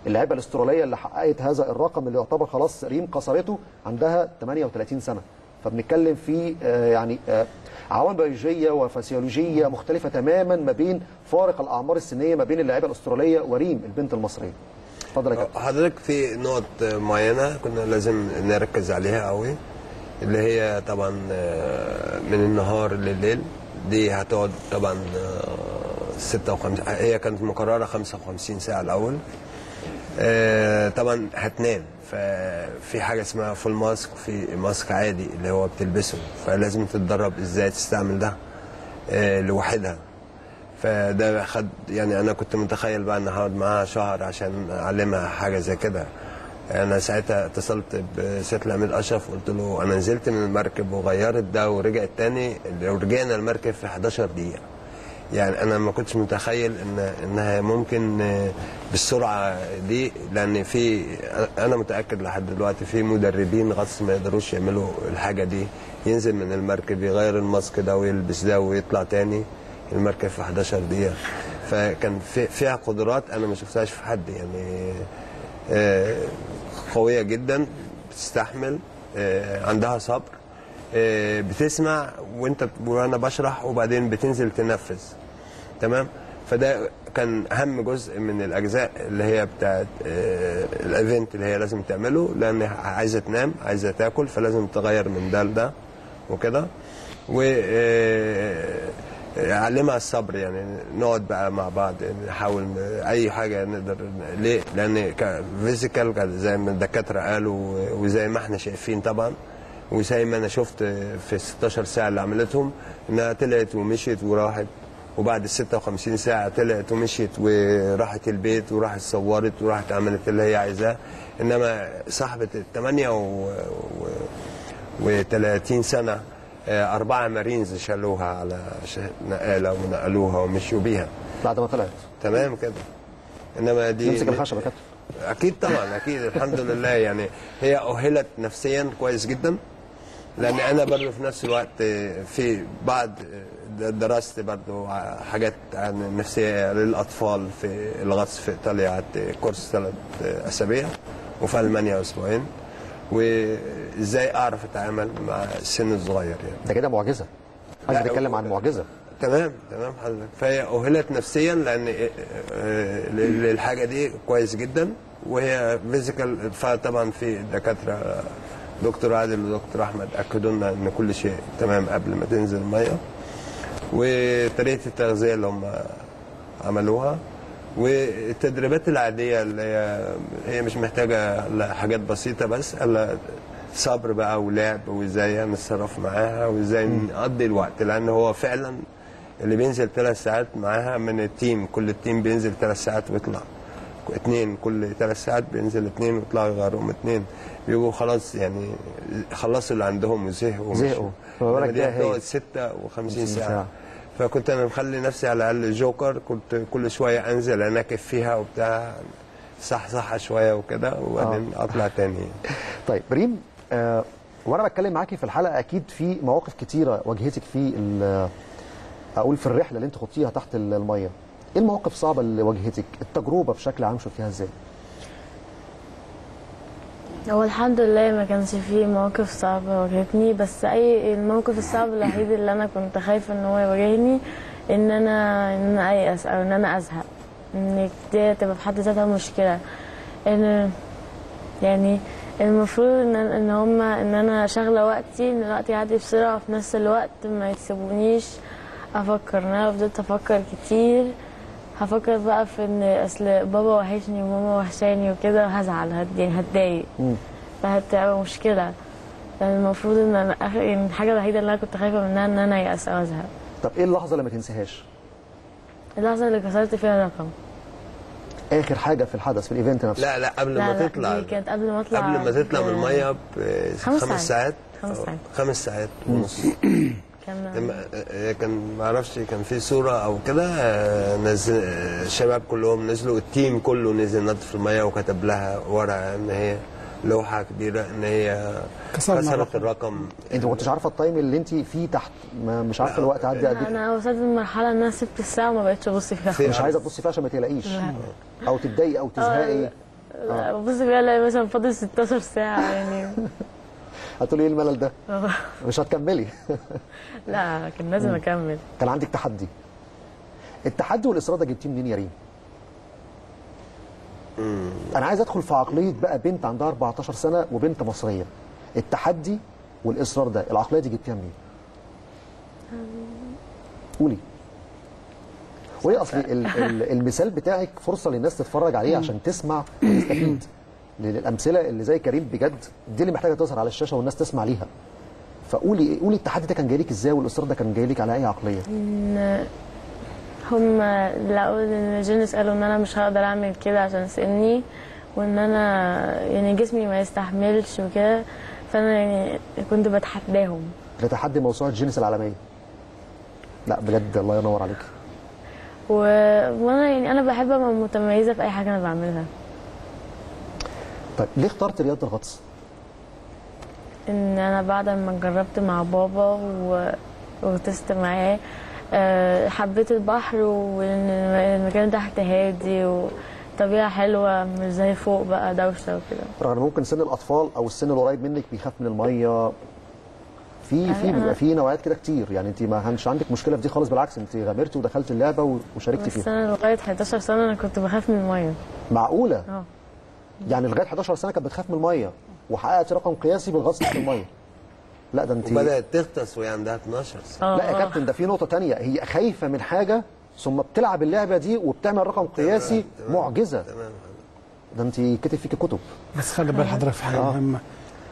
اللعيبة الأسترالية اللي حققت هذا الرقم اللي يعتبر خلاص ريم كسرته عندها 38 سنة. فبنتكلم في آه، يعني آه، عوامل بيولوجيه وفسيولوجية مختلفة تماما ما بين فارق الأعمار السنية ما بين اللعيبة الأسترالية وريم البنت المصرية. اتفضل يا كابتن. حضرتك في نقط معينة كنا لازم نركز عليها قوي اللي هي طبعا آه، من النهار لليل. دي هتقعد طبعا آه، 56 هي كانت مقررة 55 ساعة الأول. آه، طبعا هتنام. ففي حاجة اسمها فول ماسك وفي ماسك عادي اللي هو بتلبسه. فلازم تتدرب إزاي تستعمل ده آه، لوحدها. فده خد يعني أنا كنت متخيل بقى إن هقعد معاها شهر عشان أعلمها حاجة زي كده. أنا ساعتها اتصلت بسياده العميد أشرف قلت له أنا نزلت من المركب وغيرت ده ورجعت تاني ورجعنا المركب في 11 دقيقة. يعني أنا ما كنتش متخيل ان إنها ممكن آه، بالسرعة دي لأن في أنا متأكد لحد دلوقتي في مدربين غطس ما يقدروش يعملوا الحاجة دي. ينزل من المركب يغير ال mask ده ويلبس ده ويطلع تاني المركب في 11 دقيقة. فكان في فيها قدرات أنا ما شفتهاش في حد يعني آه، قوية جدا بتستحمل آه، عندها صبر بتسمع وأنت وأنا بشرح وبعدين بتنزل تنفذ. تمام؟ فده كان أهم جزء من الأجزاء اللي هي بتاعت آه، ال event اللي هي لازم تعمله لأن عايزة تنام عايزة تاكل فلازم تغير من ده لده وكده. و آه، علمها الصبر يعني نقعد بقى مع بعض نحاول أي حاجة نقدر ليه؟ لأن فيزيكال زي ما الدكاترة قالوا وزي ما إحنا شايفين طبعا وزي ما أنا شفت في 16 ساعة اللي عملتهم إنها طلعت ومشيت وراحت. وبعد 56 ساعة طلعت ومشيت وراحت البيت وراحت صورت وراحت عملت اللي هي عايزاه. إنما صاحبة ال 8 و... و... و30 سنة آه، أربعة مارينز شالوها على نقالة ونقلوها ومشوا بيها. بعد ما طلعت. تمام كده. إنما دي نمسك الخشبة يا كابتن أكيد طبعا أكيد الحمد لله. يعني هي أهلت نفسيا كويس جدا لأن أنا برضه في نفس الوقت في بعض درست برضه حاجات عن النفسيه للأطفال في الغطس في إيطاليا قعدت كورس ثلاث أسابيع وفي ألمانيا أسبوعين. وإزاي أعرف أتعامل مع السن الصغير يعني؟ ده كده معجزة. حضرتك بتتكلم عن معجزة. تمام تمام حضرتك فهي أهلت نفسيا لأن آه، للحاجة دي كويس جدا. وهي فيزيكال فطبعا في دكاترة دكتور عادل ودكتور أحمد أكدوا لنا إن كل شيء تمام قبل ما تنزل المية. وطريقة التغذية اللي هم عملوها والتدريبات العادية اللي هي هي مش محتاجة حاجات بسيطة بس إلا صبر بقى ولعب وإزاي نتصرف معاها وإزاي نقضي الوقت. لأن هو فعلا اللي بينزل ثلاث ساعات معاها من ال team كل ال team بينزل ثلاث ساعات ويطلع. اثنين كل ثلاث ساعات بينزل اثنين ويطلعوا يغيرهم اثنين بيبقوا خلاص يعني خلصوا اللي عندهم وزهقوا زهقوا. فما بالك دي ده هي. هتقعد 56 ساعة. ساعة. فكنت أنا مخلي نفسي على الأقل جوكر كنت كل شوية أنزل اناكف فيها وبتاع صح صح شوية وكده وبعدين أطلع تاني. طيب ريم آه وأنا بتكلم معاكي في الحلقة أكيد في مواقف كتيرة واجهتك في أقول في الرحلة اللي أنت خضتيها تحت ال- المية. إيه المواقف الصعبه اللي واجهتك؟ التجربة بشكل عام شفتيها إزاي؟ هو الحمد لله ما كانش فيه مواقف صعبة واجهتني بس أي الموقف الصعب الوحيد اللي أنا كنت خايفة إن هو يواجهني إن أنا إن أنا ايأس أو إن أنا أزهق إن دي تبقى في حد ذاتها مشكلة. إن يعني المفروض إن إن هما إن أنا شاغلة وقتي إن الوقت يعدي بسرعة وفي نفس الوقت ما يسيبونيش أفكر إن أنا فضلت أفكر كتير. هفكر بقى في إن أصل بابا وحشني وماما وحشاني وكده هزعل يعني هتضايق. فهتبقى مشكلة. يعني المفروض إن أنا آخر- يعني الحاجة الوحيدة اللي أنا كنت خايفة منها إن أنا يأس أو أزهق. طب إيه اللحظة اللي ما تنساهاش؟ اللحظة اللي كسرت فيها رقم آخر حاجة في الحدث في ال event نفسه. لا لا قبل لا ما لا تطلع دي كانت قبل ما أطلع قبل ما تطلع من المية خمس بخمس ساعات. خمس ساعات. خمس ساعات ونص. كان لما- آه، كان ما أعرفش كان في صورة أو كده آه، نزل آه، الشباب كلهم نزلوا ال team كله نزل نط في المية وكتب لها ورقة إن هي لوحة كبيرة إن هي كسرنا كسرت الرقم. الرقم. أنت ما كنتش عارفة التايم اللي أنت فيه تحت ما مش عارفة الوقت عدى قد إيه. أنا وصلت لمرحلة إن أنا سبت الساعة وما بقتش أبص فيها. مش عايزة تبصي فيها عشان ما تقلقيش. أو تتضايقي أو تزهقي. لا، ببص فيها ألاقي مثلا فاضل 16 ساعة يعني. هتقولي إيه الملل ده؟ مش هتكملي. لا كان لازم أكمل. كان عندك تحدي. التحدي والإصرار ده جبتيه منين يا ريم؟ أنا عايز أدخل في عقلية بقى بنت عندها 14 سنة وبنت مصرية. التحدي والإصرار ده العقلية دي جبتيها منين؟ قولي. وهي أصل ال- ال- المثال بتاعك فرصة للناس تتفرج عليه عشان تسمع وتستفيد. لأن الامثله اللي زي كريم بجد دي اللي محتاجة تظهر على الشاشة والناس تسمع ليها. فقولي قولي التحدي ده كان جاي لك إزاي والاصرار ده كان جاي لك على أي عقلية؟ إن هم لقوا إن جينيس قالوا إن أنا مش هقدر أعمل كده عشان سني وإن أنا يعني جسمي ما يستحملش وكده. فأنا يعني كنت بتحداهم. ده تحدي موسوعه جينيس العالمية. لا بجد الله ينور عليك. و... وأنا يعني أنا بحب أبقى متميزة في أي حاجة أنا بعملها. طيب ليه اخترت رياضة الغطس؟ إن أنا بعد ما جربت مع بابا و... وغطست معاه آه، حبيت البحر وإن المكان تحت هادي وطبيعه حلوة مش زي فوق بقى دوشة وكده. رغم ممكن سن الأطفال أو السن القريب منك بيخاف من المية. في في أنا- بيبقى في نوعيات كده كتير يعني أنت ما كانش عندك مشكلة في دي خالص بالعكس أنت غامرتي ودخلت اللعبة وشاركتي بس فيها. أنا لغاية 11 سنة أنا كنت بخاف من المية. معقولة؟ آه. يعني لغاية 11 سنة كانت بتخاف من المية وحققت رقم قياسي بالغطس في المية. لا ده انت وبدأت تغطس وهي عندها 12 سنة. لا يا كابتن ده في نقطة تانية. هي خايفة من حاجة ثم بتلعب اللعبة دي وبتعمل رقم قياسي معجزة. ده انت كتب فيك كتب. بس خلي بال حضرتك في حاجة آه. مهمة.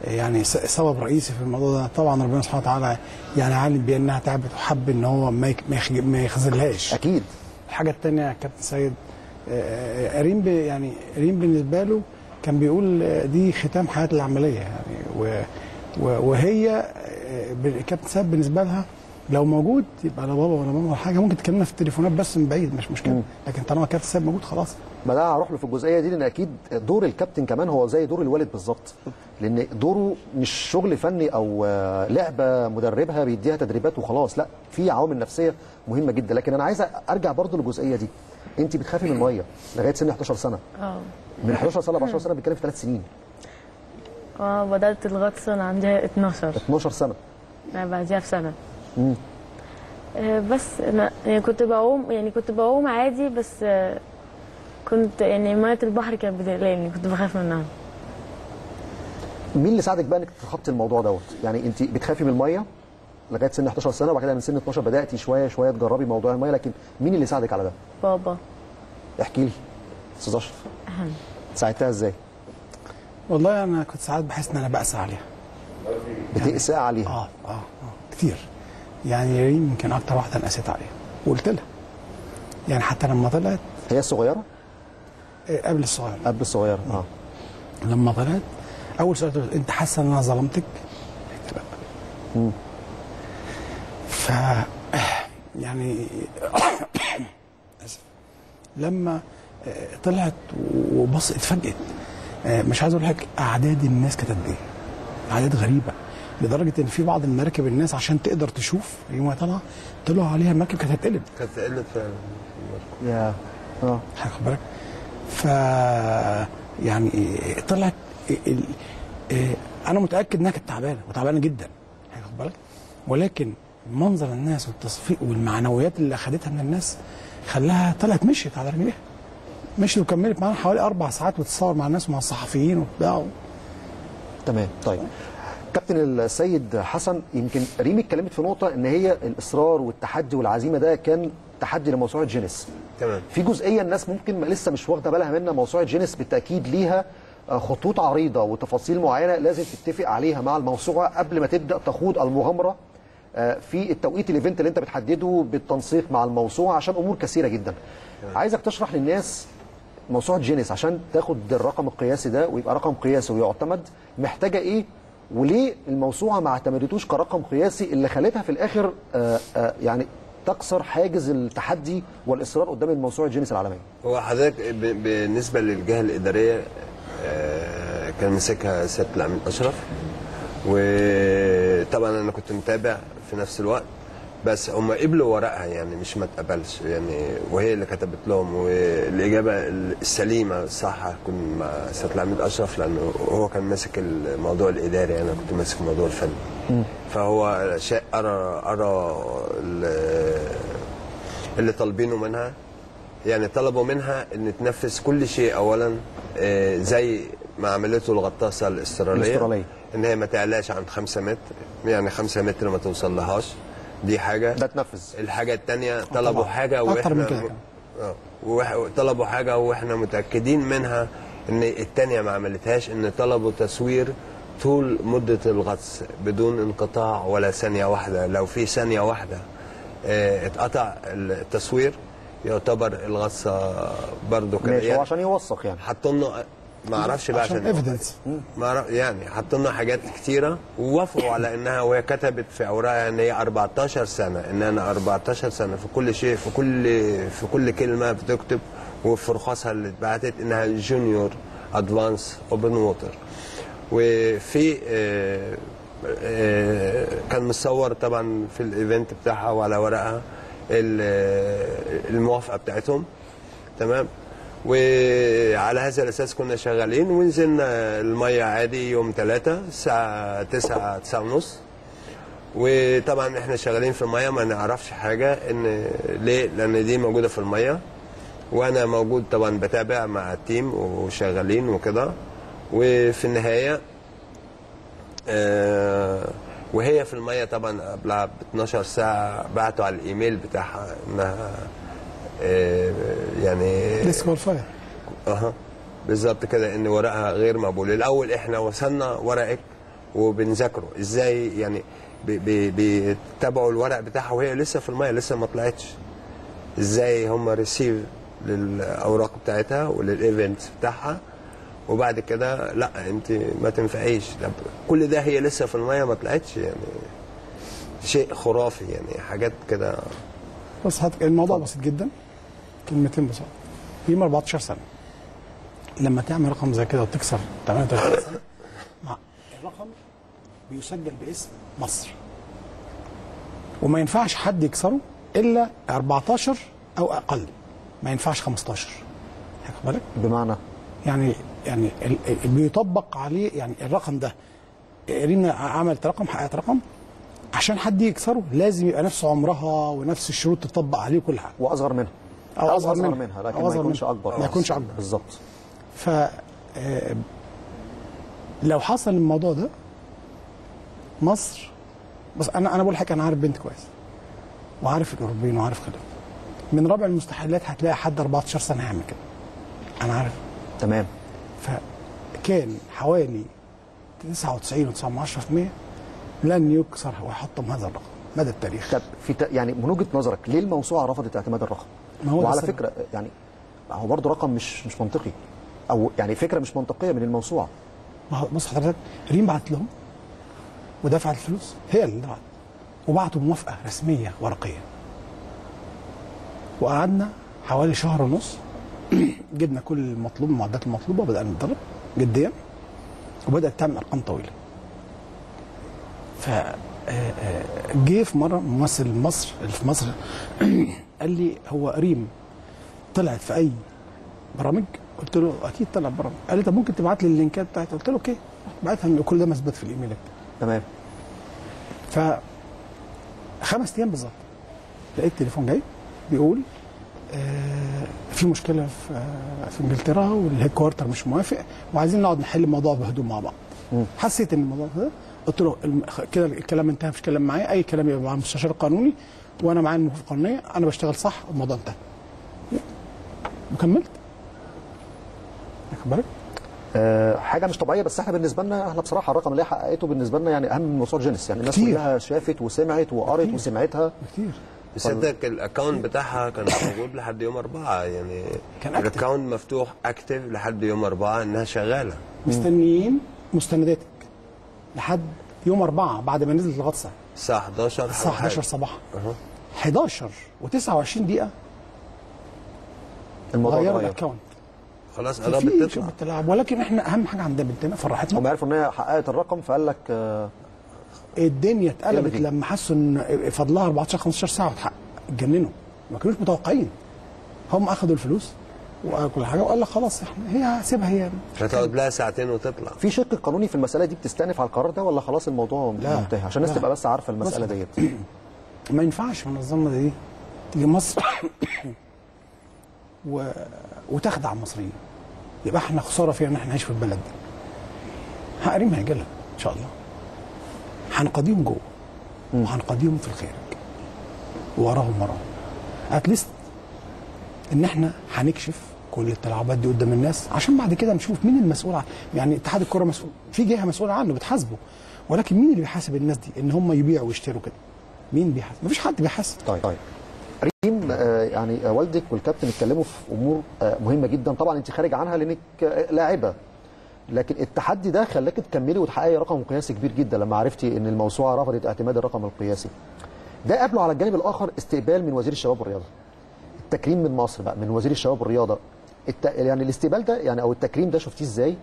يعني س- سبب رئيسي في الموضوع ده طبعا ربنا سبحانه وتعالى يعني عالم بأنها تعبت وحب إن هو ما ما يخذلهاش. أكيد. الحاجة الثانية يا كابتن سيد آه، آه، ريم ب- يعني ريم بالنسبة له كان بيقول دي ختام حياة العملية يعني. و- و- وهي آه، كابتن سيد بالنسبة لها لو موجود يبقى لا بابا ولا ماما ولا حاجة. ممكن تكلمنا في التليفونات بس من بعيد مش مشكلة. لكن طالما كابتن سيد موجود خلاص. ما ده هروح له في الجزئية دي لأن أكيد دور الكابتن كمان هو زي دور الوالد بالظبط. لأن دوره مش شغل فني أو آه، لعبة مدربها بيديها تدريبات وخلاص. لا في عوامل نفسية مهمة جدا. لكن أنا عايز أرجع برضو للجزئية دي. انت بتخافي من المية لغاية سن 11 سنة. آه. من 11 سنة ل 10 سنة بنتكلم في 3 سنين. آه بدأت الغطس وأنا عندي 12 12 سنة. يعني بعديها بسنة. مم. آه، بس أنا يعني كنت بعوم يعني كنت بعوم عادي بس آه، كنت يعني مية البحر كانت بتقلقني كنت بخاف منها. مين اللي ساعدك بقى إنك تتخطي الموضوع دوت؟ يعني أنت بتخافي من المية لغاية سن 11 سنة وبعد كده من سن 12 بدأتي شوية شوية تجربي موضوع المية لكن مين اللي ساعدك على ده؟ بابا. احكي لي أستاذ أشرف. ساعدتها إزاي؟ والله أنا كنت ساعات بحس إن أنا بأسى عليها. بتقسى عليها؟ آه آه آه كتير. يعني ريم يمكن أكتر واحدة أنا قسيت عليها. وقلت لها. يعني حتى لما طلعت هي الصغيره آه، قبل الصغيره قبل الصغيرة آه. لما طلعت أول سؤال أنت حاسة إن أنا ظلمتك؟ ف يعني آسف. لما طلعت وبص اتفاجئت آه، مش عايز أقول لك أعداد الناس كانت قد إيه؟ أعداد غريبة لدرجة إن في بعض المراكب الناس عشان تقدر تشوف يوم ما طلع طلعوا عليها المركب كانت هتقلب. كانت قلت فعلا. يا آه. واخد بالك ف يعني طلعت ال... آه، أنا متأكد إنها كانت تعبانة وتعبانة جدا. واخد بالك ولكن منظر الناس والتصفيق والمعنويات اللي اخذتها من الناس خلاها طلعت مشيت على رجليها. مشيت وكملت معانا حوالي أربع ساعات وتتصور مع الناس ومع الصحفيين وبتاع. تمام طيب. كابتن السيد حسن يمكن ريم اتكلمت في نقطة إن هي الإصرار والتحدي والعزيمة ده كان تحدي لموسوعة جينيس. تمام. في جزئية الناس ممكن ما لسه مش واخدة بالها منها موسوعة جينيس بالتأكيد ليها آه، خطوط عريضة وتفاصيل معينة لازم تتفق عليها مع الموسوعة قبل ما تبدأ تخوض المغامرة آه، في التوقيت ال event اللي انت بتحدده بالتنسيق مع الموسوعة عشان أمور كثيرة جدا. عايزك تشرح للناس موسوعة جينيس عشان تاخد الرقم القياسي ده ويبقى رقم قياسي ويعتمد محتاجة إيه؟ وليه الموسوعة ما اعتمدتوش كرقم قياسي اللي خلتها في الآخر آه، آه، يعني تكسر حاجز التحدي والإصرار قدام الموسوعة جينيس العالمية؟ هو حضرتك بالنسبة للجهة الإدارية آه، كان ماسكها سياده العميد أشرف. وطبعا أنا كنت متابع في نفس الوقت. بس هم قبلوا ورقها يعني مش ما اتقبلش يعني. وهي اللي كتبت لهم والإجابة السليمة الصح هتكون مع سياده العميد أشرف لأنه هو كان ماسك الموضوع الإداري أنا كنت ماسك الموضوع الفني فهو شيء أرى أرى ال- اللي طالبينه منها يعني طلبوا منها إن تنفذ كل شيء. اولا آه، زي ما عملته الغطاسة الاسترالية الاسترالية. إن هي ما تعلاش عن 5 متر يعني 5 متر ما توصل لهاش. دي حاجة. ده تنفذ الحاجة الثانية طلبوا. حاجة أكتر من وإحنا كده. آه. طلبوا حاجة وإحنا متأكدين منها إن الثانية ما عملتهاش إن طلبوا تصوير طول مدة الغطس بدون انقطاع ولا ثانية واحدة. لو في ثانية واحدة آه، اتقطع التصوير يعتبر الغطسه برضو كده ماشي يعني عشان يوثق يعني. حطوا لنا ما أعرفش بقى عشان evidence ما أعرف- يعني حطوا لنا حاجات كتيرة ووافقوا على انها وهي كتبت في أوراقها إن هي 14 سنة إن أنا 14 سنة في كل شيء في كل في كل كلمة بتكتب وفي رخصها اللي اتبعتت إنها junior advanced open water وفي آه، آه، كان مصور طبعا في ال event بتاعها وعلى ورقها ال- الموافقة بتاعتهم تمام؟ وعلى هذا الأساس كنا شغالين. ونزلنا المية عادي يوم ثلاثة الساعة 9 9 ونص. وطبعا إحنا شغالين في المية ما نعرفش حاجة إن ليه لأن دي موجودة في المية. وأنا موجود طبعا بتابع مع ال team وشغالين وكده. وفي النهاية آه وهي في المية طبعا قبلها ب 12 ساعة بعتوا على الإيميل بتاعها إنها يعني disqualified أها. بالظبط كده إن ورقها غير مقبول. الأول إحنا وصلنا ورقك وبنذاكره. إزاي يعني بي- بي- بيتابعوا الورق بتاعها وهي لسه في المية لسه ما طلعتش. إزاي هم receive للأوراق بتاعتها ولل event بتاعها. وبعد كده لا أنت ما تنفعيش. كل ده هي لسه في المية ما طلعتش. يعني شيء خرافي يعني حاجات كده. حضرتك الموضوع بسيط جدا. كلمتين بسيطه يوم 14 سنة. لما تعمل رقم زي كده وتكسر 38 سنة مع الرقم بيسجل باسم مصر. وما ينفعش حد يكسره إلا 14 أو أقل. ما ينفعش 15 واخد بالك؟ بمعنى؟ يعني يعني بيطبق عليه يعني الرقم ده. رينا عملت رقم حققت رقم. عشان حد يكسره لازم يبقى نفس عمرها ونفس الشروط تطبق عليه كل حاجة وأصغر منها. أو أصغر, أصغر منها, منها، لكن أو ما أصغر يكونش منها. أكبر. ما يكونش أكبر. بالظبط ف آه، لو حصل الموضوع ده مصر بس أنا أنا بقول حاجة أنا عارف بنت كويس وعارف الأوروبيين وعارف خلافه من رابع المستحيلات هتلاقي حد 14 سنة هيعمل كده. أنا عارف. تمام. فكان حوالي 99.9% لن يكسر ويحطم هذا الرقم مدى التاريخ. طب في ت... يعني من وجهة نظرك ليه الموسوعة رفضت اعتماد الرقم؟ ما هو وعلى. فكرة يعني هو برضه رقم مش مش منطقي. أو يعني فكرة مش منطقية من الموسوعة. ما هو بص حضرتك ريم بعت لهم ودفعت الفلوس هي اللي دفعت وبعتوا موافقة رسمية ورقية. وقعدنا حوالي شهر ونص جبنا كل المطلوب المعدات المطلوبة بدأنا نتدرب جديا وبدأت تعمل أرقام طويلة. ف آه، آه، جه في مرة ممثل مصر اللي في مصر قال لي هو ريم طلعت في أي برامج؟ قلت له أكيد طلع برامج. قال لي طب ممكن تبعت لي ال linkات بتاعتها؟ قلت له okay. بعتها من كل ده مثبت في الإيميل. تمام. ف خمس أيام بالظبط لقيت تليفون جاي بيقول آه في مشكلة في آه في إنجلترا وال headquarter مش موافق وعايزين نقعد نحل الموضوع بهدوء مع بعض. حسيت إن الموضوع ده قلت له كده الكلام انتهى مفيش كلام معايا أي كلام يبقى مع المستشار القانوني وأنا معايا الموافقه القانونية أنا بشتغل صح الموضوع انتهى. وكملت. بالك آه حاجة مش طبيعية بس إحنا بالنسبة لنا إحنا بصراحة الرقم اللي هي حققته بالنسبة لنا يعني أهم من موسوعه جينيس. يعني الناس كتير. كلها شافت وسمعت وقرت وسمعتها. كتير. تصدق ال account بتاعها كان موجود لحد يوم أربعة يعني كان. ال account مفتوح active لحد يوم أربعة إنها شغالة. مستنيين مستنداتك لحد يوم أربعة بعد ما نزلت الغطسة. الساعة 11 أو الساعة حاجة. 11 صباحا أها. 11 و29 دقيقة الموضوع غيروا اتغير. الاكونت خلاص ففي قربت تطلع شبه تلاعب ولكن إحنا أهم حاجة عندنا بنتنا فرحتنا. هم عرفوا إن هي حققت الرقم فقال لك آه الدنيا اتقلبت لما حسوا إن فضلها 14 15 ساعة وتحقق اتجننوا. ما كانوش متوقعين. هم اخذوا الفلوس وكل حاجة وقال لك خلاص إحنا هي سيبها هي هتقعد لها ساعتين وتطلع. في شق قانوني في المسألة دي بتستأنف على القرار ده ولا خلاص الموضوع لا. منتهي؟ عشان الناس. تبقى بس عارفة المسألة. ديت. ما ينفعش منظمة دي تيجي مصر و... وتخدع المصريين. يبقى إحنا خسارة فيها ان إحنا نعيش في البلد دي. هقريم هيجي لها إن شاء الله. هنقضيهم جوه. وهنقضيهم في الخارج. وراهم وراهم اتليست إن إحنا هنكشف كل التلاعبات دي قدام الناس عشان بعد كده نشوف مين المسؤول عن يعني اتحاد الكرة مسؤول في جهة مسؤولة عنه بتحاسبه. ولكن مين اللي بيحاسب الناس دي إن هم يبيعوا ويشتروا كده؟ مين بيحاسب؟ مفيش حد بيحاسب. طيب طيب. ريم آه، يعني آه، والدك والكابتن اتكلموا في أمور آه، مهمة جدا. طبعا أنت خارج عنها لأنك لاعبة. لكن التحدي ده خلاك تكملي وتحققي رقم قياسي كبير جدا. لما عرفتي إن الموسوعة رفضت اعتماد الرقم القياسي. ده قبله على الجانب الآخر استقبال من وزير الشباب والرياضة. التكريم من مصر بقى من وزير الشباب والرياضة. الت... يعني الاستقبال ده يعني أو التكريم ده شفتيه إزاي؟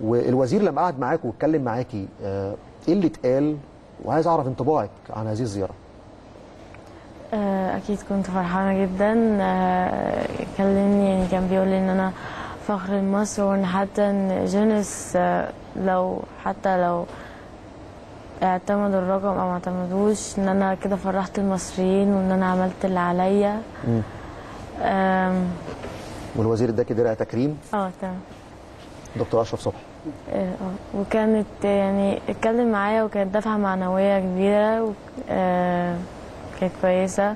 والوزير لما قعد معاك واتكلم معاكي إيه اللي اتقال؟ وعايز أعرف انطباعك عن هذه الزيارة. آه، أكيد كنت فرحانة جدا. آه، كلمني يعني كان بيقول لي إن أنا فخر لمصر وإن حتى إن جينيس آه، لو حتى لو اعتمدوا الرقم أو ما اعتمدوش إن أنا كده فرحت المصريين وإن أنا عملت اللي عليا. والوزير اداكي درع تكريم؟ آه تمام. دكتور أشرف صبحي. آه آه. وكانت يعني اتكلم معايا وكانت دفعة معنوية كبيرة. آه كانت كويسة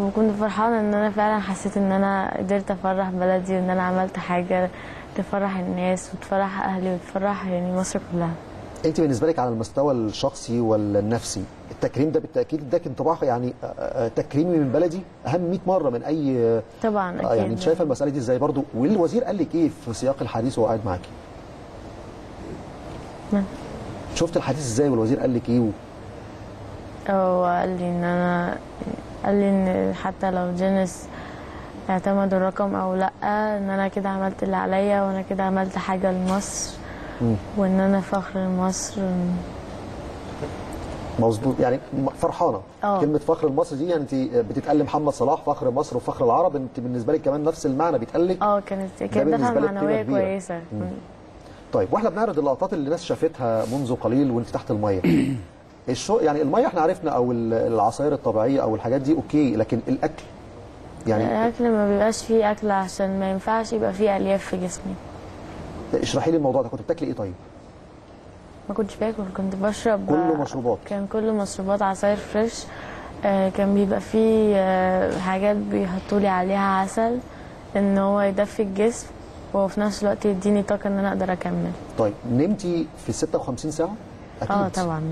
وكنت فرحانة إن أنا فعلا حسيت إن أنا قدرت أفرح بلدي وإن أنا عملت حاجة تفرح الناس وتفرح أهلي وتفرح يعني مصر كلها أنت بالنسبة لك على المستوى الشخصي ولا النفسي التكريم ده بالتأكيد اداك انطباع يعني آه، آه، تكريمي من بلدي أهم 100 مرة من أي طبعا آه، أكيد يعني شايفة المسألة دي إزاي برضو والوزير قال لك إيه في سياق الحديث وهو قاعد معاكي نعم. شفت الحديث إزاي والوزير قال لك إيه. هو قال لي إن أنا قال لي إن حتى لو جينيس اعتمدوا الرقم أو لأ إن أنا كده عملت اللي عليا وأنا كده عملت حاجة لمصر. وإن أنا فخر لمصر مظبوط يعني فرحانة آه. كلمة فخر مصر دي يعني انت بتتقال محمد صلاح فخر مصر وفخر العرب انت بالنسبة لك كمان نفس المعنى بيتقال لك آه كانت كانت معنوية كبيرة. كويسة مم. طيب وإحنا بنعرض اللقطات اللي الناس شافتها منذ قليل وانت تحت المية. الشو يعني المية إحنا عرفنا أو ال- العصاير الطبيعية أو الحاجات دي okay لكن الأكل يعني الأكل ما بيبقاش فيه أكل عشان ما ينفعش يبقى فيه ألياف في جسمي. اشرحي لي الموضوع ده كنت بتاكلي إيه طيب؟ ما كنتش باكل كنت بشرب كله مشروبات. كان كله مشروبات عصاير فريش آه، كان بيبقى فيه آه، حاجات بيحطوا لي عليها عسل إن هو يدفي الجسم. وفي نفس الوقت يديني طاقة إن أنا أقدر أكمل. طيب نمتي في 56 ساعة؟ أكيد. آه طبعا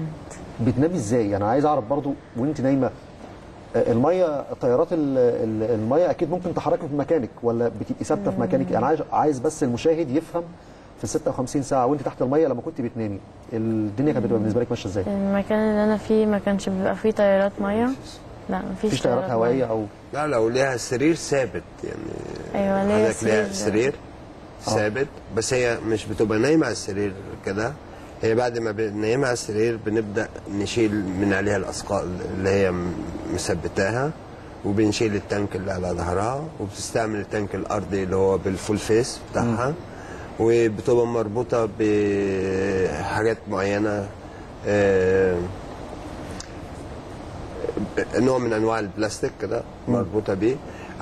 بتنامي إزاي؟ أنا عايز أعرف برضو وانت نايمة آه، المية تيارات ال- ال- المية أكيد ممكن تحركي في مكانك ولا بتبقي ثابتة في مكانك؟ أنا عايز عايز بس المشاهد يفهم في 56 ساعة وانت تحت المية لما كنت بتنامي الدنيا كانت بتبقى بالنسبة لك ماشية إزاي؟ المكان اللي أنا فيه ما كانش بيبقى فيه تيارات مية. لا مفيش مفيش تيارات هوائية أو لا لو ليها سرير ثابت يعني. أيوه ليا حضرتك ليها سرير. سرير ثابت بس هي مش بتبقى نايمة على السرير كده. هي بعد ما بننيمها على السرير بنبدأ نشيل من عليها الأثقال اللي هي مثبتاها وبنشيل ال tank اللي على ظهرها وبتستعمل ال tank الأرضي اللي هو بال full face بتاعها. وبتبقى مربوطة بحاجات معينة آه، نوع من أنواع البلاستيك كده مربوطة بيه.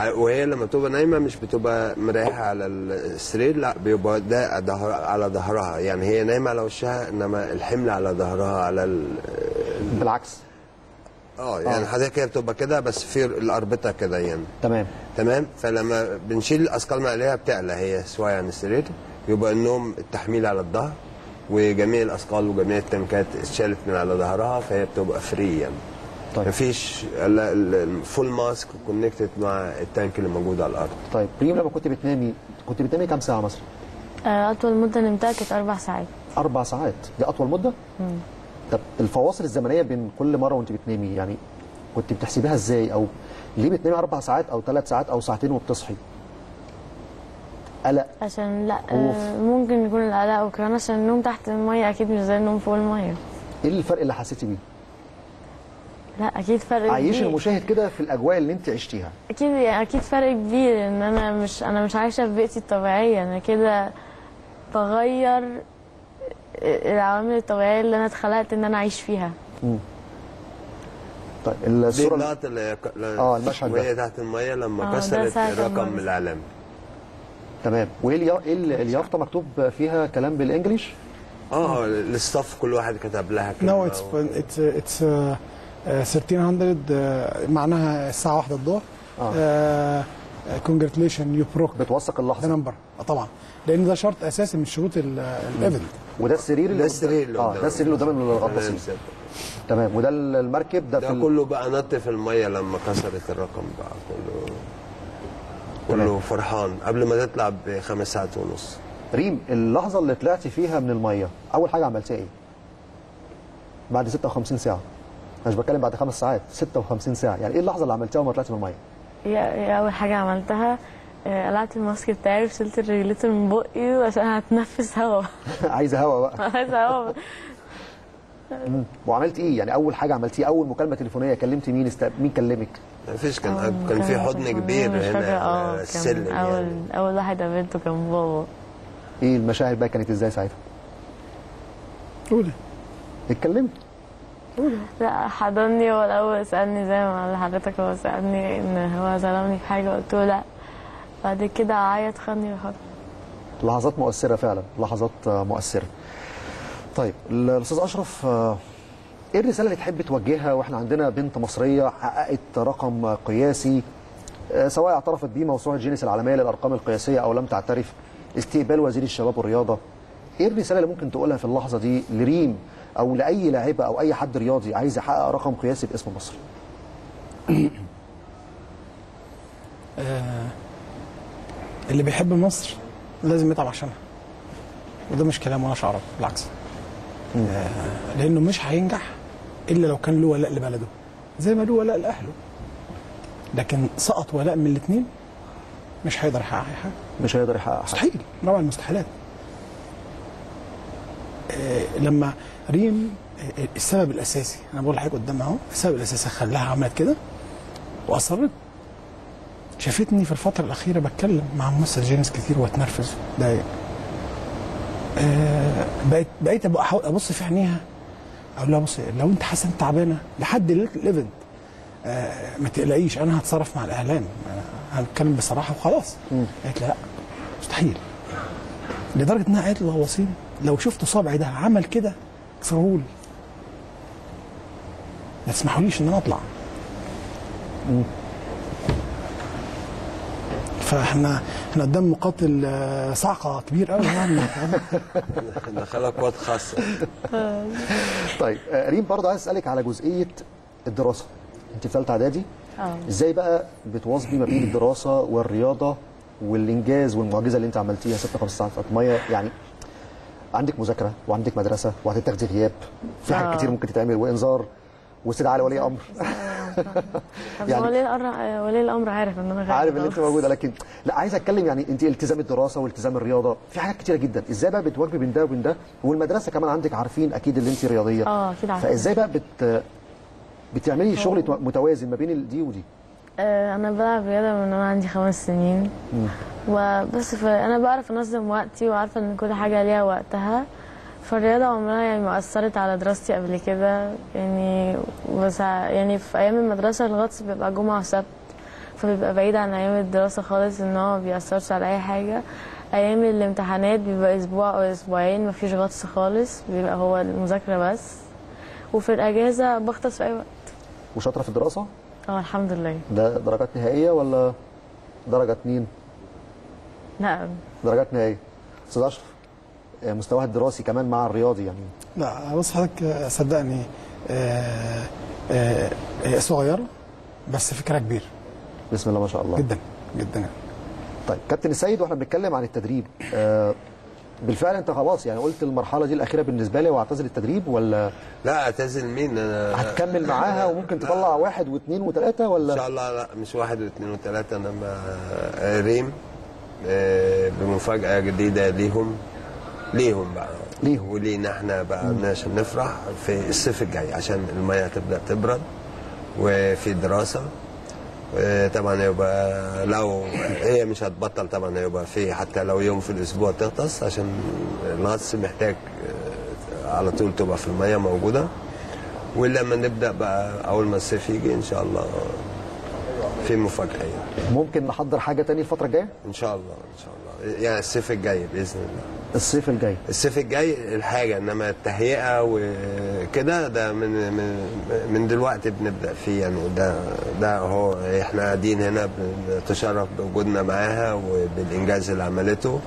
وهي لما بتبقى نايمة مش بتبقى مريحة على السرير لا بيبقى ده ظهر على ظهرها. يعني هي نايمة على وشها إنما الحمل على ظهرها على ال... بالعكس. آه يعني آه. حضرتك هي بتبقى كده بس في الأربطة كده يعني. تمام. تمام؟ فلما بنشيل الاثقال من عليها بتعلى هي شوية عن السرير يبقى النوم التحميل على الظهر وجميع الأثقال وجميع ال tankات اتشالت من على ظهرها فهي بتبقى free يعني. طيب. مفيش ال full mask connected مع ال tank اللي موجود على الأرض. طيب ريم لما كنت بتنامي كنت بتنامي كام ساعة مثلا؟ آه، أطول مدة نمتها كانت أربع ساعات. أربع ساعات. دي أطول مدة؟ مم. طب الفواصل الزمنية بين كل مرة وأنت بتنامي يعني كنت بتحسبيها إزاي؟ أو ليه بتنامي أربع ساعات أو ثلاث ساعات أو ساعتين وبتصحي؟ قلق. عشان لأ. آه، ممكن يكون القلق وكمان عشان النوم تحت المية أكيد مش زي النوم فوق المية. إيه الفرق اللي حسيتي بيه؟ لا أكيد فرق عيش كبير. المشاهد كده في الأجواء اللي أنت عشتيها. أكيد يعني أكيد فرق كبير إن أنا مش أنا مش عايشة في بيئتي الطبيعيه أنا كده بغير العوامل الطبيعية اللي أنا اتخلقت إن أنا أعيش فيها. مم. طيب دي الصورة اللقطه اللي آه المشهد وهي ده تحت المية آه، لما ده كسرت الرقم المية. العالمي. تمام. وإيه ال- اليافطة مكتوب فيها كلام بال English آه ال staff كل واحد كتب لها كلمه No, it's it's it's uh, 1300 uh, معناها الساعة واحدة الظهر. آه. congratulation you broke بتوثق اللحظة. ده number آه طبعا. لأن ده شرط أساسي من شروط ال- الايفنت. وده السرير اللي ده قدام- السرير اللي آه قدام. ده السرير اللي قدام فيه تمام. وده المركب ده, ده كله بقى نط في المية لما كسرت الرقم بقى. كله كله فرحان. قبل ما تطلع بخمس ساعات ونص. ريم اللحظة اللي طلعتي فيها من المية أول حاجة عملتيها إيه؟ بعد 56 ساعة. مش بتكلم بعد خمس ساعات 56 ساعة. يعني إيه اللحظة اللي عملتيها وما طلعتي من المية؟ هي هي أول حاجة عملتها آه، قلعت الماسك بتاعي وشلت الرجليتر من بقي عشان هتنفس هوا. عايزه هوا بقى. عايزه هوا. وعملت إيه؟ يعني أول حاجة عملتيها أول مكالمة تليفونية كلمتي مين؟ است... مين كلمك؟ مفيش كان كان في حضن كبير هنا آه على كان السلم اول يعني. اول واحد قابلته كان بابا. إيه المشاعر بقى كانت إزاي ساعتها؟ قولي. اتكلمي لا حضني هو الأول سالني زي ما حضرتك هو سألني إن هو ظلمني في حاجة قلت له لا. بعد كده عيط خدني وحضن لحظات مؤثرة فعلا لحظات آه، مؤثرة. طيب الأستاذ أشرف آه، إيه الرسالة اللي تحب توجهها؟ وإحنا عندنا بنت مصرية حققت رقم قياسي آه، سواء اعترفت بيه موسوعة جينيس العالمية للأرقام القياسية أو لم تعترف استقبال وزير الشباب والرياضة. إيه الرسالة اللي ممكن تقولها في اللحظة دي لريم أو لأي لاعبه أو أي حد رياضي عايز يحقق رقم قياسي باسم مصر. آه، اللي بيحب مصر لازم يتعب عشانها. وده مش كلام ولا شعارات بالعكس. آه، لأنه مش هينجح إلا لو كان له ولاء لبلده زي ما له ولاء لأهله. لكن سقط ولاء من الاثنين مش هيقدر يحقق أي حاجة. مش هيقدر يحقق حاجة. مستحيل رابع المستحيلات آه، لما ريم السبب الأساسي. أنا بقول لحضرتك قدام أهو السبب الأساسي خلاها عملت كده وأصرت. شافتني في الفترة الأخيرة بتكلم مع ممثل جينيس كتير واتنرفز. ضايق. آه بقيت بقيت أحاول أبص في عينيها. أقول لها بصي لو أنت حاسه انت تعبانة لحد ليله ال event آه ما تقلقيش أنا هتصرف مع الاعلام هنتكلم بصراحة وخلاص. قالت لي لا مستحيل. لدرجة إنها قالت له وسيم لو شفت صبعي ده عمل كده اكسرهولي. ما تسمحوليش إن أنا أطلع. فاحنا إحنا قدام مقاتل آه، صعقة كبير قوي يعني. دخلها قوات خاصه طيب آه، ريم برضه عايز أسألك على جزئية الدراسة. أنت في ثالثه إعدادي. آه. إزاي بقى بتواظبي ما بين الدراسة والرياضة والإنجاز والمعجزة اللي أنت عملتيها؟ 56 ساعه في الميه يعني عندك مذاكرة وعندك مدرسة وهتتاخدي غياب في حاجات آه. كتير ممكن تتعمل وإنذار واستدعاء لولي أمر. يعني- ولي الأمر ولي الأمر عارف إن أنا غايبة عارف إن أنت. موجودة لكن لا عايز أتكلم يعني أنت التزام الدراسة والتزام الرياضة في حاجات كتيرة جدا. إزاي بقى بتواجبي بين ده وبين ده؟ والمدرسة كمان عندك عارفين أكيد اللي أنت رياضية. آه أكيد عارفة. فإزاي بقى بت بتعملي شغل متوازن ما بين دي ودي؟ آه، أنا بلعب رياضة من وأنا عندي خمس سنين. وبس فانا بعرف أنظم وقتي وعارفة إن كل حاجة ليها وقتها. فالرياضة عمرها يعني ما أثرت على دراستي قبل كده. يعني بس يعني في أيام المدرسة الغطس بيبقى جمعة وسبت. فبيبقى بعيد عن أيام الدراسة خالص إن هو ما بيأثرش على أي حاجة. أيام الامتحانات بيبقى أسبوع أو أسبوعين مفيش غطس خالص. بيبقى هو المذاكرة بس. وفي الأجازة بغطس في أي وقت. وشاطرة في الدراسة؟ آه الحمد لله. ده درجات نهائية ولا درجه اتنين نعم. درجات نهائية. أستاذ أشرف آه، مستواها الدراسي كمان مع الرياضي يعني؟ لا بص حضرتك آه، صدقني آه، آه، صغيره بس فكرة كبير بسم الله ما شاء الله. جدا جدا. طيب كابتن السيد وإحنا بنتكلم عن التدريب. آه بالفعل انت خلاص يعني قلت المرحلة دي الأخيرة بالنسبة لي وأعتزل التدريب ولا لا أعتزل مين؟ أنا هتكمل معاها وممكن تطلع واحد واثنين وثلاثه ولا؟ إن شاء الله لا مش واحد واثنين وثلاثه انما ريم آه، بمفاجأة جديدة ليهم ليهم بقى. ليهم. ولينا إحنا بقى عشان نفرح في الصيف الجاي عشان الميه تبدأ تبرد وفي دراسة. طبعا هيبقى لو هي مش هتبطل طبعا هيبقى في حتى لو يوم في الأسبوع تغطس عشان الغطس محتاج آه، على طول تبقى في المية موجودة. ولما نبدأ بقى أول ما الصيف يجي إن شاء الله في مفاجأة يعني. ممكن نحضر حاجة تاني الفترة الجاية؟ إن شاء الله إن شاء الله. يعني الصيف الجاي بإذن الله. الصيف الجاي. الصيف الجاي الحاجة إنما التهيئة وكده ده من من من دلوقتي بنبدأ فيه يعني ده ده هو إحنا قاعدين هنا بنتشرف بوجودنا معاها وبالإنجاز اللي عملته.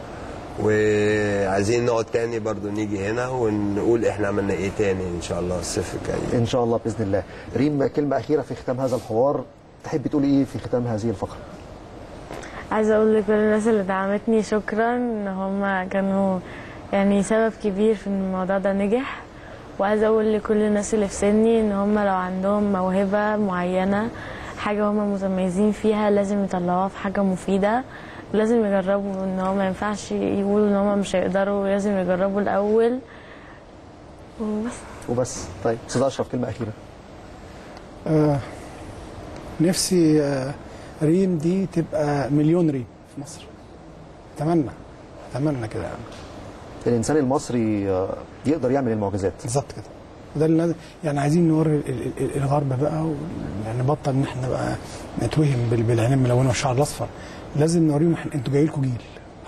وعايزين نقعد تاني برضو نيجي هنا ونقول إحنا عملنا إيه تاني إن شاء الله الصيف الجاي. إن شاء الله بإذن الله. ريم كلمة أخيرة في ختام هذا الحوار. تحب تقولي إيه في ختام هذه الفقرة؟ عايزة أقول لكل الناس اللي دعمتني شكرا إن هما كانوا يعني سبب كبير في إن الموضوع ده نجح. وعايزة أقول لكل الناس اللي في سني إن هما لو عندهم موهبة معينة حاجة هما متميزين فيها لازم يطلعوها في حاجة مفيدة. لازم يجربوا إن هو ما ينفعش يقولوا إن هما مش هيقدروا لازم يجربوا الأول. وبس. وبس. طيب أستاذ أشرف كلمة أخيرة. آه نفسي آه ريم دي تبقى مليون ريم في مصر. اتمنى اتمنى كده يعني. الإنسان المصري آه، يقدر يعمل المعجزات. بالظبط كده. وده اللي يعني عايزين نوري ال- ال- ال- الغرب بقى و- يعني نبطل إن إحنا بقى نتوهم بال- بالعين الملونه والشعر الأصفر. لازم نوريهم إحنا أنتوا جاي لكم جيل.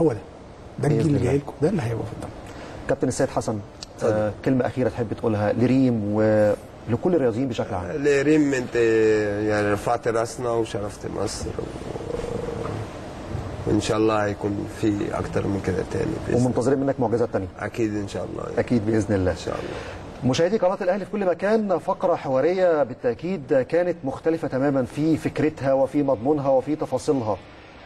هو ده. ده الجيل اللي جاي. لكم ده اللي هيبقى في الدم. كابتن السيد حسن آه كلمة أخيرة تحب تقولها. لريم ولكل الرياضيين بشكل عام. لريم انت يعني رفعت راسنا وشرفت مصر و... وإن شاء الله هيكون في أكتر من كده تاني ومنتظرين منك معجزات تانية. أكيد إن شاء الله. أكيد بإذن الله. إن شاء الله. مشاهدي قناة الأهلي في كل مكان فقرة حوارية بالتأكيد كانت مختلفة تماما في فكرتها وفي مضمونها وفي تفاصيلها.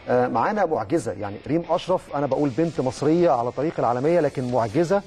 آه، معانا معجزة. يعني ريم أشرف أنا بقول بنت مصرية على طريق العالمية لكن معجزة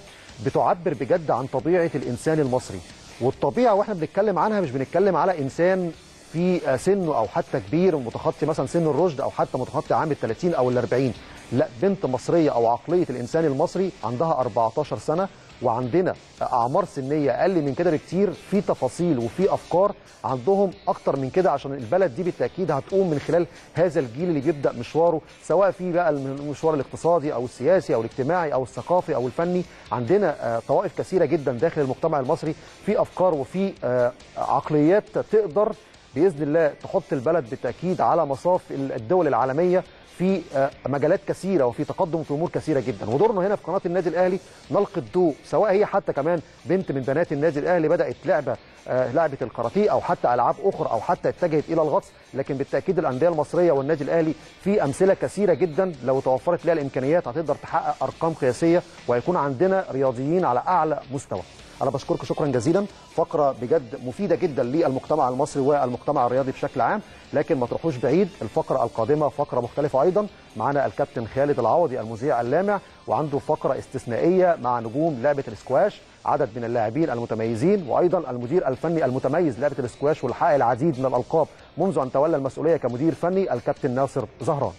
بتعبر بجد عن طبيعة الإنسان المصري. والطبيعة وإحنا بنتكلم عنها مش بنتكلم على إنسان في سنه أو حتى كبير ومتخطي مثلا سن الرشد أو حتى متخطي عام ال 30 أو ال 40 لا بنت مصرية أو عقلية الإنسان المصري عندها 14 سنة وعندنا أعمار سنية أقل من كده بكتير في تفاصيل وفي أفكار عندهم أكتر من كده عشان البلد دي بالتأكيد هتقوم من خلال هذا الجيل اللي بيبدأ مشواره سواء في بقى المشوار الاقتصادي أو السياسي أو الاجتماعي أو الثقافي أو الفني. عندنا آه، طوائف كثيرة جدا داخل المجتمع المصري في أفكار وفي آه، عقليات تقدر بإذن الله تحط البلد بالتأكيد على مصاف الدول العالمية. في آه، مجالات كثيرة وفي تقدم في أمور كثيرة جدا. ودورنا هنا في قناة النادي الأهلي نلقي الضوء سواء هي حتى كمان بنت من بنات النادي الأهلي بدأت لعبه آه، لعبة الكاراتيه أو حتى ألعاب أخرى أو حتى اتجهت إلى الغطس لكن بالتأكيد الأندية المصرية والنادي الأهلي في أمثلة كثيرة جدا. لو توفرت لها الإمكانيات هتقدر تحقق أرقام قياسية وهيكون عندنا رياضيين على أعلى مستوى. أنا بشكركم شكرا جزيلا. فقرة بجد مفيدة جدا للمجتمع المصري والمجتمع الرياضي بشكل عام. لكن ما تروحوش بعيد الفقرة القادمة فقرة مختلفة أيضا. معنا الكابتن خالد العوضي المذيع اللامع وعنده فقرة استثنائية مع نجوم لعبة الاسكواش عدد من اللاعبين المتميزين وأيضا المدير الفني المتميز لعبة الاسكواش واللي حقق العديد من الألقاب. منذ أن تولى المسؤولية كمدير فني الكابتن ناصر زهران.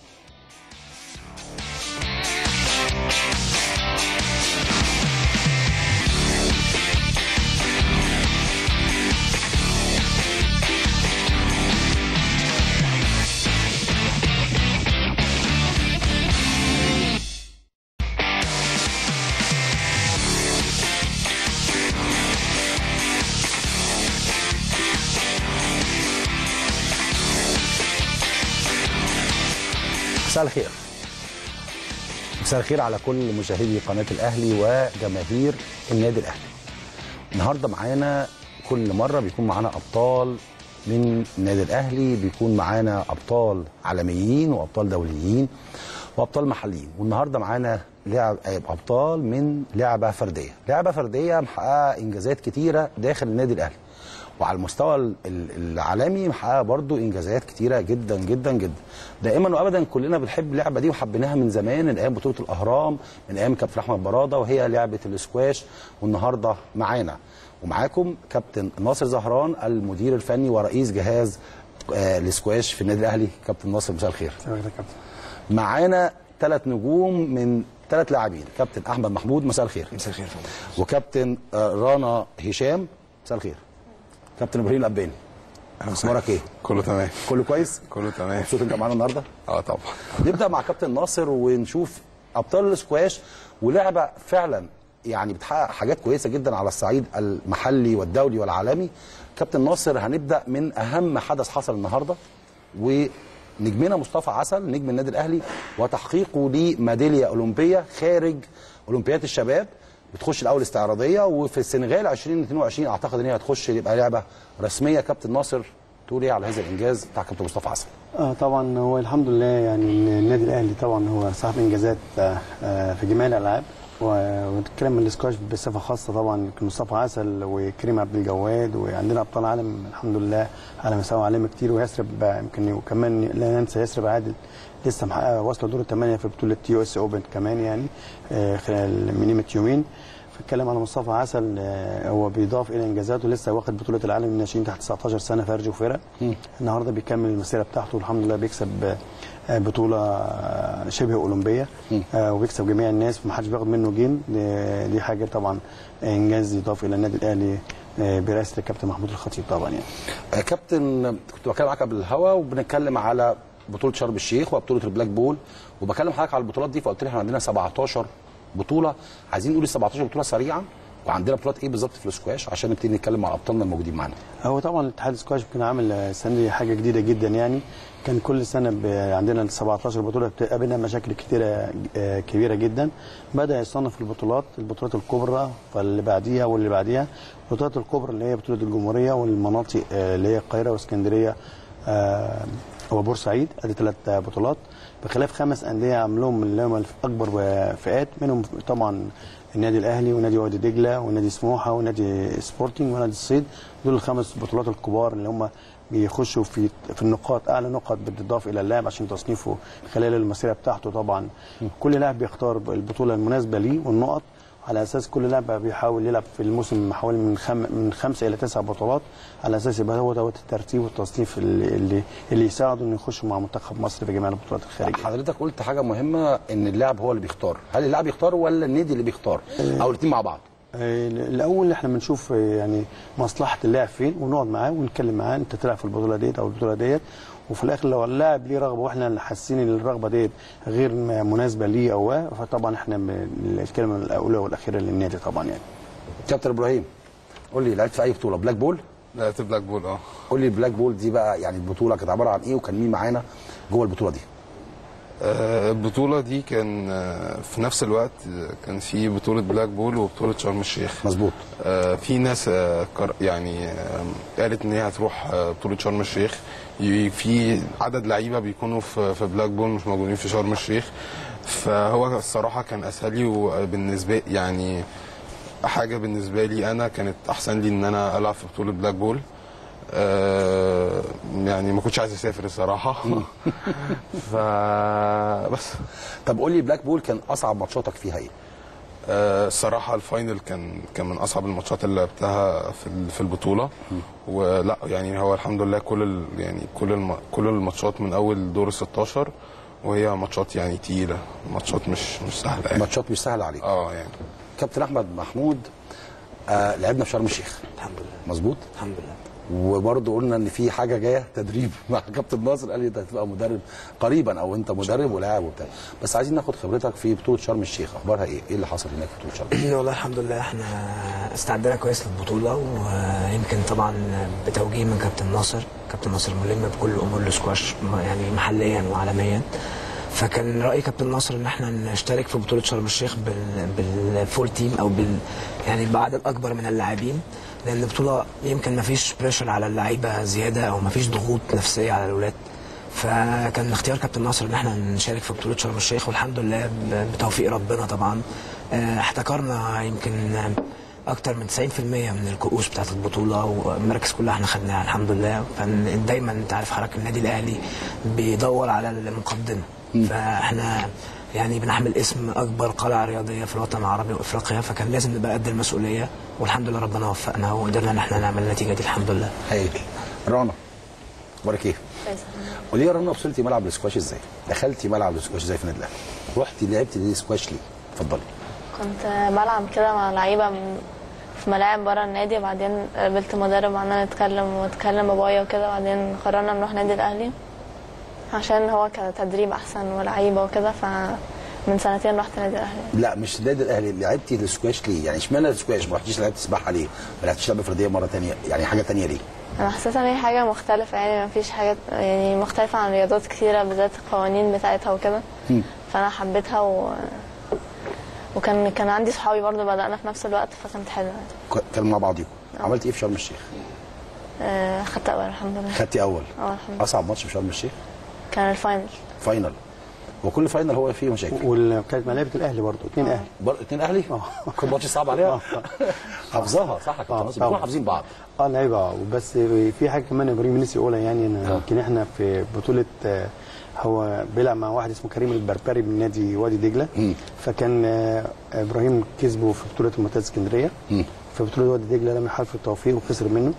مساء الخير. مساء الخير على كل مشاهدي قناة الأهلي وجماهير النادي الأهلي. النهاردة معانا كل مرة بيكون معانا أبطال من النادي الأهلي بيكون معانا أبطال عالميين وأبطال دوليين وأبطال محليين. والنهاردة معانا لعب أبطال من لعبة فردية. لعبة فردية محققة إنجازات كتيرة داخل النادي الأهلي. وعلى المستوى ال- ال- العالمي محققة برضو إنجازات كتيرة جدا جدا جدا. دائما وابدا كلنا بنحب اللعبة دي وحبيناها من زمان من أيام بطولة الأهرام من أيام كابتن أحمد برادة وهي لعبة الاسكواش والنهاردة معانا. ومعاكم كابتن ناصر زهران المدير الفني ورئيس جهاز آه، الاسكواش في النادي الأهلي. كابتن ناصر مساء الخير. معانا ثلاث نجوم من ثلاث لاعبين. كابتن أحمد محمود مساء الخير. مساء الخير وكابتن آه، رانا هشام مساء الخير. كابتن إبراهيم الأباني. أخبارك إيه؟ كله تمام. كله كويس؟ كله تمام. مبسوط أنت معانا النهارده؟ آه طبعا. نبدأ مع كابتن ناصر ونشوف أبطال الاسكواش ولعبة فعلا يعني بتحقق حاجات كويسة جدا على الصعيد المحلي والدولي والعالمي. كابتن ناصر هنبدأ من أهم حدث حصل النهارده ونجمنا مصطفى عسل نجم النادي الأهلي وتحقيقه لميدالية أولمبية خارج اولمبياد الشباب. بتخش الأول استعراضية وفي السنغال 2022 أعتقد إن هي هتخش يبقى لعبة رسمية. كابتن ناصر تقول إيه على هذا الإنجاز بتاع كابتن مصطفى عسل آه طبعا هو الحمد لله يعني النادي الأهلي طبعا هو صاحب إنجازات آه آه في جميع الألعاب. ونتكلم عن الاسكواش بصفة خاصة طبعا مصطفى عسل وكريم عبد الجواد وعندنا أبطال عالم الحمد لله على مستوى عالمي كتير. ويثرب يمكن وكمان لا ننسى يثرب عادل لسه محققه واصله دور الثمانيه في بطولة US Open كمان يعني. آه، خلال من قيمه يومين. فاتكلم على مصطفى عسل آه، هو بيضاف إلى إنجازاته لسه واخد بطولة العالم للناشئين تحت 19 سنة فرج وفرق النهارده بيكمل المسيرة بتاعته والحمد لله بيكسب آه، بطولة آه، شبه أولمبية آه، وبيكسب جميع الناس ما حدش بياخد منه جيم. دي- حاجة طبعا إنجاز يضاف إلى النادي الأهلي آه، برئاسة الكابتن محمود الخطيب طبعا يعني. آه، كابتن كنت بتكلم معاك قبل الهوا وبنتكلم على بطولة شرم الشيخ وبطولة ال Black Ball وبكلم حضرتك على البطولات دي فقلت لي إحنا عندنا 17 بطولة. عايزين نقول ال 17 بطولة سريعا وعندنا بطولات إيه بالظبط في الاسكواش عشان نبتدي نتكلم مع أبطالنا الموجودين معانا. هو طبعا الاتحاد السكواش كان عامل السنة دي حاجة جديدة جدا يعني. كان كل سنة عندنا 17 بطولة بتقابلنا مشاكل كتيرة آه، كبيرة جدا. بدأ يصنف البطولات البطولات الكبرى فاللي بعديها واللي بعديها. البطولات الكبرى اللي هي بطولة الجمهورية والمناطق آه، اللي هي القاهرة واسكندرية آه، وبورسعيد. ادي ثلاث بطولات. بخلاف خمس أندية عاملهم اللي هم أكبر فئات منهم طبعا النادي الأهلي ونادي وادي دجلة ونادي سموحة ونادي سبورتنج ونادي الصيد. دول الخمس بطولات الكبار اللي هم بيخشوا في في النقاط أعلى نقط بتضاف إلى اللاعب عشان تصنيفه خلال المسيرة بتاعته طبعا. كل لاعب بيختار البطولة المناسبة ليه والنقط. على أساس كل لاعب بيحاول يلعب في الموسم حوالي من خم من خمسه إلى تسع بطولات على أساس يبقى هو دوت الترتيب والتصنيف اللي اللي, اللي يساعده إنه يخش مع منتخب مصر في جميع البطولات الخارجية. حضرتك قلت حاجة مهمة إن اللاعب هو اللي بيختار. هل اللاعب يختار ولا النادي اللي بيختار؟ أو الاثنين مع بعض؟ آه، الأول إحنا بنشوف آه، يعني مصلحة اللاعب فين ونقعد معاه ونتكلم معاه أنت تلعب في البطولة ديت أو البطولة ديت وفي الآخر لو اللاعب ليه رغبة وإحنا حاسين إن الرغبة ديت غير مناسبة ليه أو فطبعا إحنا الكلمة الأولى والأخيرة للنادي طبعا يعني. كابتن إبراهيم قول لي لعبت في أي بطولة؟ Black Ball لعبت Black Ball آه. قول لي ال Black Ball دي بقى يعني البطولة كانت عبارة عن إيه وكان مين معانا جوه البطولة دي؟ آه، البطولة دي كان آه، في نفس الوقت آه، كان في بطولة Black Ball وبطولة شرم الشيخ. مظبوط. في ناس كر- يعني قالت إن هي هتروح بطولة شرم الشيخ. في عدد لعيبة بيكونوا في في Black Ball مش موجودين في شرم الشيخ. فهو الصراحة كان أسهل لي وبالنسبة يعني حاجة بالنسبة لي أنا كانت أحسن لي إن أنا ألعب في بطولة Black Ball آه، يعني ما كنتش عايز أسافر الصراحة. فبس طب قول لي Black Ball كان أصعب ماتشاتك فيها إيه؟ آه، الصراحة ال final كان كان من أصعب الماتشات اللي لعبتها في في البطولة. ولا يعني هو الحمد لله كل ال يعني كل الم كل الماتشات من أول دور ال 16 وهي ماتشات يعني تقيلة ماتشات مش مش سهلة يعني. ماتشات مش سهلة عليك. آه يعني. كابتن أحمد محمود آه لعبنا في شرم الشيخ. الحمد لله. مظبوط؟ الحمد لله. وبرضه قلنا إن في حاجة جاية تدريب مع كابتن ناصر. قال لي أنت هتبقى مدرب قريبا أو أنت مدرب ولاعب وبتاع. بس عايزين ناخد خبرتك في بطولة شرم الشيخ. أخبارها إيه؟ إيه اللي حصل هناك في بطولة شرم الشيخ؟ والله الحمد لله. إحنا استعدنا كويس للبطولة ويمكن طبعا بتوجيه من كابتن ناصر. كابتن ناصر ملم بكل أمور السكواش يعني محليا وعالميا. فكان رأي كابتن ناصر إن إحنا نشترك في بطولة شرم الشيخ بال بال full team أو بال يعني بعدد أكبر من اللاعبين. لأن البطولة يمكن ما فيش pressure على اللعيبة زيادة أو ما فيش ضغوط نفسية على الأولاد. فكان اختيار كابتن ناصر إن إحنا نشارك في بطولة شرم الشيخ والحمد لله بتوفيق ربنا طبعا. آه، احتكرنا يمكن أكتر من 90% من الكؤوس بتاعت البطولة والمراكز كلها إحنا خدناها الحمد لله. فدايما أنت عارف حضرتك النادي الأهلي بيدور على المقدمة. فإحنا يعني بنحمل اسم أكبر قلعة رياضية في الوطن العربي وإفريقيا فكان لازم نبقى قد المسؤولية والحمد لله ربنا وفقنا وقدرنا إن إحنا نعمل النتيجه دي الحمد لله هايل رنا أخبارك إيه؟ قولي لي يا رنا وصلتي ملعب السكواش إزاي؟ دخلتي ملعب السكواش إزاي في النادي الأهلي؟ رحتي لعبتي سكواش ليه؟ اتفضلي كنت بلعب كده مع لعيبة من- في ملاعب بره النادي وبعدين قابلت مدرب وقعدنا نتكلم واتكلم بابايا وكده وبعدين قررنا نروح نادي الأهلي عشان هو كتدريب أحسن ولعيبة وكده فمن سنتين رحت نادي الأهلي لا مش النادي الأهلي لعبتي السكواش ليه؟ يعني اشمعنى السكواش؟ ما رحتيش لعبتي سباحة ليه؟ ما لعبتيش لعبة فردية مرة ثانية؟ يعني حاجة ثانية ليه؟ أنا حسيت إن هي حاجة مختلفة يعني مفيش حاجة يعني مختلفة عن رياضات كتيرة بالذات القوانين بتاعتها وكده فأنا حبيتها و... وكان كان عندي صحابي برضو بدأنا في نفس الوقت فكانت حلوة ك- كانوا مع بعضيكم عملتي إيه في شرم الشيخ؟ آه، خدت أول الحمد لله خدتي أول آه الحمد لله أصعب ماتش في شرم الشيخ؟ كان ال final. final. وكل final هو فيه مشاكل وكانت مع لعبه الاهلي برضه اثنين أهلي. بر... اتنين أهلي؟ كل ماتش صعب عليها. حافظاها. صح يا كابتن ناصر. بيكونوا حافظين بعض. آه لعيبة. بس في حاجة كمان إبراهيم نسي يقولها يعني إن يمكن إحنا في بطولة آه، هو بيلعب مع واحد اسمه كريم البربري من نادي وادي دجلة. فكان آه، إبراهيم كسبه في بطولة منتدى اسكندرية. في بطولة وادي دجلة لم يحالف التوفيق وخسر منه.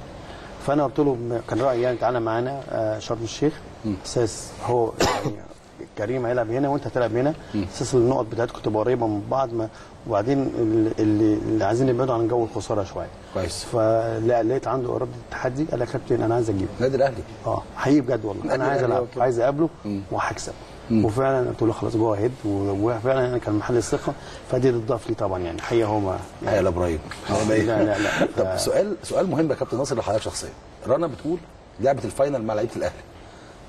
فأنا قلت له كان رأيي يعني تعالى معانا آه، شرم الشيخ. أساس هو يعني كريم هيلعب هنا وأنت هتلعب هنا. أساس النقط بتاعتكم تبقى قريبة من بعض ما وبعدين اللي, اللي, عايزين يبعدوا عن جو الخسارة شوية. كويس. فلا لقيت عنده اراده التحدي قال لك يا كابتن أنا عايز أجيبه. النادي الأهلي. آه حقيقي بجد والله. أنا عايز ألعب. عايز أقابله وهكسب. وفعلا قلت له خلاص go ahead. وفعلا يعني كان محل الثقة. فدي تضاف لي طبعا يعني. حقيقة هو ما حقيقة لابراهيم آه، لا لا لا. طب سؤال سؤال مهم يا كابتن ناصر لحضرتك شخصيا. رنا بتقول لعبة ال final مع لعيبة الأهلي.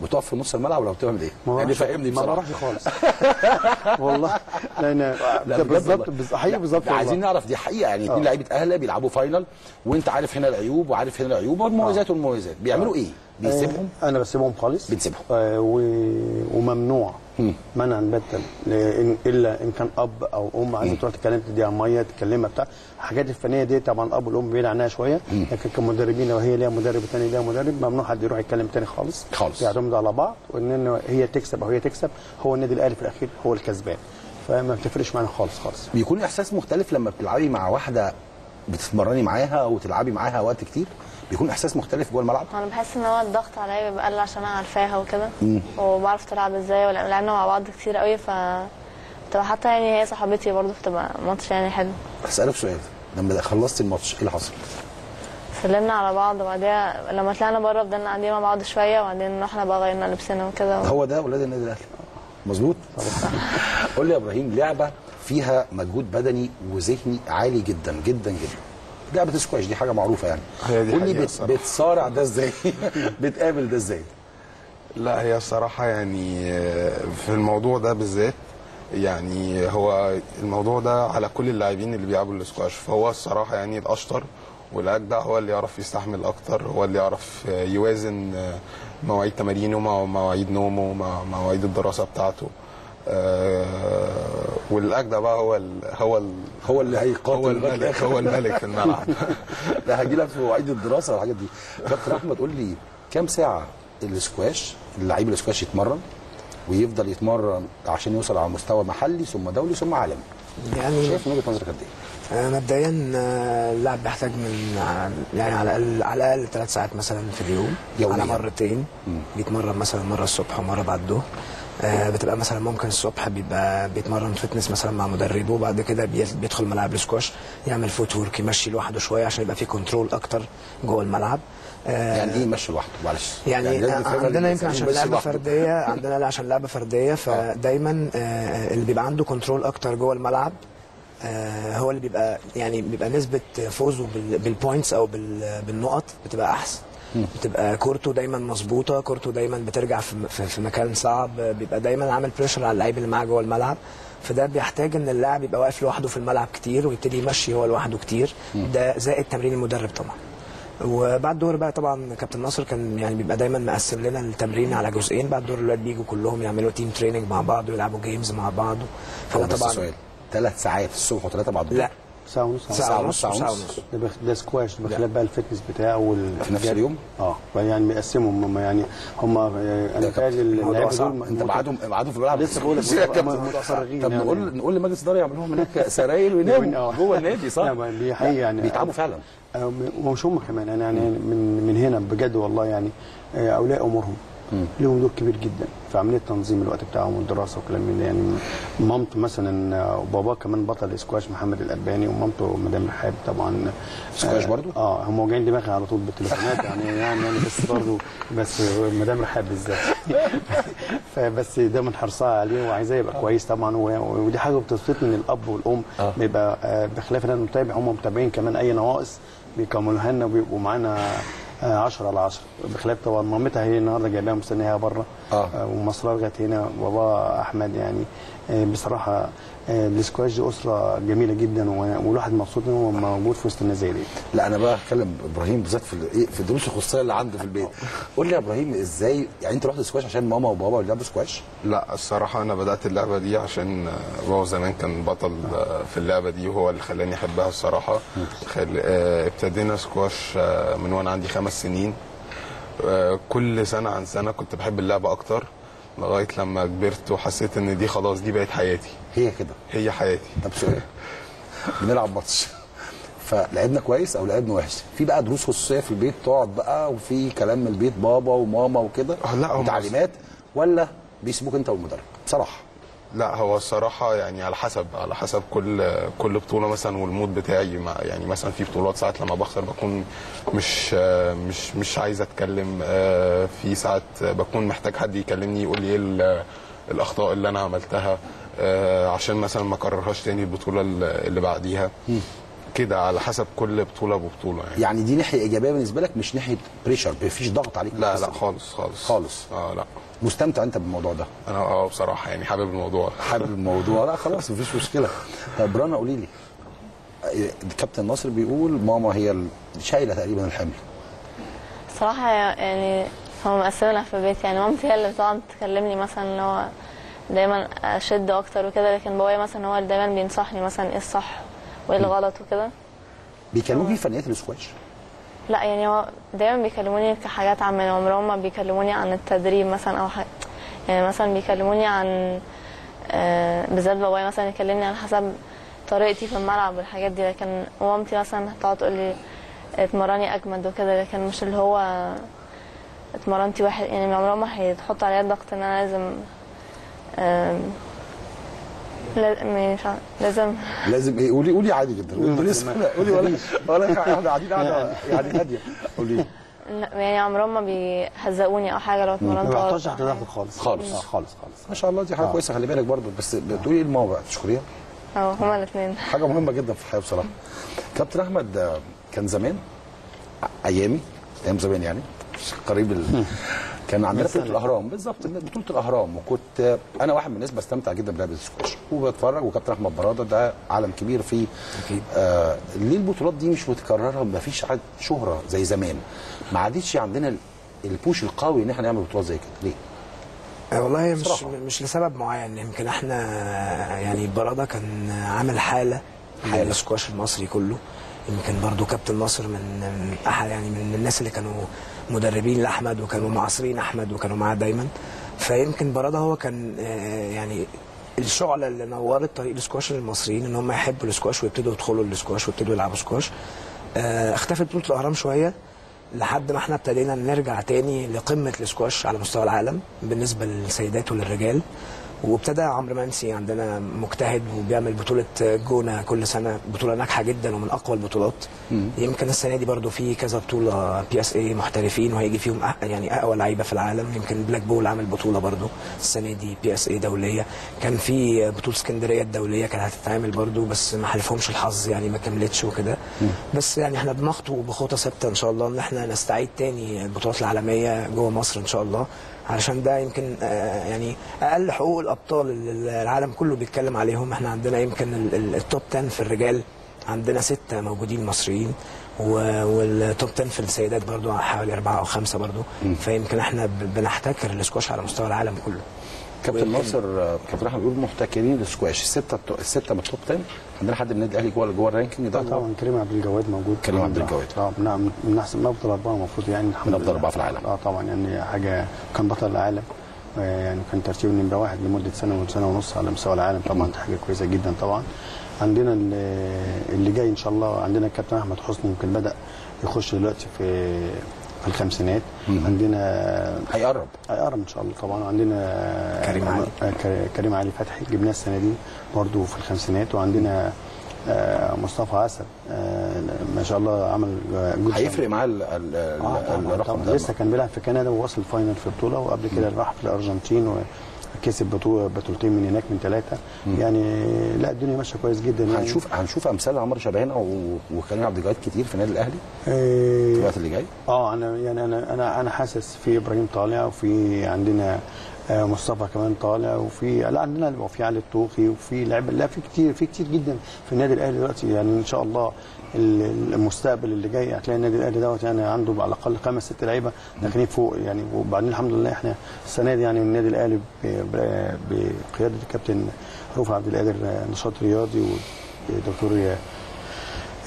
بتقف في نص الملعب ولا بتعمل إيه؟ يعني فهمني ما بصراحه بروحش خالص والله لأن لا بجد بالظبط حقيقي لا، بالظبط. عايزين نعرف دي حقيقة يعني اثنين آه. لعيبة أهلي بيلعبوا final وأنت عارف هنا العيوب وعارف هنا العيوب والمميزات والمميزات بيعملوا إيه؟ بيسيبهم؟ آه، أنا بسيبهم خالص. بتسيبهم. آه و... وممنوع. منعا باتا لإن إلا إن كان أب أو أم عايزة تروح تتكلم تديها مية تكلمها بتاع. الحاجات الفنية دي طبعا الاب والام بعيد عنها شوية. لكن كمدربين لو هي ليها مدرب والثاني ليها مدرب ممنوع حد يروح يتكلم تاني خالص. خالص. يعتمدوا على بعض وإن هي تكسب أو هي تكسب هو النادي الأهلي في الأخير هو الكسبان. فما بتفرقش معانا خالص خالص. بيكون إحساس مختلف لما بتلعبي مع واحدة بتتمرني معاها وتلعبي معاها وقت كتير؟ بيكون إحساس مختلف جوه الملعب. أنا بحس إن هو الضغط عليا بيبقى أقل عشان أنا عارفاها وكده. وبعرف تلعب إزاي ولعبنا مع بعض كتير قوي ف بتبقى حتى يعني هي صاحبتي برضه بتبقى ماتش يعني حلو. هسألك سؤال. لما خلصت الماتش إيه اللي حصل؟ سلمنا على بعض وبعديها لما طلعنا بره فضلنا قاعدين مع بعض شوية وبعدين رحنا بقى غيرنا لبسنا وكده. هو ده ولاد النادي الاهلي مظبوط. قول لي يا إبراهيم لعبة فيها مجهود بدني وذهني عالي جدا جدا جدا. لعبه سكواش دي حاجة معروفة يعني. قول لي. بتصارع ده إزاي؟ بتقابل ده إزاي؟ لا هي الصراحة يعني آه، في الموضوع ده بالذات يعني هو الموضوع ده على كل اللاعبين اللي بيلعبوا الاسكواش فهو الصراحة يعني الأشطر والأجدع هو اللي يعرف يستحمل أكتر هو اللي يعرف آه، يوازن آه، مواعيد تمارينه مع مواعيد نومه مع مواعيد الدراسة بتاعته. آه، والأجدع بقى هو ال هو ال هو اللي هيقاتل هو الملك. هو الملك في الملعب. لا هجي لك في مواعيد الدراسة والحاجات دي. كابتن أحمد قول لي كام ساعة السكواش اللعيب السكواش يتمرن ويفضل يتمرن عشان يوصل على مستوى محلي ثم دولي ثم عالمي؟ يعني شايف من وجهة نظرك قد إيه؟ آه، مبدئيا آه، اللاعب بيحتاج من يعني على الأقل على الأقل ثلاث ساعات مثلا في اليوم. يومياً. على مرتين. بيتمرن مثلا مرة الصبح ومرة بعد الظهر. بتبقى مثلا ممكن الصبح بيبقى بيتمرن fitness مثلا مع مدربه وبعد كده بي- بيدخل ملعب السكواش يعمل footwork يمشي لوحده شوية عشان يبقى في control أكتر جوه الملعب آه، يعني إيه يمشي لوحده معلش يعني, نفهمها عندنا. يمكن عشان لعبة. فردية عندنا لا عشان لعبة فردية فدايما آه، اللي بيبقى عنده control أكتر جوه الملعب آه، هو اللي بيبقى يعني بيبقى نسبة فوزه بال- بال points أو بال- بالنقط بتبقى أحسن بتبقى كورته دايما مظبوطة كورته دايما بترجع في, في, مكان صعب بيبقى دايما عامل pressure على اللعيب اللي معاه جوه الملعب. فده بيحتاج إن اللاعب يبقى واقف لوحده في الملعب كتير ويبتدي يمشي هو لوحده كتير. ده زائد تمرين المدرب طبعا. وبعد الظهر بقى طبعا كابتن ناصر كان يعني بيبقى دايما مقسم لنا التمرين على جزئين. بعد الظهر الولاد بيجوا كلهم يعملوا team training مع بعض ويلعبوا games مع بعض. بس طبعا ثلاث ساعات الصبح وثلاثه بعد الظهر؟ لا. ساعة ونص ساعة ونص ساعة ونص. ده, سكواش بخلاف بقى ال fitness بتاعه وال... في نفس اليوم؟ آه. يعني بيقسمهم هم يعني هم آه، أنا بتهيألي اللعيبه دول أنت ميعادهم ميعادهم في الملعب. لسه بقول لك. متفرغين طب يعني. نقول نقول لمجلس الإدارة يعمل لهم هناك سراير ويناموا. جوه النادي صح؟ لا دي حقيقه يعني. بيتعبوا فعلا. آه، ومش هم كمان يعني يعني من من هنا بجد والله يعني آه، أولياء أمورهم لهم دور كبير جدا. في عملية تنظيم الوقت بتاعهم والدراسة وكلام من ده. يعني مامته مثلا آه، وباباه كمان بطل الاسكواش محمد الألباني ومامته مدام رحاب طبعا. سكواش آه، برضو؟ آه هم واجعين دماغي على طول بالتليفونات. يعني يعني يعني بس برضه بس مدام رحاب بالذات. فبس ده من حرصها عليه وعايزاه يبقى كويس طبعا. ودي حاجة بتبسطني إن الأب والأم آه. بيبقى آه، بخلاف إن أنا متابع هم متابعين كمان أي نواقص بيكملوها لنا وبيبقوا معانا آه، 10 على 10 بخلاف طبعا مامتها هي النهارده جايباها مستنيها بره. آه. ومصرها لغايه هنا وبابا أحمد يعني. آه، بصراحة آه، الاسكواش دي أسرة جميلة جدا و- والواحد مبسوط إن هو موجود في وسط الناس زي دي. لا أنا بقى هتكلم إبراهيم بالذات في إيه، في الدروس الخصوصية اللي عنده في البيت. قول لي يا إبراهيم إزاي؟ يعني أنت رحت سكواش عشان ماما وبابا بيلعبوا سكواش؟ لا الصراحة أنا بدأت اللعبة دي عشان بابا زمان كان بطل في اللعبة دي وهو اللي خلاني أحبها الصراحة. خل... آه، ابتدينا سكواش آه، من وأنا عندي خمس سنين. آه، كل سنة عن سنة كنت بحب اللعبة أكتر. لغاية لما كبرت وحسيت إن دي خلاص دي بقت حياتي. هي كده. هي حياتي. طب سؤال بنلعب ماتش. فلعبنا كويس أو لعبنا وحش؟ في بقى دروس خصوصية في البيت تقعد بقى وفي كلام من البيت بابا وماما وكده؟ لا هم- وتعليمات ولا بيسيبوك أنت والمدرب؟ بصراحة. لا هو الصراحة يعني على حسب على حسب كل كل بطولة مثلا وال mood بتاعي. مع يعني مثلا في بطولات ساعات لما بخسر بكون مش مش مش عايز أتكلم. آه، في ساعات بكون محتاج حد يكلمني يقول لي إيه ال- الأخطاء اللي أنا عملتها. آه، عشان مثلا ما أكررهاش تاني البطولة اللي بعديها. كده على حسب كل بطولة ببطولة يعني. يعني دي ناحية إيجابية بالنسبة لك مش ناحية pressure مفيش ضغط عليك لا لا خالص خالص. خالص. آه لا. مستمتع أنت بالموضوع ده؟ أنا آه بصراحة يعني حابب الموضوع حابب الموضوع لا خلاص مفيش مشكلة. طب رنا قولي لي. الكابتن ناصر بيقول ماما هي اللي شايلة تقريبا الحمل. صراحة يعني هو مقسمنا في البيت. يعني مامتي هي اللي بتقعد تكلمني مثلا إن هو دايما أشد أكتر وكده لكن بابايا مثلا هو اللي دايما بينصحني مثلا إيه الصح. وإيه الغلط وكده؟ بيكلموك في فنيات الاسكواش. لا يعني هو دايما بيكلموني كحاجات عامة عمرهم ما بيكلموني عن التدريب مثلا أو حاجة. يعني مثلا بيكلموني عن آه، بالذات بابايا مثلا يكلمني على حسب طريقتي في الملعب والحاجات دي. لكن مامتي مثلا هتقعد تقول لي اتمرني أجمد وكده لكن مش اللي هو اتمرنتي واحد. يعني عمرهم ما هيتحط عليا الضغط إن أنا لازم لا- مش لازم. لازم إيه؟ قولي قولي عادي جدا. قولي قولي ولا ولا إحنا قاعدين قاعدة يعني. هادية. قولي. لا يعني عمرهم ما بيهزقوني أو حاجة لو اتمرنت ما. بحطش تحت ضغط خالص. خالص. آه، خالص خالص. ما شاء الله دي حاجة آه. كويسة خلي بالك برضو بس بتقولي لماما بقى تشكريها آه هما الاثنين حاجة مهمة جدا في الحياة بصراحة. كابتن أحمد آه، كان زمان أيامي أيام زمان يعني مش قريب ال... كان عندنا بطولة الأهرام. بالظبط بطولة الأهرام. وكنت أنا واحد من الناس بستمتع جدا بلعبه السكواش. وبتفرج وكابتن أحمد برادة ده عالم كبير فيه آه ليه البطولات دي مش متكررة؟ ما فيش شهرة زي زمان. ما عادتش عندنا ال- البوش القوي إن إحنا نعمل بطولات زي كده. ليه؟ آه، والله مش. مش لسبب معين. يمكن إحنا يعني برادة كان عامل حالة للسكواش المصري كله. يمكن برضو كابتن من من أحد يعني من الناس اللي كانوا مدربين لأحمد وكانوا معاصرين أحمد وكانوا معاه دايما. فيمكن براده هو كان آه، يعني الشعلة اللي نورت طريق السكواش للمصريين إن هم يحبوا السكواش ويبتدوا يدخلوا السكواش ويبتدوا يلعبوا سكواش. آه، اختفت بطولة الأهرام شوية لحد ما إحنا ابتدينا نرجع تاني لقمة السكواش على مستوى العالم بالنسبة للسيدات وللرجال. وابتدى عمرو منسي عندنا مجتهد وبيعمل بطولة الجونة كل سنة بطولة ناجحة جدا ومن أقوى البطولات. يمكن السنة دي برضو في كذا بطولة PSA محترفين وهيجي فيهم يعني أقوى لعيبة في العالم. يمكن بلاك بول عامل بطولة برضو السنة دي PSA دولية. كان في بطولة اسكندرية الدولية كانت هتتعمل برضو بس ما حالفهمش الحظ يعني ما كملتش وكده. بس يعني إحنا بنخطو بخطى ثابتة إن شاء الله إن إحنا نستعيد تاني البطولات العالمية جوه مصر إن شاء الله. علشان ده يمكن آه، يعني أقل حقوق الأبطال اللي العالم كله بيتكلم عليهم. إحنا عندنا يمكن ال- ال- ال top 10 في الرجال عندنا ستة موجودين مصريين وال top 10 في السيدات برضو حوالي أربعة أو خمسة برضو. فيمكن إحنا بنحتكر الاسكواش على مستوى العالم كله. كابتن ناصر كابتن أحمد بيقول محتكرين السكواش. السته السته من ال top 10 عندنا حد من النادي الأهلي جوه جوه ال ranking؟ ده طبعا كريم عبد الجواد موجود. كريم عبد الجواد. آه نعم من أحسن من أفضل أربعة المفروض يعني الحمد من لله. أفضل أربعة في العالم. آه طبعا يعني حاجة كان بطل العالم. آه، يعني كان ترتيبه نمره واحد لمدة سنة وسنه ونص على مستوى العالم. طبعا دي حاجة كويسة جدا طبعا. عندنا ال- اللي جاي إن شاء الله عندنا الكابتن أحمد حسني يمكن بدأ يخش دلوقتي في الخمسينات عندنا هيقرب. هيقرب إن شاء الله طبعا. وعندنا كريم علي. آه، كريم علي فتحي جبناه السنة دي برضه في الخمسينات وعندنا آه، مصطفى عسل. آه، ما شاء الله عمل جول هيفرق معاه الرقم ده. لسه كان بيلعب في كندا ووصل فاينل في بطولة وقبل كده راح في الأرجنتين كسب بطولتين من هناك من ثلاثة. يعني لا الدنيا ماشية كويس جدا يعني. هنشوف هنشوف أمثال عمرو شبهنا و- وكريم عبد الجواد كتير في النادي الأهلي؟ في الوقت اللي جاي؟ آه أنا يعني أنا أنا أنا حاسس في إبراهيم طالع وفي عندنا آه، مصطفى كمان طالع وفي لا عندنا وفي علي الطوخي وفي لعيبه لا في كتير في كتير جدا في النادي الأهلي دلوقتي. يعني إن شاء الله ال- المستقبل اللي جاي هتلاقي النادي الأهلي دوت يعني عنده على الأقل خمس ست لعيبة داخلين فوق يعني. وبعدين الحمد لله إحنا السنة دي يعني النادي الأهلي بقيادة الكابتن رؤوف عبد القادر آه، نشاط رياضي والدكتور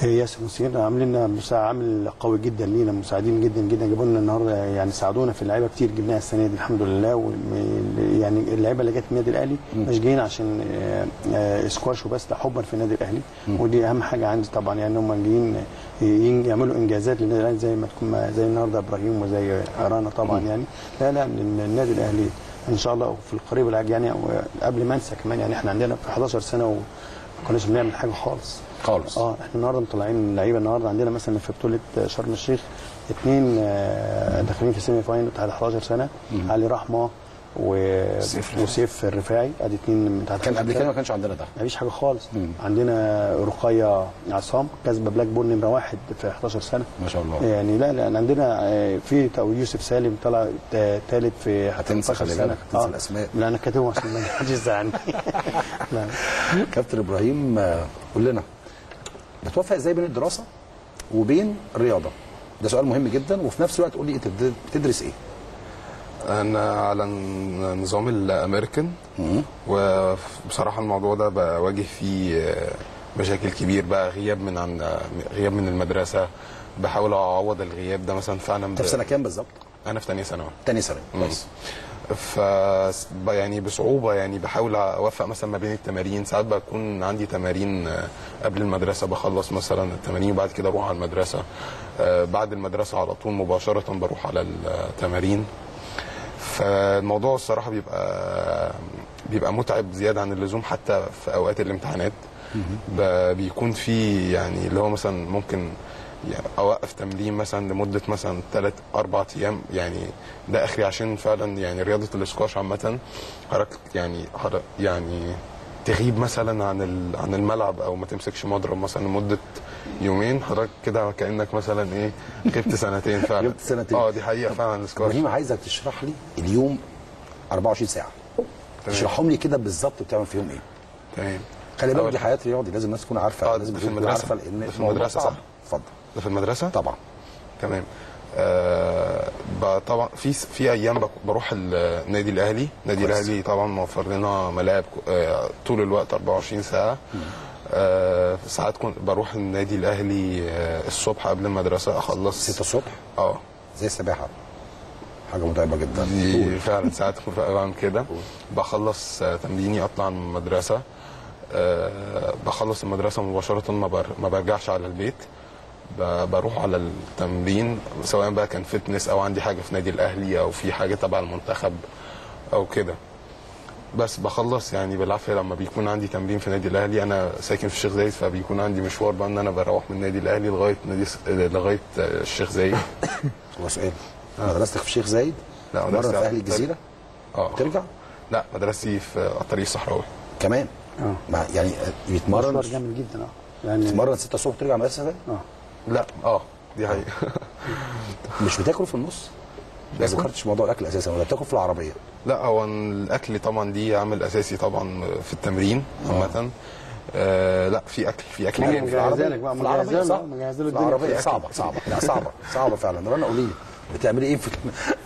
ياسر مسير عاملين مساعد عامل قوي جدا لينا مساعدين جدا جدا جابوا لنا النهارده يعني ساعدونا في اللعيبه كتير جبناها السنة دي الحمد لله. يعني اللعيبة اللي جت النادي الأهلي مش جايين عشان آه، آه، سكواش وبس لا حبا في النادي الأهلي. ودي أهم حاجة عندي طبعا يعني هم جايين ين- يعملوا إنجازات للنادي الأهلي زي ما تكون زي النهارده إبراهيم وزي رنا طبعا يعني. لا لا النادي الأهلي إن شاء الله في القريب العاجل يعني قبل ما أنسى كمان يعني إحنا عندنا في 11 سنة وما كناش بنعمل حاجة خالص. خالص. آه إحنا النهارده مطلعين لعيبة. النهارده عندنا مثلا في بطولة شرم الشيخ اثنين آه، داخلين في semi final بتاع 11 سنة. علي رحمة و... وسيف الرفاعي. ادي اثنين من تحت. كان قبل كده ما كانش عندنا ده. مفيش حاجة خالص. عندنا رقية عصام كسبه بلاك بول نمرة واحد في 11 سنة. ما شاء الله. يعني لا لا عندنا آه، في يوسف سالم طلع ثالث في هتنسى 13 خلي بالك هتنسى الأسماء. لا أنا كاتبهم عشان ما حدش يزعلني كابتن إبراهيم قول لنا. بتوفق إزاي بين الدراسة وبين الرياضة؟ ده سؤال مهم جدا وفي نفس الوقت قول لي انت بت- بتدرس إيه؟ أنا على النظام الامريكان. وبصراحة الموضوع ده بواجه فيه مشاكل كبير بقى غياب من عن غياب من المدرسة. بحاول أعوض الغياب ده مثلا فعلا انت في سنة كام بالظبط؟ أنا في ثانية ثانوي. تاني سنه كويس. ف يعني بصعوبة يعني بحاول أوفق مثلا ما بين التمارين. ساعات بكون عندي تمارين آه، قبل المدرسة بخلص مثلا التمارين وبعد كده أروح على المدرسة. آه، بعد المدرسة على طول مباشرة بروح على التمارين. فالموضوع الصراحة بيبقى بيبقى متعب زيادة عن اللزوم حتى في أوقات الامتحانات. بيكون في يعني اللي هو مثلا ممكن يعني أوقف تمرين مثلا لمدة مثلا ثلاث أربع أيام يعني ده آخري عشان فعلا يعني رياضة الاسكواش عامة حضرتك يعني حضرتك يعني تغيب مثلا عن عن الملعب أو ما تمسكش مضرب مثلا لمدة يومين حضرتك كده كأنك مثلا إيه غبت سنتين فعلا. غبت سنتين. آه دي حقيقة فعلا الاسكواش إبراهيم عايزك تشرح لي اليوم 24 ساعة. تشرحهم لي كده بالظبط بتعمل فيهم إيه. تمام. خلي بالك دي حياة رياضي لازم الناس تكون عارفة آه لازم تكون عارفة لأن في المدرسة. صح. اتفضل. ده في المدرسة؟ طبعا. تمام. آه طبعا في في أيام بروح النادي الأهلي. النادي. الأهلي طبعا موفر لنا ملاعب آه طول الوقت 24 ساعة. آه ساعات كنت بروح النادي الأهلي آه الصبح قبل المدرسة أخلص. 6 الصبح؟ آه. زي السباحة. حاجة متعبة جدا. دي فعلا ساعات كنت بعمل كده. بخلص تمريني أطلع من المدرسة. آه، بخلص المدرسة مباشرة ما, بر... ما برجعش على البيت. بروح على التمرين سواء بقى كان فتنس أو عندي حاجة في نادي الأهلي أو في حاجة تبع المنتخب أو كده. بس بخلص يعني بالعافية لما بيكون عندي تمرين في نادي الأهلي أنا ساكن في الشيخ زايد فبيكون عندي مشوار بقى إن أنا بروح من النادي الأهلي لغاية نادي س- لغاية آه، الشيخ زايد. هو سؤال مدرستك في الشيخ زايد؟ لا مدرستي في أهل الجزيرة؟ آه. ترجع لا مدرستي في الطريق الصحراوي. كمان؟ آه. مع يعني بيتمرن؟ مشوار جامد جدا آه. يعني تتمرن 6 الصبح ترجع مدرسة آه. لا آه دي حقيقة. مش بتاكل في النص؟ ما؟ ذكرتش موضوع الأكل أساسا ولا بتاكل في العربية؟ لا هو الأكل طبعا دي عامل أساسي طبعا في التمرين عامة. آه لا في أكل في أكل مجهزين لك بقى، في العربية مجهزين صح؟ له- الدنيا. العربية في صعبة. صعبة لا صعبة صعبة فعلا. رنا قولي لي. بتعملي إيه في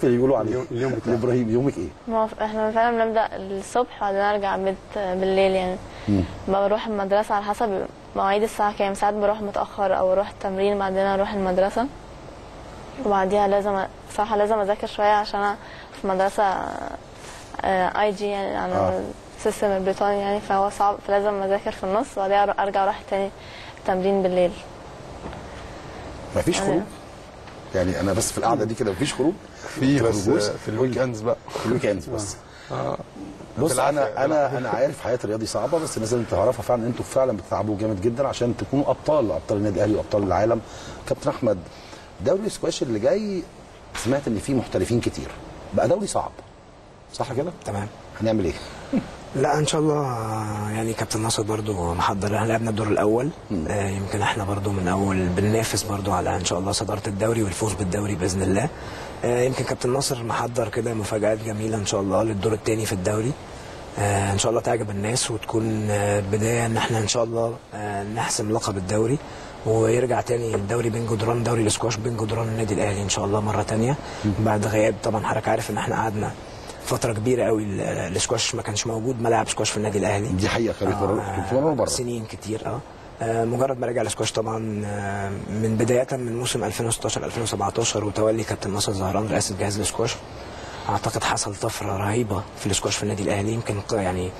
في بيقولوا عليه اليوم بتاعك. إبراهيم يومك إيه؟ ما إحنا فعلا بنبدأ الصبح وبعدين أرجع البيت بالليل يعني. بروح المدرسة على حسب مواعيد الساعة كام. ساعات بروح متأخر أو أروح التمرين بعدين أروح المدرسة. وبعديها لازم بصراحه لازم أذاكر شوية عشان أنا في مدرسة IG يعني على آه. ال system البريطاني يعني. فهو صعب فلازم أذاكر في النص وبعديها أر- أرجع أروح تاني تمرين بالليل. مفيش خروج؟ يعني أنا بس في القعدة دي كده مفيش خروج في بس؟ في ال weekends بقى في ال weekends بس آه. بص أنا أنا أنا عارف حياة الرياضي صعبة بس الناس لازم تعرفها فعلا أنتوا فعلا بتتعبوا جامد جدا عشان تكونوا أبطال أبطال النادي الأهلي وأبطال العالم كابتن أحمد دوري السكواش اللي جاي سمعت إن فيه محترفين كتير بقى دوري صعب صح كده؟ تمام هنعمل إيه؟ لا إن شاء الله يعني كابتن ناصر برضو محضر. إحنا لعبنا الدور الأول. آه، يمكن إحنا برضو من أول بننافس برضو على إن شاء الله صدارة الدوري والفوز بالدوري بإذن الله. آه، يمكن كابتن ناصر محضر كده مفاجآت جميلة إن شاء الله للدور الثاني في الدوري. آه، إن شاء الله تعجب الناس وتكون آه، بدايه إن إحنا إن شاء الله آه، نحسم لقب الدوري ويرجع تاني الدوري بين جدران دوري الاسكواش بين جدران النادي الأهلي إن شاء الله مرة تانية. بعد غياب طبعا حضرتك عارف إن إحنا قعدنا فترة كبيرة قوي ال- الاسكواش ما كانش موجود ملعب سكواش في النادي الأهلي. دي حقيقة آه، في بره سنين كتير آه. آه، مجرد ما رجع الاسكواش طبعا آه، من بداية من موسم 2016 2017 وتولي كابتن ناصر زهران رئاسه جهاز الاسكواش أعتقد حصل طفرة رهيبة في الاسكواش في النادي الأهلي يمكن يعني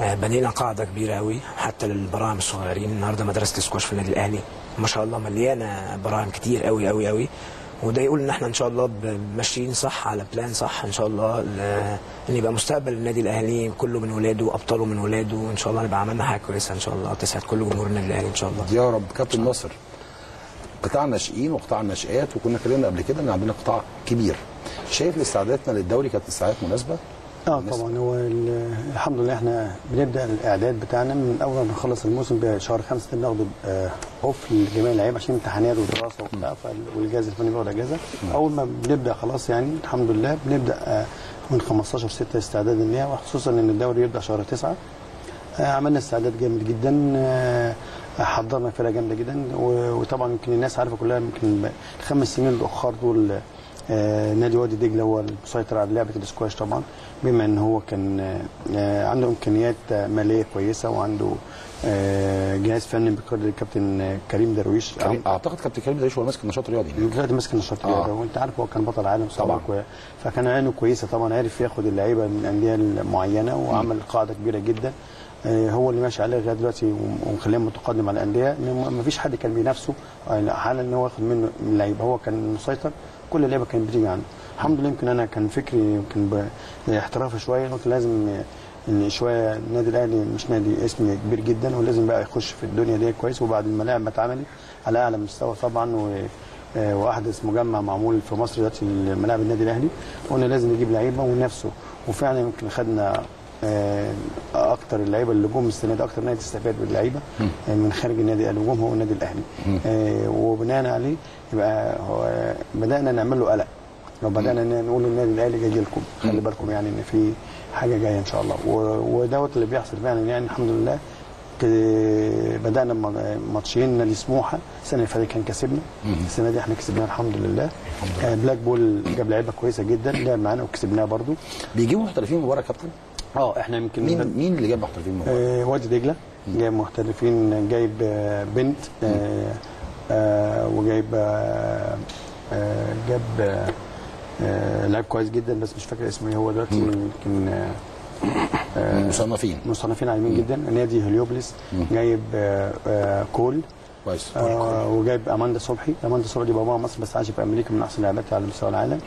آه، بنينا قاعدة كبيرة قوي. حتى للبراعم الصغيرين النهارده مدرسة الاسكواش في النادي الأهلي. ما شاء الله مليانة براعم كتير قوي قوي قوي. وده يقول إن إحنا إن شاء الله ماشيين صح على بلان صح إن شاء الله إن يبقى مستقبل النادي الأهلي كله من ولاده وابطاله من ولاده وان شاء الله نبقى عملنا حاجة كويسة إن شاء الله تسعد كل جمهور النادي الأهلي إن شاء الله يا رب كابتن ناصر قطاع الناشئين وقطاع الناشئات وكنا اتكلمنا قبل كده إن عندنا قطاع كبير شايف استعداداتنا للدوري كانت استعدادات مناسبة؟ آه طبعا. هو ال- الحمد لله إحنا بنبدأ الإعداد بتاعنا من اول ما بنخلص الموسم بشهر خمسة بناخده آه، off لجميع اللعيبة عشان امتحانات ودراسة وبتاع والجهاز الفني بياخد أجازة. أول ما بنبدأ خلاص يعني الحمد لله بنبدأ آه، من 15 6 استعدادا ليها وخصوصا إن الدوري يبدأ شهر 9 آه، عملنا استعداد جامد جدا آه، حضرنا فرقة جامدة جدا وطبعا يمكن الناس عارفة كلها يمكن الخمس سنين الأخر دول آه، نادي وادي دجلة هو المسيطر على لعبة الاسكواش طبعا. بما إن هو كان آه، عنده إمكانيات آه، مالية كويسة وعنده آه، جهاز فني بقياده الكابتن كريم درويش. كريم- أعتقد كابتن كريم درويش هو ماسك النشاط الرياضي دلوقتي ماسك النشاط الرياضي. آه. وأنت عارف هو كان بطل عالم. سابق فكان عينه كويسة طبعا عرف ياخد اللعيبة من الأندية المعينة وعمل قاعدة كبيرة جدا. هو اللي ماشي عليه لغاية دلوقتي وم- ومخليه متقدم على الأندية. ما فيش حد كان بينافسه حالا إن هو ياخد منه من اللعيبة. هو كان مسيطر كل اللعيبة كانت بتيجي عنده. الحمد لله يمكن أنا كان فكري يمكن باحترافي شوية قلت لازم إن شوية النادي الأهلي مش نادي اسم كبير جدا ولازم بقى يخش في الدنيا دي كويس وبعد الملاعب ما اتعملت على أعلى مستوى طبعا و آه، وأحدث مجمع معمول في مصر دلوقتي ملاعب النادي الأهلي قلنا لازم نجيب لعيبة وننافسه وفعلا يمكن خدنا آه، أكتر اللعيبة اللي جم السنة دي أكتر نادي استفاد باللعيبة آه، من خارج النادي الأهلي وجم هو النادي الأهلي. وبناء عليه يبقى بدأنا نعمل له قلق. لو بدأنا نقول للنادي الأهلي جاي لكم خلي بالكم يعني إن في حاجة جاية إن شاء الله. ودوت اللي بيحصل فعلا يعني الحمد لله بدأنا ماتشين نادي سموحة. السنة اللي فاتت كان كسبنا. السنة دي إحنا كسبناه الحمد لله. آه، Black Ball جاب لعيبة كويسة جدا لعب معانا وكسبناه برضو. بيجيبوا محترفين من بره يا كابتن؟ آه إحنا يمكن مين مين اللي جاب محترفين من بره؟ آه وادي دجلة. جايب محترفين جايب آه بنت آه آه وجايب آه جاب آه لاعب كويس جدا بس مش فاكر اسمه إيه هو دلوقتي يمكن آه آه مصنفين. مصنفين عالميا جدا. نادي هليوبوليس جايب آه آه كول. كويس. آه وجايب أماندا صبحي. أماندا صبحي دي باباها مصري بس عايشه في أمريكا من أحسن لاعبات على مستوى العالم.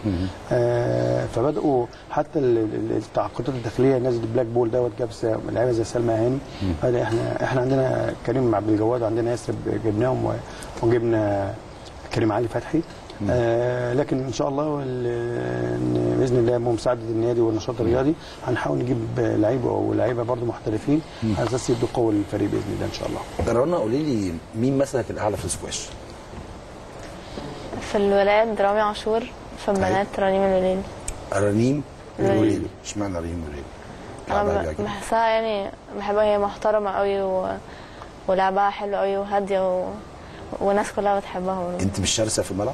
آه فبدأوا حتى ال- ال- التعاقدات الداخلية نادي ال Black Ball دوت جاب لعيبة زي سلمى هاني. هذا إحنا إحنا عندنا كريم عبد الجواد وعندنا ياسر جبناهم وجبنا كريم علي فتحي. آه لكن إن شاء الله بإذن الله بمساعدة النادي والنشاط الرياضي هنحاول نجيب لعيبة ولاعيبه برضه محترفين على أساس يدوا قوة للفريق بإذن الله إن شاء الله رنا قولي لي مين مثلك الأعلى في السكواش؟ في الولاد رامي عاشور في البنات رنيم الليلي رنيم الوليلي. الوليلي اشمعنى رنيم الوليلي؟ أنا. بحسها يعني بحبها هي محترمة قوي و... ولعبها حلو قوي وهادية و... والناس كلها بتحبها برضه. أنت مش شرسة في الملعب؟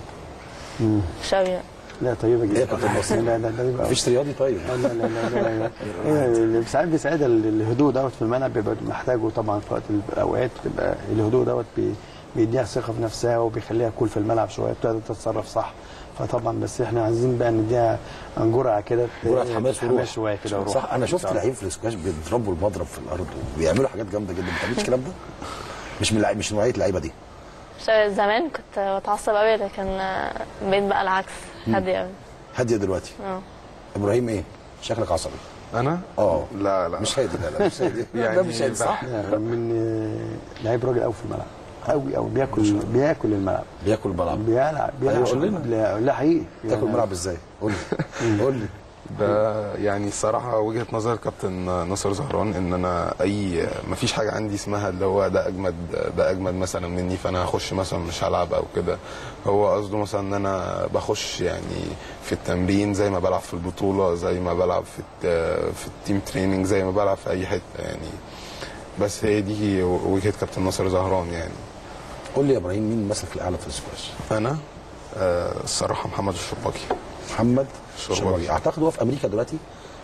قوي لا طيبة جدا. إيه مبسوط؟ لا لا بيبقى مفيش رياضي طيب. لا لا لا لا, لا. إيه، ساعات بيساعدها ال- الهدوء دوت في الملعب بيبقى محتاجه طبعا في وقت الاوقات بتبقى الهدوء دوت بي- بيديها ثقة في نفسها وبيخليها cool في الملعب شوية بتقدر تتصرف صح. فطبعا بس إحنا عايزين بقى نديها جرعه كده جرعه حماس وروح. حماس شوية كده وروح. صح أنا شفت لعيب في السكواش بيضربوا المضرب في الأرض وبيعملوا حاجات جامدة جدا. ما بتعملش الكلام ده؟ مش من مش من نوعية اللعيبة دي. زمان كنت بتعصب قوي لكن بقيت بقى العكس. هادية قوي هادية دلوقتي؟ آه. إبراهيم إيه؟ شكلك عصبي. أنا؟ آه. لا لا. مش هادي لا لا مش هادي. يعني ده مش هادي صح؟ لا، من آه، لعيب راجل قوي في الملعب. قوي قوي بياكل بياكل الملعب. بياكل الملعب. بيلعب بيلعب. أيوة، قول لنا. لا لا حقيقي. تاكل الملعب إزاي؟ قول لي. قول لي. ده يعني الصراحة وجهة نظر كابتن ناصر زهران إن أنا أي مفيش حاجة عندي اسمها اللي هو ده أجمد ده أجمد مثلا مني فأنا هخش مثلا مش هلعب أو كده. هو قصده مثلا إن أنا بخش يعني في التمرين زي ما بلعب في البطولة زي ما بلعب في في ال team training زي ما بلعب في أي حتة يعني. بس هي دي وجهة كابتن ناصر زهران يعني. قول لي يا إبراهيم مين مسك الإعلى في السكواش؟ أنا؟ آه الصراحة محمد الشرباكي محمد. شرباجي أعتقد هو في أمريكا دلوقتي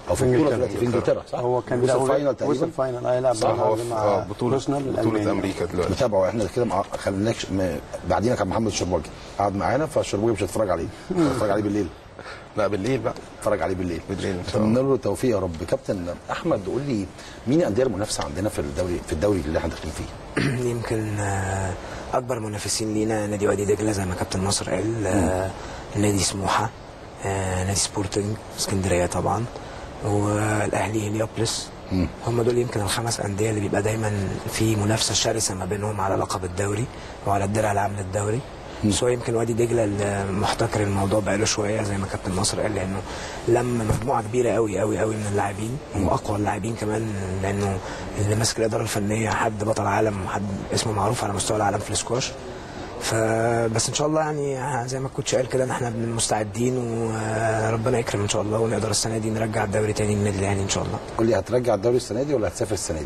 أو في بطوله إنجلترا. دلوقتي في إنجلترا صح؟ هو كان وصل فاينل تقريبا وصل فاينل آه يلعب صح، هو مع آه، بطولة الألماني. أمريكا دلوقتي. متابعه إحنا كده مع... خليناش م... بعدين كان محمد الشرباجي قعد معانا فالشرباجي مش هتفرج عليه هتفرج عليه بالليل لا بالليل بقى اتفرج عليه بالليل بالليل اتمنى له التوفيق يا رب كابتن أحمد قول لي مين الانديه المنافسة عندنا في الدوري في الدوري اللي إحنا داخلين فيه؟ يمكن آه، أكبر منافسين لينا نادي وادي دجلة زي ما كابتن ناصر قال آه، نادي سموحة نادي سبورتنج اسكندرية طبعا والأهلي هليوبلس هم دول يمكن الخمس أندية اللي بيبقى دايما في منافسة شرسة ما بينهم على لقب الدوري وعلى الدرع العام للدوري. بس هو يمكن وادي دجلة اللي محتكر الموضوع بقاله شوية زي ما كابتن ناصر قال لأنه لم مجموعة كبيرة قوي قوي قوي من اللاعبين وأقوى اللاعبين كمان لأنه اللي ماسك الإدارة الفنية حد بطل عالم حد اسمه معروف على مستوى العالم في السكواش. فبس إن شاء الله يعني زي ما الكوتش قال كده إحنا مستعدين وربنا يكرم إن شاء الله ونقدر السنة دي نرجع الدوري تاني للنادي الاهلي إن شاء الله. قول لي هترجع الدوري السنة دي ولا هتسافر السنة دي؟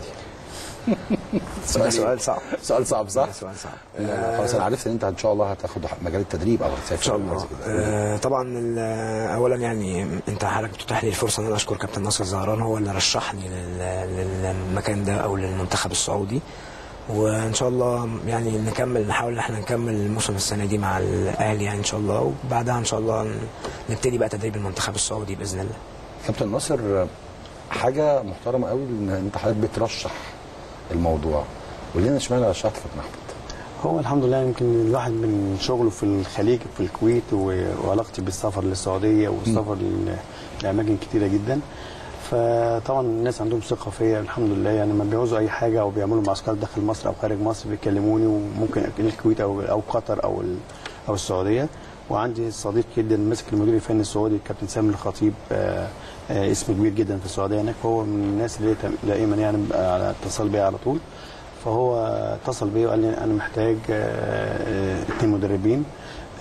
ده سؤال صعب. سؤال صعب صح؟ سؤال صعب. لا، خلاص أنا عرفت إن أنت إن شاء الله هتاخد مجال التدريب أو هتسافر إن شاء الله. آه، طبعا اولا يعني أنت حضرتك بتتاح لي الفرصة إن أنا أشكر كابتن ناصر زهران هو اللي رشحني لل- للمكان ده أو للمنتخب السعودي. وإن شاء الله يعني نكمل نحاول ان إحنا نكمل الموسم السنة دي مع الأهلي يعني إن شاء الله. وبعدها إن شاء الله نبتدي بقى تدريب المنتخب السعودي بإذن الله. كابتن ناصر حاجة محترمة قوي إن أنت حضرتك بترشح الموضوع. قول لنا اشمعنى رشحت كابتن احمد؟ هو الحمد لله يمكن الواحد من شغله في الخليج في الكويت وعلاقتي بالسفر للسعودية والسفر لأماكن كتيرة جدا. فطبعا الناس عندهم ثقة فيا الحمد لله. يعني لما بيعوزوا أي حاجة أو بيعملوا معسكر داخل مصر أو خارج مصر بيكلموني وممكن الكويت أو أو قطر أو أو السعودية. وعندي صديق جدا ماسك المدير الفني السعودي الكابتن سامي الخطيب آه، آه، اسم كبير جدا في السعودية هناك. فهو من الناس اللي دائما يعني على اتصال بيا على طول. فهو اتصل بيا وقال لي أنا محتاج آه، آه، مدربين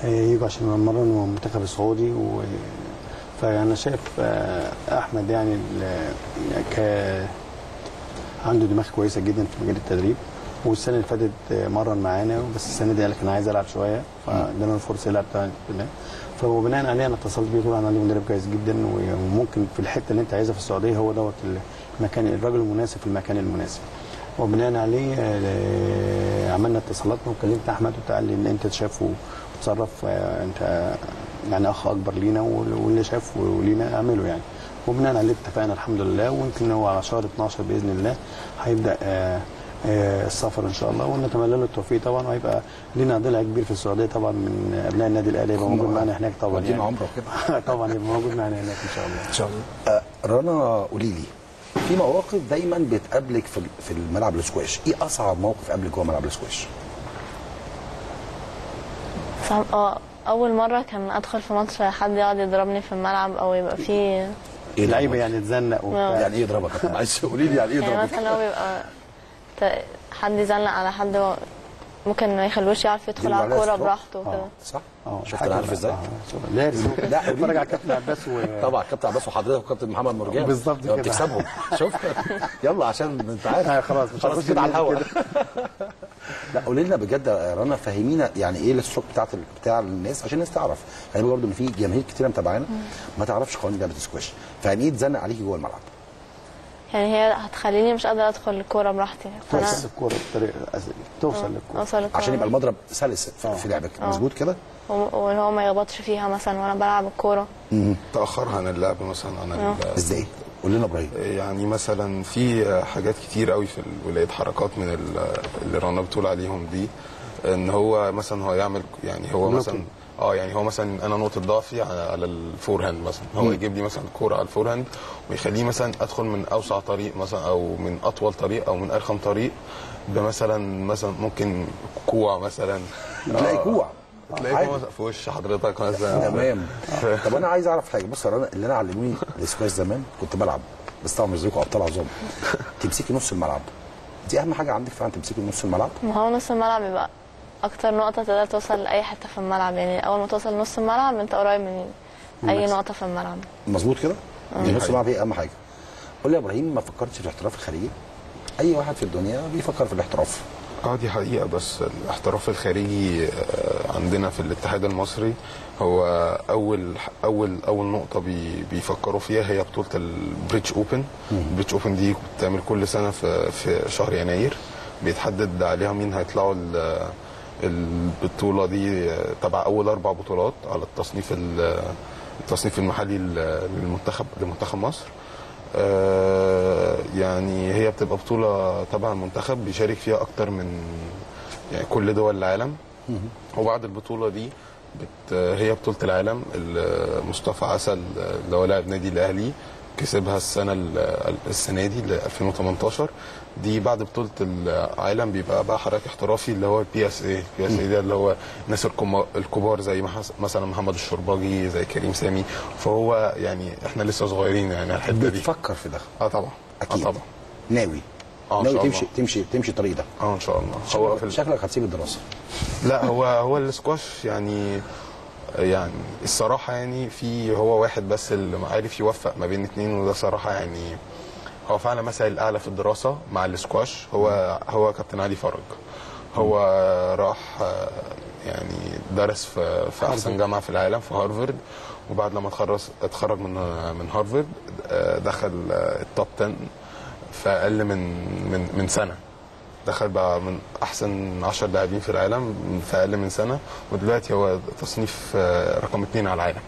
يجوا عشان يمرنوا المنتخب السعودي و فأنا شايف آه، أحمد يعني ال- ك عنده دماغ كويسة جدا في مجال التدريب. والسنة اللي فاتت آه، مرن معانا بس السنة دي قال لك أنا عايز ألعب شوية فادانا الفرصه يلعب بالله فبناء عليه أنا اتصلت بيه طبعا عندي مدرب كويس جدا وممكن في الحتة اللي أنت عايزها في السعودية هو دوت المكان الراجل المناسب في المكان المناسب. وبناء عليه آه، عملنا اتصالاتنا وكلمت أحمد وقال لي إن أنت شايف وتصرف أنت يعني أخ أكبر لينا وال- واللي شافه لينا أعمله يعني. وبناء عليه اتفقنا الحمد لله ويمكن هو على شهر 12 بإذن الله هيبدأ آه، آه، السفر إن شاء الله ونتمنى له التوفيق طبعا وهيبقى لنا ضلع كبير في السعودية طبعا من أبناء النادي الأهلي يبقى موجود معانا هناك طبعا ودينا يعني. عمره وكده طبعا يبقى موجود معانا هناك إن شاء الله. إن شاء الله. آه، رنا قولي لي في مواقف دايما بتقابلك في في الملعب السكواش؟ إيه أصعب موقف قابلك جوه ملعب السكواش؟ صعب آه أول مرة كان أدخل في ماتش حد يقعد يضربني في الملعب أو يبقى فيه إيه لعيبة يعني تزنق وبتاع. يعني إيه يضربك؟ معلش قولي لي يعني إيه يعني يضربك؟ مثلا هو بيبقى حد يزنق على حد ممكن ما يخلوش يعرف يدخل على الكورة. براحته وكده آه، صح. آه شفت أنا عارف. إزاي؟ آه، شوف. لا لا اتفرج على كابتن عباس و طبعا كابتن عباس وحضرتك وكابتن محمد مرجان. بالظبط كده. بتكسبهم. شوف. يلا عشان انت عارف. آه، خلاص، مش خلاص كده على الهوا. لا قولي لنا بجد يا رنا فهمينا يعني إيه السوق بتاعت بتاع الناس عشان الناس تعرف. يعني برضه إن في جماهير كتيرة متابعانا ما تعرفش قوانين لعبة السكواش. فيعني إيه تزنق عليكي جوه الملعب. يعني هي هتخليني مش قادرة أدخل الكورة براحتي. توصل للكورة بطريقة توصل للكورة. اوصل الكوره عشان يبقى المضرب سلس في, في لعبك. آه. مظبوط كده؟ واللي هو ما يخبطش فيها مثلا وأنا بلعب الكورة. تاخرها عن اللعب مثلا عن آه. إزاي؟ قول لنا إبراهيم. يعني مثلا في حاجات كتير قوي في الولايات حركات من ال- اللي رنا بتقول عليهم دي إن هو مثلا هو يعمل يعني هو. مثلا آه يعني هو مثلا أنا نقطة ضعفي على على ال forehand مثلا. هو مم. يجيب لي مثلا الكوره على ال forehand ويخليه مثلا أدخل من أوسع طريق مثلا أو من أطول طريق أو من أرخم طريق بمثلا مثلا ممكن كوع مثلا. تلاقي آه، كوع. تلاقيه موافق في وش حضرتك مثلا. تمام. طب أنا عايز أعرف حاجة. بص أنا اللي أنا علموني الاسكواش زمان كنت بلعب بس طبعا مش زيكم أبطال عظام. تمسكي نص الملعب. دي أهم حاجة عندك فعلا تمسكي نص الملعب؟ ما هو نص الملعب بيبقى أكتر نقطة تقدر توصل لأي حتة في الملعب. يعني أول ما توصل نص الملعب أنت قريب من أي بس. نقطة في الملعب. مظبوط كده؟ آه. دي نص الملعب هي أهم حاجة. قول لي يا إبراهيم ما فكرتش في الاحتراف الخارجي؟ أي واحد في الدنيا بيفكر في الاحتراف. آه دي حقيقة بس الاحتراف الخارجي آه، عندنا في الاتحاد المصري هو أول أول أول نقطة بي بيفكروا فيها هي بطولة ال British Open. ال British Open دي بتعمل كل سنة في في شهر يناير. بيتحدد عليها مين هيطلعوا ال- البطولة دي تبع أول أربع بطولات على التصنيف ال- التصنيف المحلي لل- للمنتخب لمنتخب مصر. آه، يعني هي بتبقى بطولة تبع المنتخب بيشارك فيها أكتر من يعني كل دول العالم. وبعد البطولة دي بت هي بطولة العالم مصطفى عسل اللي هو لاعب نادي الأهلي. كسبها السنة ال- السنة دي ل 2018 دي بعد بطولة العالم بيبقى بقى حضرتك احترافي اللي هو ال PSA ال PSA ده اللي هو الناس الكبار زي مثلا محمد الشرباجي زي كريم سامي. فهو يعني إحنا لسه صغيرين يعني الحتة دي. بتفكر في ده؟ آه طبعا. أكيد. آه طبعا. ناوي. آه ناوي تمشي تمشي تمشي الطريق ده. آه إن شاء الله. هو شكلك هتسيب الدراسة. لا هو هو السكواش يعني يعني الصراحة يعني في هو واحد بس اللي عارف يوفق ما بين اتنين وده صراحة يعني هو فعلا مثل الأعلى في الدراسة مع السكواش. هو هو كابتن علي فرج. هو راح يعني درس في في أحسن جامعة في العالم في هارفارد وبعد لما اتخرج اتخرج من من هارفارد آه، دخل آه، التوب 10 في أقل من من من سنة. دخل بقى من أحسن 10 لاعبين في العالم في أقل من سنة ودلوقتي هو تصنيف آه، رقم اثنين على العالم.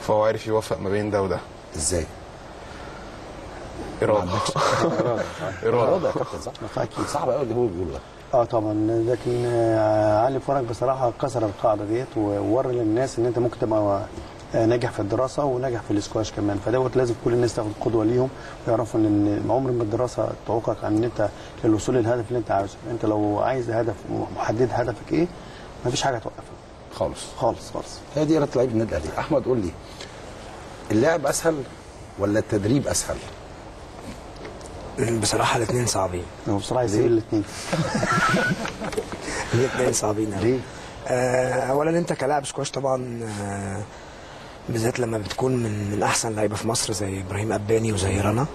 فهو عارف يوفق ما بين ده وده. إزاي؟ إرادة. إرادة. يا كابتن صح؟ أكيد. صعب قوي اللي هو بيقوله ده. آه طبعا. لكن آه، علي فرج بصراحة كسر القاعدة ديت وورى للناس إن أنت ممكن تبقى آه، ناجح في الدراسة وناجح في الاسكواش كمان. فدوت لازم كل الناس تاخد قدوة ليهم ويعرفوا إن عمر ما الدراسة تعوقك عن إن أنت للوصول للهدف اللي أنت عايزه أنت لو عايز هدف محدد هدفك إيه مفيش حاجة توقفك خالص. خالص خالص. هي دي إرادة لعيب النادي الأهلي. أحمد قول لي اللعب أسهل ولا التدريب أسهل؟ بصراحة الاثنين صعبين. هو بصراحة يسيب الاثنين الاثنين صعبين ليه؟ آه اولا أنت كلاعب سكواش طبعا آه بالذات لما بتكون من من أحسن لعيبة في مصر زي إبراهيم أباني وزي رنا.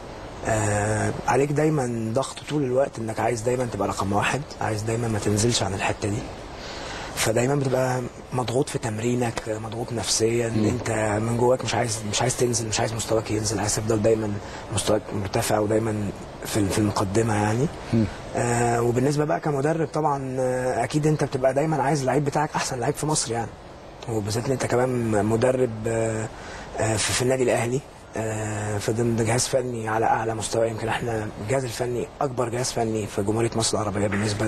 آه عليك دايما ضغط طول الوقت إنك عايز دايما تبقى رقم واحد عايز دايما ما تنزلش عن الحتة دي. فدايما بتبقى مضغوط في تمرينك مضغوط نفسيا مم. أنت من جواك مش عايز مش عايز تنزل مش عايز مستواك ينزل عايز تفضل دايما مستواك مرتفع ودايما في في المقدمة يعني. آه وبالنسبة بقى كمدرب طبعا آه أكيد أنت بتبقى دايما عايز اللعيب بتاعك أحسن لعيب في مصر يعني. وبالذات إن أنت كمان مدرب آه آه في, النادي الأهلي آه ضمن جهاز فني على أعلى مستوى. يمكن إحنا الجهاز الفني أكبر جهاز فني في جمهورية مصر العربية بالنسبة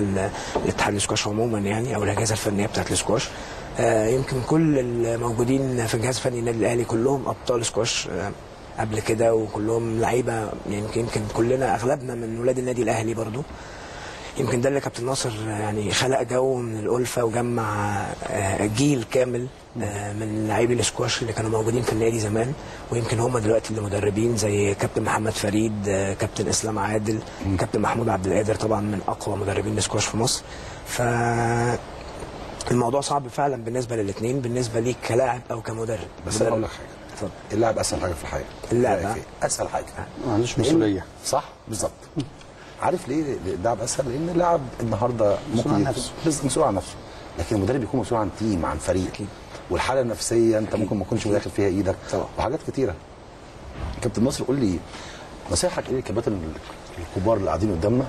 لاتحاد الاسكواش عموما يعني أو الاجهزه الفنية بتاعت الاسكواش آه يمكن كل الموجودين في الجهاز الفني النادي الأهلي كلهم أبطال اسكواش آه قبل كده وكلهم لعيبة يعني يمكن يمكن كلنا أغلبنا من ولاد النادي الأهلي برضو. يمكن ده اللي كابتن ناصر يعني خلق جو من الألفة وجمع آه، جيل كامل آه، من لاعبي الاسكواش اللي كانوا موجودين في النادي زمان ويمكن هم دلوقتي اللي مدربين زي كابتن محمد فريد آه، كابتن إسلام عادل كابتن محمود عبد القادر طبعا من أقوى مدربين الاسكواش في مصر. ف الموضوع صعب فعلا بالنسبة للاثنين بالنسبة ليك كلاعب أو كمدرب. بس أنا أقول لك حاجة. اللعب أسهل حاجة في الحياة. اللعب، إيه؟ أسهل حاجة. ما عندوش مسؤولية. صح؟ بالظبط. عارف ليه؟ اللعب اسهل لأن اللاعب النهارده مسؤول عن ممكن نفسه. بس مسؤول عن نفسه. لكن المدرب يكون مسؤول عن تيم عن فريق. والحالة النفسية أنت ممكن ما تكونش داخل فيها إيدك. وحاجات كتيرة. كابتن ناصر قول لي نصيحتك إيه للكباتن الكبار اللي قاعدين قدامنا؟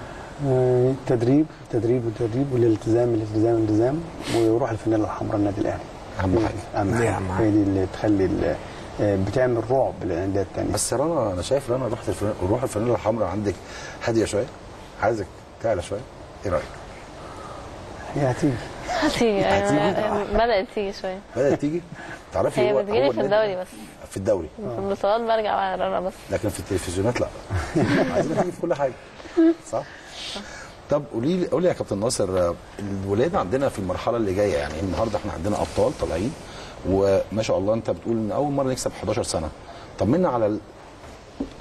آه، تدريب تدريب وتدريب والالتزام الالتزام الالتزام وروح الفانيلا الحمراء النادي الأهلي. أهم حاجة. أهم حاجة. هي دي اللي تخلي آه، بتعمل رعب للأندية الثانية بس رنا أنا شايف رنا روح الفانيلا الحمراء عندك هادية شوية. عايزك تعلى شوية. إيه رأيك؟ هي هتيجي. هتيجي. هتيجي؟ أيوة، بدأت تيجي شوية. بدأت تيجي؟ تعرفي هي هو- بتجيلي في الدوري بس. في الدوري. في البطولات برجع بقى بس. لكن في التلفزيونات لا. عايزين تيجي في كل حاجة. صح؟ طب قولي لي قولي يا كابتن ناصر آه، الولاد عندنا في المرحلة اللي جاية يعني النهارده إحنا عندنا أبطال طالعين وما شاء الله انت بتقول إن أول مرة نكسب 11 سنة. طمنا على ال...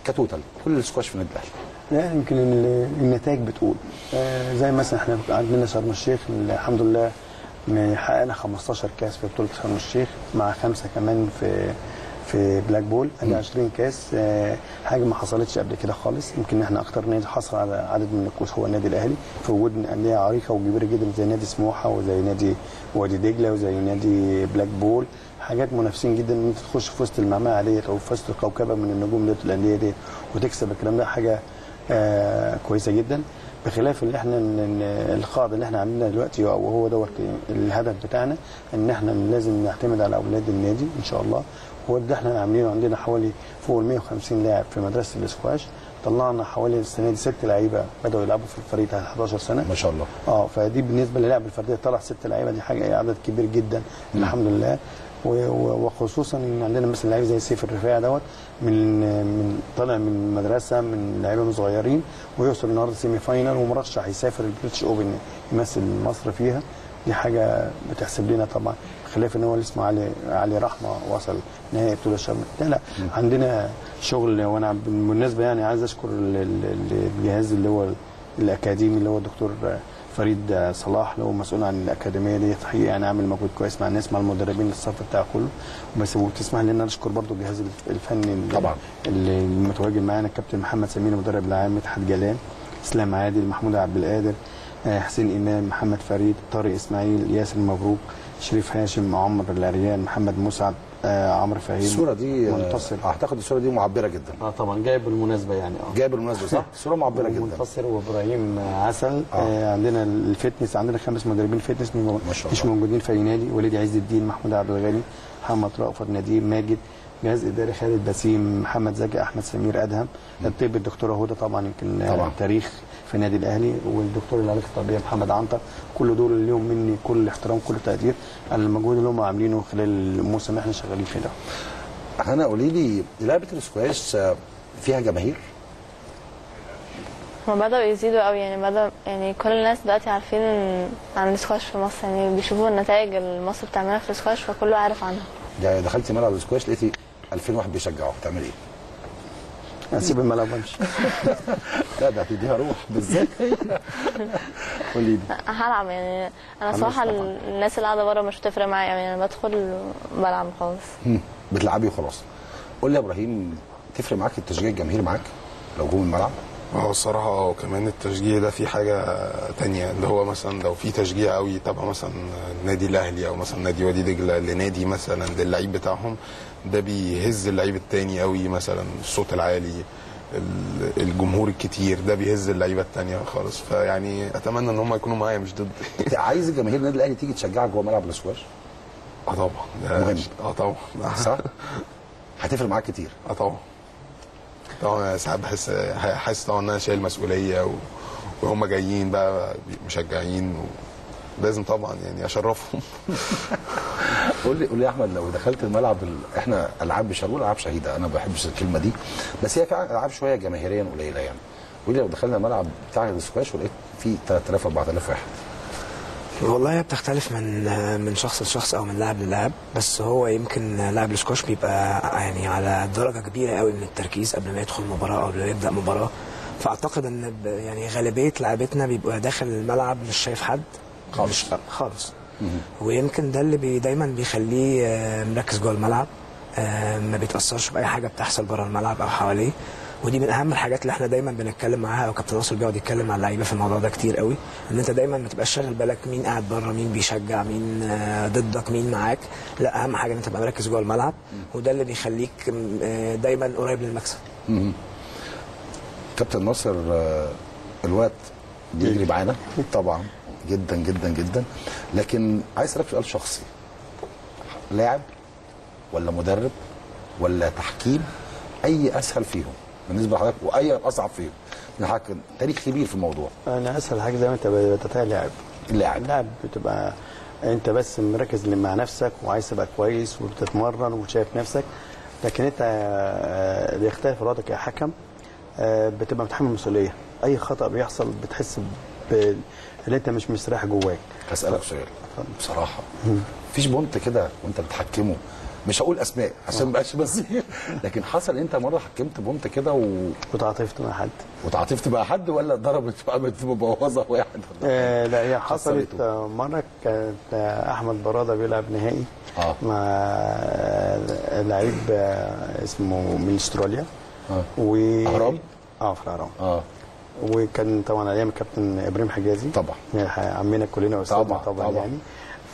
كتوتال كل السكواش في النادي الأهلي. لا يمكن ال- النتائج بتقول. آه، زي مثلا إحنا عندنا شرم الشيخ الحمد لله حققنا 15 كاس في بطولة شرم الشيخ مع خمسة كمان في في Black Ball ادي 20 كاس. آه، حاجة ما حصلتش قبل كده خالص. يمكن إحنا أكتر نادي حصل على عدد من الكؤوس هو النادي الأهلي في وجود أندية عريقة وكبيرة جدا زي نادي سموحة وزي نادي وادي دجلة وزي نادي Black Ball حاجات منافسين جدا إن أنت تخش في وسط المعمعه ديت أو في وسط كوكبه من النجوم ديت الأندية ديت وتكسب الكلام ده حاجة كويسة جدا. بخلاف اللي إحنا القاعده اللي إحنا عاملينها دلوقتي وهو دوت الهدف بتاعنا إن إحنا لازم نعتمد على أولاد النادي إن شاء الله. هو ده إحنا عاملينه عندنا حوالي فوق ال 150 لاعب في مدرسة الاسكواش. طلعنا حوالي السنة دي ست لعيبة بدأوا يلعبوا في الفريق تحت 11 سنة. ما شاء الله. آه فدي بالنسبة للعب الفردية طلع ست لعيبة دي حاجة عدد كبير جدا. الحمد لله. وخصوصا إن عندنا مثلا لعيب زي سيف الرفاعي دوت. من من طالع من مدرسة من لعيبة صغيرين ويوصل النهارده semi final ومرشح يسافر ال British Open يمثل مصر فيها. دي حاجة بتحسب لنا طبعا. بخلاف إن هو اللي اسمه علي علي رحمة وصل نهائي بطولة شرم لا لا. عندنا شغل وأنا بالمناسبة يعني عايز أشكر ال- ال- الجهاز اللي هو الأكاديمي اللي هو الدكتور فريد صلاح اللي هو مسؤول عن الأكاديمية دي. حقيقه يعني عامل مجهود كويس مع الناس مع المدربين الصف بتاعه كله. بس وتسمح أنا اشكر برضو الجهاز الفني اللي- طبعا. اللي المتواجد معانا الكابتن محمد سمير المدرب العام مدحت جلال إسلام عادل محمود عبد القادر آه، حسين إمام محمد فريد طارق إسماعيل ياسر مبروك شريف هاشم عمر العريان محمد مسعد. عمرو فهيم الصورة دي آه، منتصر أعتقد الصورة دي معبرة جدا آه طبعا جايب بالمناسبة يعني آه جايب بالمناسبة صح صورة معبرة جدا منتصر وإبراهيم عسل آه. آه عندنا ال fitness عندنا خمس مدربين fitness ما شاء مش. موجودين في اي نادي وليد عز الدين محمود عبد الغني محمد رأفت نديم ماجد جهاز إداري خالد بسيم محمد زكي أحمد سمير أدهم الطب الدكتوره هدى طبعا يمكن طبعا. طبعا. تاريخ في النادي الأهلي والدكتور العلاج الطبيعي محمد عنتر. كل دول اليوم مني كل الاحترام كل التقدير على المجهود اللي هم عاملينه خلال الموسم اللي إحنا شغالين فيه ده. هنا قولي لي لعبة السكواش آه، فيها جماهير؟ هما بدأوا يزيدوا قوي يعني بدأ يعني كل الناس دلوقتي عارفين عن السكواش في مصر يعني بيشوفوا النتائج اللي مصر بتعملها في السكواش فكله عارف عنها. يعني دخلتي ملعب السكواش لقيتي 2000 واحد بيشجعوك تعمل إيه؟ هسيب الملعب وأمشي. لا ده هتديها روح بالذات. قولي لي. هلعب يعني أنا صراحة. الناس اللي قاعدة بره مش هتفرق معايا يعني أنا بدخل بلعب خالص. بتلعبي وخلاص. قول لي يا إبراهيم تفرق معاك التشجيع الجماهير معاك لو جوه الملعب؟ هو الصراحة آه كمان التشجيع ده في حاجة تانية اللي هو مثلا لو في تشجيع قوي تبع مثلا النادي الأهلي أو مثلا نادي وادي دجلة لنادي مثلا للعيب بتاعهم ده بيهز اللعيب التاني قوي مثلا الصوت العالي ال- الجمهور الكتير ده بيهز اللعيبة التانية خالص. فيعني أتمنى إن هم يكونوا معايا مش انت عايز جماهير النادي الأهلي تيجي تشجعك جوه ملعب السكواش آه طبعا. مهم. آه طبعا. صح؟ هتفرق معاك كتير. آه طبعا. طبعا ساعات بحس حاسس طبعا إن أنا شايل مسؤولية و... وهم جايين بقى مشجعين و... لازم طبعا يعني أشرفهم. قول لي قول لي يا أحمد لو دخلت الملعب ال... إحنا ألعاب مش هنقول ألعاب شهيدة أنا ما بحبش الكلمة دي بس هي فعلا ألعاب شوية جماهيريا قليلة يعني. قول لي لو دخلنا الملعب بتاع السكواش ولقيت فيه 3000 4000 واحد. والله هي بتختلف من من شخص لشخص أو من لاعب للاعب بس هو يمكن لاعب السكواش بيبقى يعني على درجة كبيرة قوي من التركيز قبل ما يدخل مباراة أو قبل ما يبدأ مباراة. فأعتقد إن يعني غالبية لعبتنا بيبقى داخل الملعب مش شايف حد. خالص. خالص. ويمكن ده اللي بي دايما بيخليه آه، مركز جوه الملعب. آه، ما بيتأثرش بأي حاجة بتحصل بره الملعب أو حواليه. ودي من أهم الحاجات اللي إحنا دايما بنتكلم معاها أو كابتن ناصر بيقعد يتكلم مع اللعيبة في الموضوع ده كتير قوي إن أنت دايما ما تبقاش شاغل بالك مين قاعد بره مين بيشجع مين آه، ضدك مين معاك. لا أهم حاجة إن أنت تبقى مركز جوه الملعب وده اللي بيخليك دايما قريب للمكسب. كابتن ناصر الوقت بيجري. معانا. طبعا. جدا جدا جدا. لكن عايز أسألك سؤال شخصي. لاعب ولا مدرب ولا تحكيم أي أسهل فيهم بالنسبة لحضرتك؟ وأي أصعب فيهم؟ لأن حضرتك تاريخ كبير في الموضوع. أنا أسهل حاجة زي ما أنت بتتابع لاعب. اللاعب اللاعب بتبقى أنت بس مركز مع نفسك وعايز تبقى كويس وبتتمرن وشايف نفسك. لكن أنت آه، بيختلف وضعك كحكم آه، بتبقى متحمل مسؤولية. أي خطأ بيحصل بتحس اللي انت مش مستريح جواك. هسألك سؤال. بصراحة مفيش بونت كده وانت بتحكمه. مش هقول أسماء عشان ما بقاش بس لكن حصل انت مرة حكمت بونت كده و... وتعاطفت مع حد. وتعاطفت مع حد ولا ضربت قامت مبوظة واحد؟ آه لا هي حصلت آه، مرة كانت آه، أحمد برادة بيلعب نهائي آه. مع آه، لعيب آه، اسمه من استراليا. آه. و أهرام؟ آه في الأهرام. آه. وكان طبعا أيام الكابتن إبراهيم حجازي. طبعا. عمنا كلنا واستاذنا طبعا، طبعا, طبعا. يعني.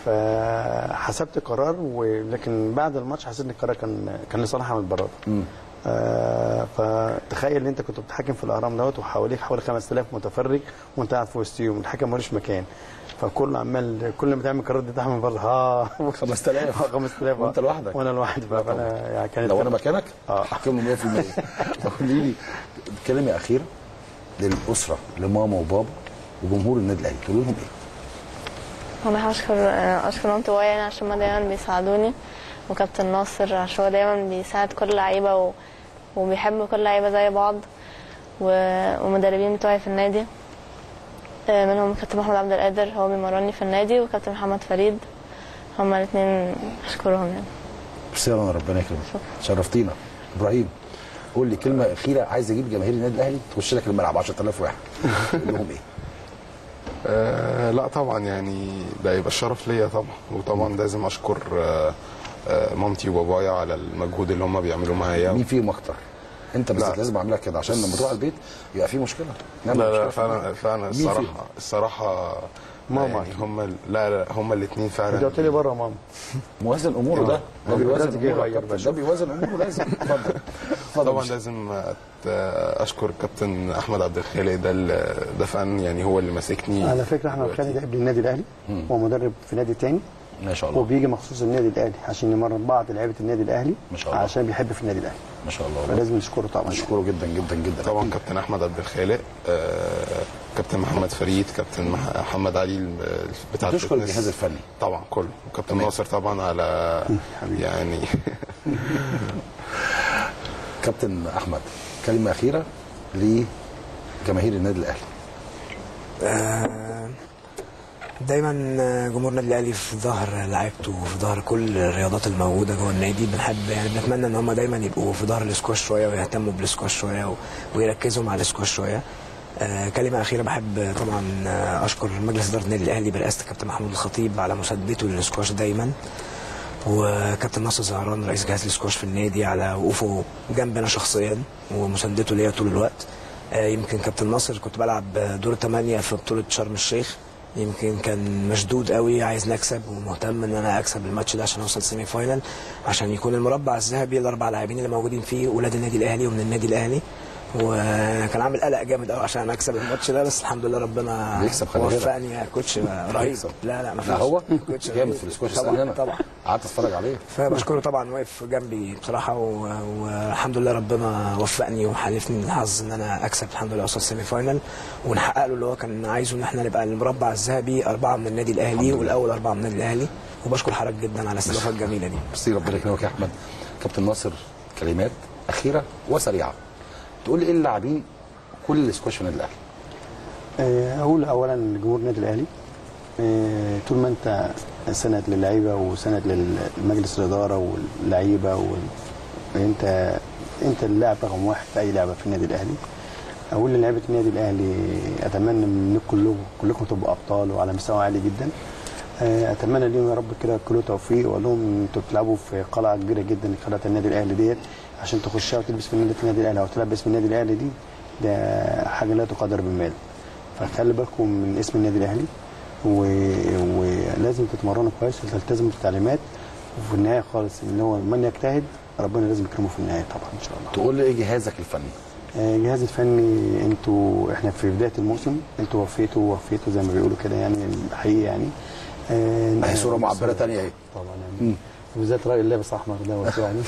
فحسبت قرار ولكن بعد الماتش حسيت إن القرار كان كان لصالح أحمد براده آه فتخيل إن أنت كنت بتتحكم في الأهرام دوت وحواليك حوالي 5000 متفرج وأنت قاعد في وسطهم الحكم ملوش مكان. فكل عمال كل ما تعمل قرار دي من بره ها. 5000 5000 وأنت لوحدك. وأنا لوحدي بقى. فأنا يعني كانت لو أنا مكانك؟ آه. احكم له 100% قولي لي كلمه اخيره للأسرة لماما وبابا وجمهور النادي الأهلي. تقول لهم إيه؟ والله أشكر أشكر مامتي وبابايا يعني عشان ما دايما بيساعدوني وكابتن ناصر عشان هو دايما بيساعد كل لعيبة و... وبيحب كل لعيبة زي بعض و... ومدربين بتوعي في النادي. آه، منهم كابتن محمد عبد القادر هو بيمرني في النادي وكابتن محمد فريد هما الاثنين أشكرهم يعني. يا رنا، ربنا يكرمك. شرفتينا. إبراهيم. قول لي كلمة أخيرة عايز أجيب جماهير النادي الأهلي تخش لك الملعب 10000 واحد تقول لهم إيه؟ آه لا طبعا يعني ده يبقى الشرف ليا طبعا وطبعا لازم أشكر آه آه مامتي وبابايا على المجهود اللي هم بيعملوا معايا مين فيهم أكتر؟ أنت بالذات لا. لازم أعملها كده عشان لما تروح البيت يبقى في مشكلة لا لا في فعلا. فعلا؟ الصراحه الصراحة ماما. يعني هم لا لا هم الاثنين فعلا. انت قلت لي بره ماما. موازن أموره ده. ده بيوازن أموره ده بيوازن أموره لازم. اتفضل. اتفضل. طبعا لازم أشكر كابتن أحمد عبد الخالق ده ده فعلا يعني هو اللي ماسكني. على فكرة إحنا خالد لعب للنادي الأهلي. هو مدرب في نادي تاني. ما شاء الله. وبيجي مخصوص النادي الأهلي عشان يمرن بعض لعيبة النادي الأهلي ما شاء الله. عشان بيحب في النادي الأهلي. ما شاء الله. فلازم نشكره طبعا. نشكره جدا جدا جدا. طبعا كابتن أحمد عبد الخالق آه، كابتن محمد فريد كابتن مح- محمد علي بتاع تشكر. الجهاز الفني. طبعا كله. وكابتن ناصر طبعا على يعني. كابتن أحمد كلمة أخيرة لجماهير النادي الأهلي. آه، دايما جمهور النادي الاهلي في ظهر لعيبته وفي ظهر كل الرياضات الموجودة جوه النادي بنحب يعني بنتمنى إن هم دايما يبقوا في ظهر الاسكواش شوية ويهتموا بالاسكواش شوية ويركزوا مع الاسكواش شوية. آه، كلمة أخيرة بحب طبعا آه، أشكر مجلس إدارة النادي الأهلي برئاسة الكابتن محمود الخطيب على مساندته للسكواش دايما وكابتن ناصر زهران رئيس جهاز السكواش في النادي على وقوفه جنبنا شخصيا ومساندته ليا طول الوقت. آه، يمكن كابتن ناصر كنت بلعب دور ثمانية في بطولة شرم الشيخ. يمكن كان مشدود قوي عايز نكسب ومهتم إن أنا أكسب الماتش ده عشان أوصل semi-final عشان يكون المربع الذهبي الأربع لاعبين اللي موجودين فيه ولاد النادي الأهلي ومن النادي الأهلي. وكان عامل قلق جامد قوي عشان أكسب الماتش ده بس الحمد لله ربنا بيكسب خلي بالك. وفقني يا coach. رهيب. لا لا ما لا هو؟ coach جامد. في الاسكواش طبعا طبعا. قعدت أتفرج عليه. فبشكره طبعا واقف جنبي بصراحة و- والحمد لله ربنا وفقني وحالفني الحظ إن أنا أكسب الحمد لله اوصل semi-final ونحقق له اللي هو كان عايزه إن إحنا نبقى المربع الذهبي أربعة من النادي الأهلي والأول أربعة من النادي الأهلي. وبشكر حضرتك جدا على الاستضافة الجميلة دي. ميرسي. ربنا يكرمك يا أحمد. كابتن ناصر كلمات أخيرة وسريعة. تقول لي إيه اللاعبين كل الاسكواش في النادي الأهلي. آه، أقول اولا لجمهور النادي الأهلي آه، طول ما أنت سند للعيبة وسند لمجلس الإدارة واللعيبة وال... انت أنت اللاعب رقم واحد في أي لعبة في النادي الأهلي. أقول للعيبة النادي الأهلي أتمنى منكم كلكم كلكم تبقوا أبطال وعلى مستوى عالي جدا. آه، أتمنى ليهم يا رب كده كله توفيق وأقول لهم أنتوا بتلعبوا في قلعة كبيرة جدا قلعه النادي الأهلي ديت. عشان تخشها وتلبس في نادي النادي الأهلي. أو تلعب باسم النادي الأهلي دي ده حاجة لا تقدر بالمال فخلي بالكم من اسم النادي الأهلي و... ولازم تتمرنوا كويس وتلتزموا بالتعليمات وفي النهاية خالص إن هو من يجتهد ربنا لازم يكرمه في النهاية طبعا إن شاء الله. تقول لي إيه جهازك الفني؟ آه، الجهاز الفني أنتوا إحنا في بداية الموسم أنتوا وفيتوا وفيتوا زي ما بيقولوا كده يعني حقيقي يعني. آه، هي صوره معبره ثانية اهي طبعا يعني. وبالذات رأي اللابس احمر دوت يعني.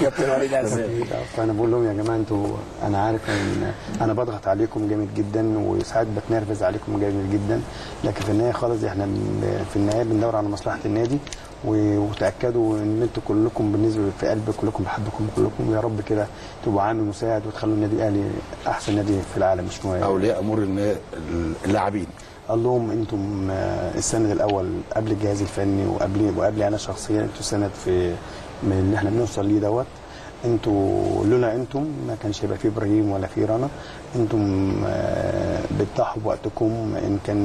كابتن وليد عزام. فأنا بقول لهم يا جماعة أنتوا أنا عارف إن أنا بضغط عليكم جامد جدا وساعات بتنرفز عليكم جامد جدا لكن في النهاية خالص إحنا في النهاية بندور على مصلحة النادي وتأكدوا إن أنتوا كلكم بالنسبة في قلب كلكم بحبكم كلكم يا رب كده تبقوا عامل مساعد وتخلوا النادي الأهلي أحسن نادي في العالم مش مهم. أولياء أمور اللاعبين. قال لهم أنتم آه، السند الأول قبل الجهاز الفني وقبل وقبل أنا شخصيا أنتوا سند في من اللي إحنا بنوصل ليه دوت. أنتوا لولا أنتم ما كانش هيبقى في إبراهيم ولا في رنا. أنتم آه، بتضحوا بوقتكم إن كان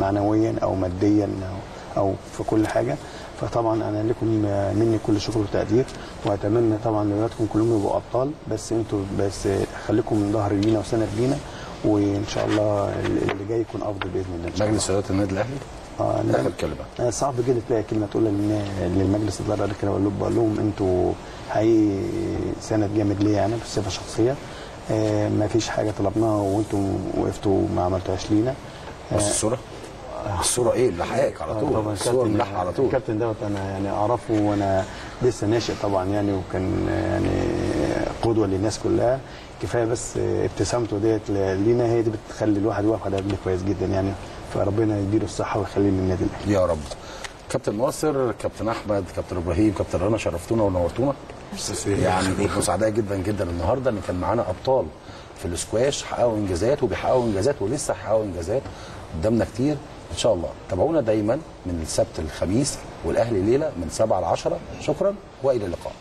معنويا أو ماديا أو في كل حاجة. فطبعا أنا لكم آه، مني كل شكر وتقدير. وأتمنى طبعا لاولادكم كلهم يبقوا أبطال. بس أنتوا بس خليكم ظهر لينا وسند لينا. وإن شاء الله اللي جاي يكون افضل بإذن الله. إن شاء مجلس إدارة النادي الأهلي؟ آه كلمه آه، صعب جدا تلاقي كلمة تقولها للمجلس الإدارة كده لهم بقول لهم أنتوا حقيقي سند جامد ليا أنا بصفة شخصية. آه ما فيش حاجة طلبناها وأنتم وقفتوا ما عملتوهاش لينا. بص الصورة؟ الصورة إيه؟ اللي حقيقك على طول. طبعا الصورة ملحقه على طول. الكابتن دوت أنا يعني أعرفه وأنا لسه ناشئ طبعا يعني وكان يعني قدوة للناس كلها. كفاية بس ابتسامته ديت لينا هي دي بتخلي الواحد واقف على رجله كويس جدا يعني. فربنا يديله الصحة ويخليه للنادي الأهلي. يا رب. كابتن ناصر كابتن أحمد كابتن إبراهيم كابتن رنا شرفتونا ونورتونا. يعني كنت سعداء جدا جدا النهارده إن كان معانا أبطال في الاسكواش حققوا إنجازات وبيحققوا إنجازات ولسه هيحققوا إنجازات قدامنا كتير. إن شاء الله. تابعونا دايما من السبت الخميس والأهلي ليلة من 7 ل 10 شكرا وإلى اللقاء.